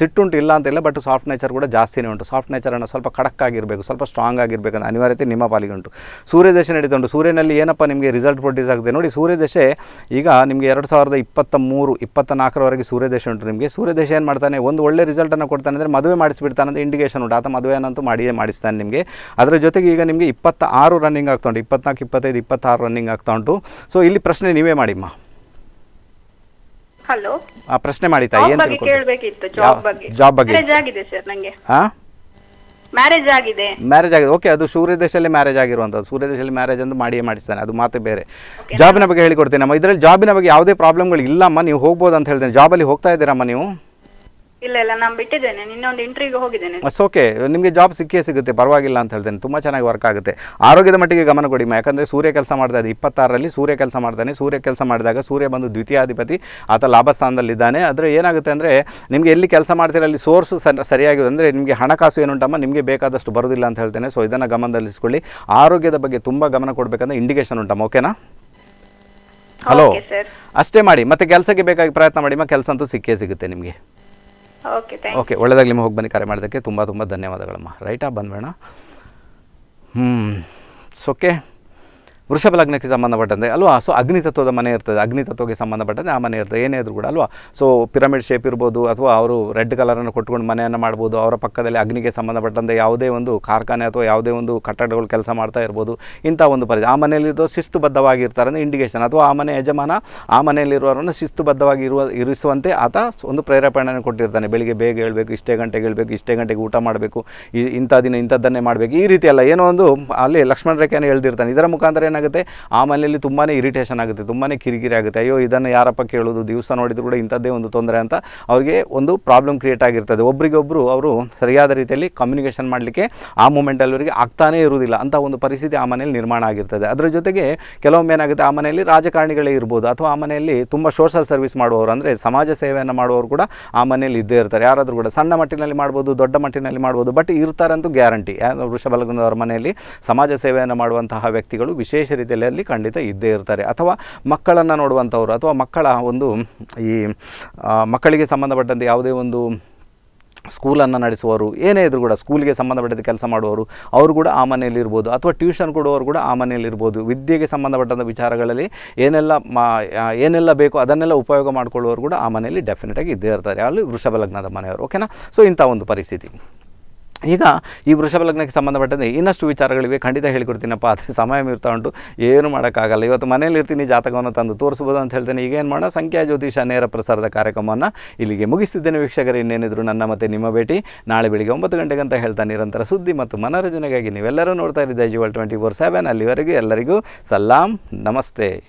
ಸಿಟ್ಟುಂಟು ಇಲ್ಲ ಅಂತಿಲ್ಲ ಬಟ್ ಸಾಫ್ಟ್ ನೇಚರ್ ಕೂಡ ಜಾಸ್ತಿನೇ ಉಂಟು. ಸಾಫ್ಟ್ ನೇಚರನ್ನು ಸ್ವಲ್ಪ ಖಡಕ್ ಆಗಿರಬೇಕು ಸ್ವಲ್ಪ ಸ್ಟ್ರಾಂಗ್ ಆಗಿರಬೇಕಂತ ಅನಿವಾರ್ಯತೆ ನಿಮ್ಮ ಪಾಲಿಗೆ ಉಂಟು. ಸೂರ್ಯದಶೆ ನಡೀತಾ ಉಂಟು. ಸೂರ್ಯನಲ್ಲಿ ಏನಪ್ಪ ನಿಮಗೆ ರಿಸಲ್ಟ್ ಪ್ರೊಡ್ಯೂಸ್ ಆಗಿದೆ ನೋಡಿ. ಸೂರ್ಯದಶೆ ಈಗ ನಿಮಗೆ ಎರಡು ಸಾವಿರದ ಇಪ್ಪತ್ತ ಮೂರು ಇಪ್ಪತ್ತ ನಾಲ್ಕರವರೆಗೆ ಸೂರ್ಯದೇಶ ಉಂಟು ನಿಮಗೆ. ಸೂರ್ಯದೇಶ ಏನು ಮಾಡ್ತಾನೆ? ಒಂದು ಒಳ್ಳೆ ರಿಸಲ್ಟನ್ನು ಕೊಡ್ತಾನೆ ಅಂದರೆ ಮದುವೆ ಮಾಡಿಸ್ಬಿಡ್ತಾನೆ ಅಂತ ಇಂಡಿಕೇಶನ್ ಉಂಟು. ಆತ ಮದುವೆನಂತೂ ಮಾಡಿಯೇ ಮಾಡಿಸ್ತಾನೆ ನಿಮಗೆ. ಅದರ ಜೊತೆಗೆ ಈಗ ನಿಮಗೆ ಇಪ್ಪತ್ತ ಆರು ರನ್ನಿಂಗ್ ಆಗ್ತಾ ಉಂಟು. ಇಪ್ಪತ್ನಾಲ್ಕು ಇಪ್ಪತ್ತೈದು ಇಪ್ಪತ್ತಾರು ರನ್ನಿಂಗ್ ಆಗ್ತಾ ಉಂಟು. ಸೊ ಇಲ್ಲಿ ಪ್ರಶ್ನೆ ನೀವೇ ಮಾಡಿಮ್ಮ. ಹಲೋ ಆ ಪ್ರಶ್ನೆ ಮಾಡಿ ತಾಯಿ ಜಾಬ್ ಏನು ಬಗ್ಗೆ ಕೇಳಬೇಕಿತ್ತು ಜಾಬ್ ಬಗ್ಗೆ. ಜಾಬ್ ಬಗ್ಗೆ. ಹಾಂ ಮ್ಯಾರೇಜ್ ಆಗಿದೆ. ಮ್ಯಾರೇಜ್ ಆಗಿದೆ. ಓಕೆ ಅದು ಸೂರ್ಯದೇಶದಲ್ಲಿ ಮ್ಯಾರೇಜ್ ಆಗಿರುವಂಥದ್ದು. ಸೂರ್ಯದೇಶದಲ್ಲಿ ಮ್ಯಾರೇಜ್ ಅಂತ ಮಾಡಿಯೇ ಮಾಡಿಸ್ತಾನೆ. ಅದು ಮಾತೇ ಬೇರೆ. ಜಾಬಿನ ಬಗ್ಗೆ ಹೇಳಿಕೊಡ್ತೀನಿ. ಅಮ್ಮ ಇದರಲ್ಲಿ ಜಾಬಿನ ಬಗ್ಗೆ ಯಾವುದೇ ಪ್ರಾಬ್ಲಮ್ಗಳು ಇಲ್ಲಮ್ಮ. ನೀವು ಹೋಗ್ಬೋದು ಅಂತ ಹೇಳ್ತೇನೆ. ಜಾಬಲ್ಲಿ ಹೋಗ್ತಾ ಇದ್ದೀರಮ್ಮ ನೀವು? ಇಲ್ಲ ಇಲ್ಲ ನಾನು ಬಿಟ್ಟಿದ್ದೇನೆ. ನಿನ್ನೊಂದು ಇಂಟರ್ವ್ಯೂಗೆ ಹೋಗಿದ್ದೇನೆ. ಅಟ್ಸ್ ಓಕೆ ನಿಮಗೆ ಜಾಬ್ ಸಿಕ್ಕೇ ಸಿಗುತ್ತೆ. ಪರವಾಗಿಲ್ಲ ಅಂತ ಹೇಳ್ತೇನೆ. ತುಂಬ ಚೆನ್ನಾಗಿ ವರ್ಕ್ ಆಗುತ್ತೆ. ಆರೋಗ್ಯದ ಮಟ್ಟಿಗೆ ಗಮನ ಕೊಡಿ ಯಾಕಂದರೆ ಸೂರ್ಯ ಕೆಲಸ ಮಾಡ್ತಾ ಇದೆ ಇಪ್ಪತ್ತಾರರಲ್ಲಿ ಸೂರ್ಯ ಕೆಲಸ ಮಾಡ್ತಾನೆ. ಸೂರ್ಯ ಕೆಲಸ ಮಾಡಿದಾಗ ಸೂರ್ಯ ಬಂದು ದ್ವಿತೀಯಾಧಿಪತಿ ಆತ ಲಾಭ ಸ್ಥಾನದಲ್ಲಿದ್ದಾನೆ ಆದರೆ ಏನಾಗುತ್ತೆ ಅಂದರೆ ನಿಮಗೆ ಎಲ್ಲಿ ಕೆಲಸ ಮಾಡ್ತೀರ ಅಲ್ಲಿ ಸೋರ್ಸು ಸರಿಯಾಗಿರೋದು ಅಂದರೆ ನಿಮಗೆ ಹಣಕಾಸು ಏನುಂಟಮ್ಮ ನಿಮಗೆ ಬೇಕಾದಷ್ಟು ಬರೋದಿಲ್ಲ ಅಂತ ಹೇಳ್ತೇನೆ. ಸೊ ಇದನ್ನು ಗಮನದಲ್ಲಿಸ್ಕೊಳ್ಳಿ. ಆರೋಗ್ಯದ ಬಗ್ಗೆ ತುಂಬ ಗಮನ ಕೊಡಬೇಕಂದ್ರೆ ಇಂಡಿಕೇಶನ್ ಉಂಟಮ್ಮ. ಓಕೆನಾ ಹಲೋ ಅಷ್ಟೇ ಮಾಡಿ. ಮತ್ತೆ ಕೆಲಸಕ್ಕೆ ಬೇಕಾಗಿ ಪ್ರಯತ್ನ ಮಾಡಿ. ಮತ್ತೆ ಕೆಲಸ ಅಂತೂ ಸಿಕ್ಕೇ ಸಿಗುತ್ತೆ ನಿಮಗೆ. ಓಕೆ ಒಳ್ಳೆದಾಗಲಿ ನಿಮ್ಮ ಹೋಗಿ ಬನ್ನಿ ಕರೆ ಮಾಡೋದಕ್ಕೆ ತುಂಬ ತುಂಬ ಧನ್ಯವಾದಗಳಮ್ಮ. ರೈಟಾ ಬಂದ್ಬೇಡ ಹ್ಞೂ ಓಕೆ ವೃಷಭ ಲಗ್ನಕ್ಕೆ ಸಂಬಂಧಪಟ್ಟಂತೆ, ಅಲ್ವಾ? ಸೊ ಅಗ್ನಿ ತತ್ವದ ಮನೆ ಇರ್ತದೆ, ಅಗ್ನಿ ತತ್ವಕ್ಕೆ ಸಂಬಂಧಪಟ್ಟಂತೆ ಆ ಮನೆ ಇರ್ತದೆ, ಏನೇ ಇದ್ರೂ ಕೂಡ, ಅಲ್ವಾ? ಸೊ ಪಿರಮಿಡ್ ಶೇಪ್ ಇರ್ಬೋದು, ಅಥವಾ ಅವರು ರೆಡ್ ಕಲರನ್ನು ಕೊಟ್ಕೊಂಡು ಮನೆಯನ್ನು ಮಾಡ್ಬೋದು, ಅವರ ಪಕ್ಕದಲ್ಲಿ ಅಗ್ನಿಗೆ ಸಂಬಂಧಪಟ್ಟಂತೆ ಯಾವುದೇ ಒಂದು ಕಾರ್ಖಾನೆ ಅಥವಾ ಯಾವುದೇ ಒಂದು ಕಟ್ಟಡಗಳು ಕೆಲಸ ಮಾಡ್ತಾ ಇರ್ಬೋದು, ಇಂಥ ಒಂದು ಪರಿಸ್ಥಿತಿ. ಆ ಮನೆಯಲ್ಲಿರೋ ಶಿಸ್ತುಬದ್ಧವಾಗಿರ್ತಾರೆ ಅಂದರೆ ಇಂಡಿಕೇಶನ್ ಅಥವಾ ಆ ಮನೆ ಯಜಮಾನ, ಆ ಮನೆಯಲ್ಲಿರುವವರನ್ನು ಶಿಸ್ತುಬದ್ಧವಾಗಿ ಇರುವ, ಇರಿಸುವಂತೆ ಆತ ಒಂದು ಪ್ರೇರೇಪಣೆಯನ್ನು ಕೊಟ್ಟಿರ್ತಾನೆ. ಬೆಳಿಗ್ಗೆ ಬೇಗ ಹೇಳಬೇಕು, ಇಷ್ಟೇ ಗಂಟೆಗೆ ಹೇಳಬೇಕು, ಇಷ್ಟೇ ಗಂಟೆಗೆ ಊಟ ಮಾಡಬೇಕು, ಈ ಇಂಥ ದಿನ ಇಂಥದ್ದನ್ನೇ ಮಾಡಬೇಕು, ಈ ರೀತಿ ಅಲ್ಲ ಏನೋ ಒಂದು ಅಲ್ಲಿ ಲಕ್ಷ್ಮಣ ರೇಖೆಯನ್ನು ಹೇಳ್ದಿರ್ತಾನೆ ಇದರ ಮುಖಾಂತರ ಏನಾಗುತ್ತೆ? ಆ ಮನೆಯಲ್ಲಿ ತುಂಬಾ ಇರಿಟೇಷನ್ ಆಗುತ್ತೆ ತುಂಬಾ ಕಿರಿಕಿರಿ ಆಗುತ್ತೆ. ಅಯ್ಯೋ, ಇದನ್ನು ಯಾರಪ್ಪ ಕೇಳೋದು? ದಿವಸ ನೋಡಿದ್ರು ಕೂಡ ಇಂಥದ್ದೇ ಒಂದು ತೊಂದರೆ ಅಂತ ಅವರಿಗೆ ಒಂದು ಪ್ರಾಬ್ಲಮ್ ಕ್ರಿಯೇಟ್ ಆಗಿರ್ತದೆ. ಒಬ್ರಿಗೊಬ್ಬರು ಅವರು ಸರಿಯಾದ ರೀತಿಯಲ್ಲಿ ಕಮ್ಯುನಿಕೇಷನ್ ಮಾಡಲಿಕ್ಕೆ ಆ ಮೂಮೆಂಟಲ್ಲಿ ಅವರಿಗೆ ಆಗ್ತಾನೇ ಇರುವುದಿಲ್ಲ. ಅಂತ ಒಂದು ಪರಿಸ್ಥಿತಿ ಆ ಮನೆಯಲ್ಲಿ ನಿರ್ಮಾಣ ಆಗಿರ್ತದೆ. ಅದರ ಜೊತೆಗೆ ಕೆಲವೊಮ್ಮೆ ಏನಾಗುತ್ತೆ? ಆ ಮನೆಯಲ್ಲಿ ರಾಜಕಾರಣಿಗಳೇ ಇರ್ಬೋದು, ಅಥವಾ ಆ ಮನೆಯಲ್ಲಿ ತುಂಬ ಸೋಷಲ್ ಸರ್ವಿಸ್ ಮಾಡುವವರು, ಅಂದರೆ ಸಮಾಜ ಸೇವೆಯನ್ನು ಮಾಡುವವರು ಕೂಡ ಆ ಮನೆಯಲ್ಲಿ ಇದ್ದೇ ಇರ್ತಾರೆ. ಯಾರಾದರೂ ಕೂಡ ಸಣ್ಣ ಮಟ್ಟಿನಲ್ಲಿ ಮಾಡ್ಬೋದು, ದೊಡ್ಡ ಮಟ್ಟಿನಲ್ಲಿ ಮಾಡ್ಬೋದು ಬಟ್ ಇರ್ತಾರಂತೂ ಗ್ಯಾರಂಟಿ ವೃಷಭ ಅವರ ಮನೆಯಲ್ಲಿ ಸಮಾಜ ಸೇವೆಯನ್ನು ಮಾಡುವಂತಹ ವ್ಯಕ್ತಿಗಳು ವಿಶೇಷ ರೀತಿಯಲ್ಲಿ ಅಲ್ಲಿ ಖಂಡಿತ ಇದ್ದೇ ಇರ್ತಾರೆ. ಅಥವಾ ಮಕ್ಕಳನ್ನು ನೋಡುವಂಥವ್ರು ಅಥವಾ ಮಕ್ಕಳ ಒಂದು ಈ ಮಕ್ಕಳಿಗೆ ಸಂಬಂಧಪಟ್ಟಂತೆ ಯಾವುದೇ ಒಂದು ಸ್ಕೂಲನ್ನು ನಡೆಸುವವರು, ಏನೇ ಇದ್ರು ಕೂಡ ಸ್ಕೂಲ್ಗೆ ಸಂಬಂಧಪಟ್ಟಂತೆ ಕೆಲಸ ಮಾಡುವವರು, ಅವರು ಕೂಡ ಆ ಮನೆಯಲ್ಲಿರ್ಬೋದು ಅಥವಾ ಟ್ಯೂಷನ್ ಕೊಡುವವರು ಕೂಡ ಆ ಮನೆಯಲ್ಲಿರ್ಬೋದು ವಿದ್ಯೆಗೆ ಸಂಬಂಧಪಟ್ಟಂಥ ವಿಚಾರಗಳಲ್ಲಿ ಏನೆಲ್ಲ ಮಾ ಏನೆಲ್ಲ ಬೇಕೋ ಅದನ್ನೆಲ್ಲ ಉಪಯೋಗ ಮಾಡಿಕೊಳ್ಳುವವರು ಕೂಡ ಆ ಮನೆಯಲ್ಲಿ ಡೆಫಿನೆಟಾಗಿ ಇದ್ದೇ ಇರ್ತಾರೆ. ಅಲ್ಲಿ ವೃಷಭ ಲಗ್ನದ ಮನೆಯವರು ಓಕೆನಾ ಸೊ ಇಂಥ ಒಂದು ಪರಿಸ್ಥಿತಿ. ಈಗ ಈ ವೃಷಭ ಲಗ್ನಕ್ಕೆ ಸಂಬಂಧಪಟ್ಟಂತೆ ಇನ್ನಷ್ಟು ವಿಚಾರಗಳಿವೆ. ಖಂಡಿತ ಹೇಳಿಕೊಡ್ತೀನಪ್ಪ. ಆದರೆ ಸಮಯ ಮೀರ್ತಾ ಉಂಟು. ಏನು ಮಾಡೋಕ್ಕಾಗಲ್ಲ. ಇವತ್ತು ಮನೇಲಿ ಇರ್ತೀನಿ, ಜಾತಕವನ್ನು ತಂದು ತೋರಿಸ್ಬೋದು ಅಂತ ಹೇಳ್ತೇನೆ. ಈಗ ಏನು ಮಾಡೋಣ? ಸಂಖ್ಯಾ ಜ್ಯೋತಿಷ ನೇರ ಪ್ರಸಾರದ ಕಾರ್ಯಕ್ರಮವನ್ನು ಇಲ್ಲಿಗೆ ಮುಗಿಸ್ತಿದ್ದೇನೆ ವೀಕ್ಷಕರು. ಇನ್ನೇನಿದ್ರು ನನ್ನ ಮತ್ತು ನಿಮ್ಮ ಭೇಟಿ. ನಾಳೆ ಬೆಳಿಗ್ಗೆ ಒಂಬತ್ತು ಗಂಟೆಗೆ ಅಂತ ಹೇಳ್ತಾ ನಿರಂತರ ಸುದ್ದಿ ಮತ್ತು ಮನೋರಂಜನೆಗಾಗಿ ನೀವೆಲ್ಲರೂ ನೋಡ್ತಾ ಇದ್ದಿದ್ದೆ ಜೀವಲ್ ಟ್ವೆಂಟಿ ಫೋರ್ ಸೆವೆನ್. ಅಲ್ಲಿವರೆಗೂ ಎಲ್ಲರಿಗೂ ಸಲಾಂ. ನಮಸ್ತೆ.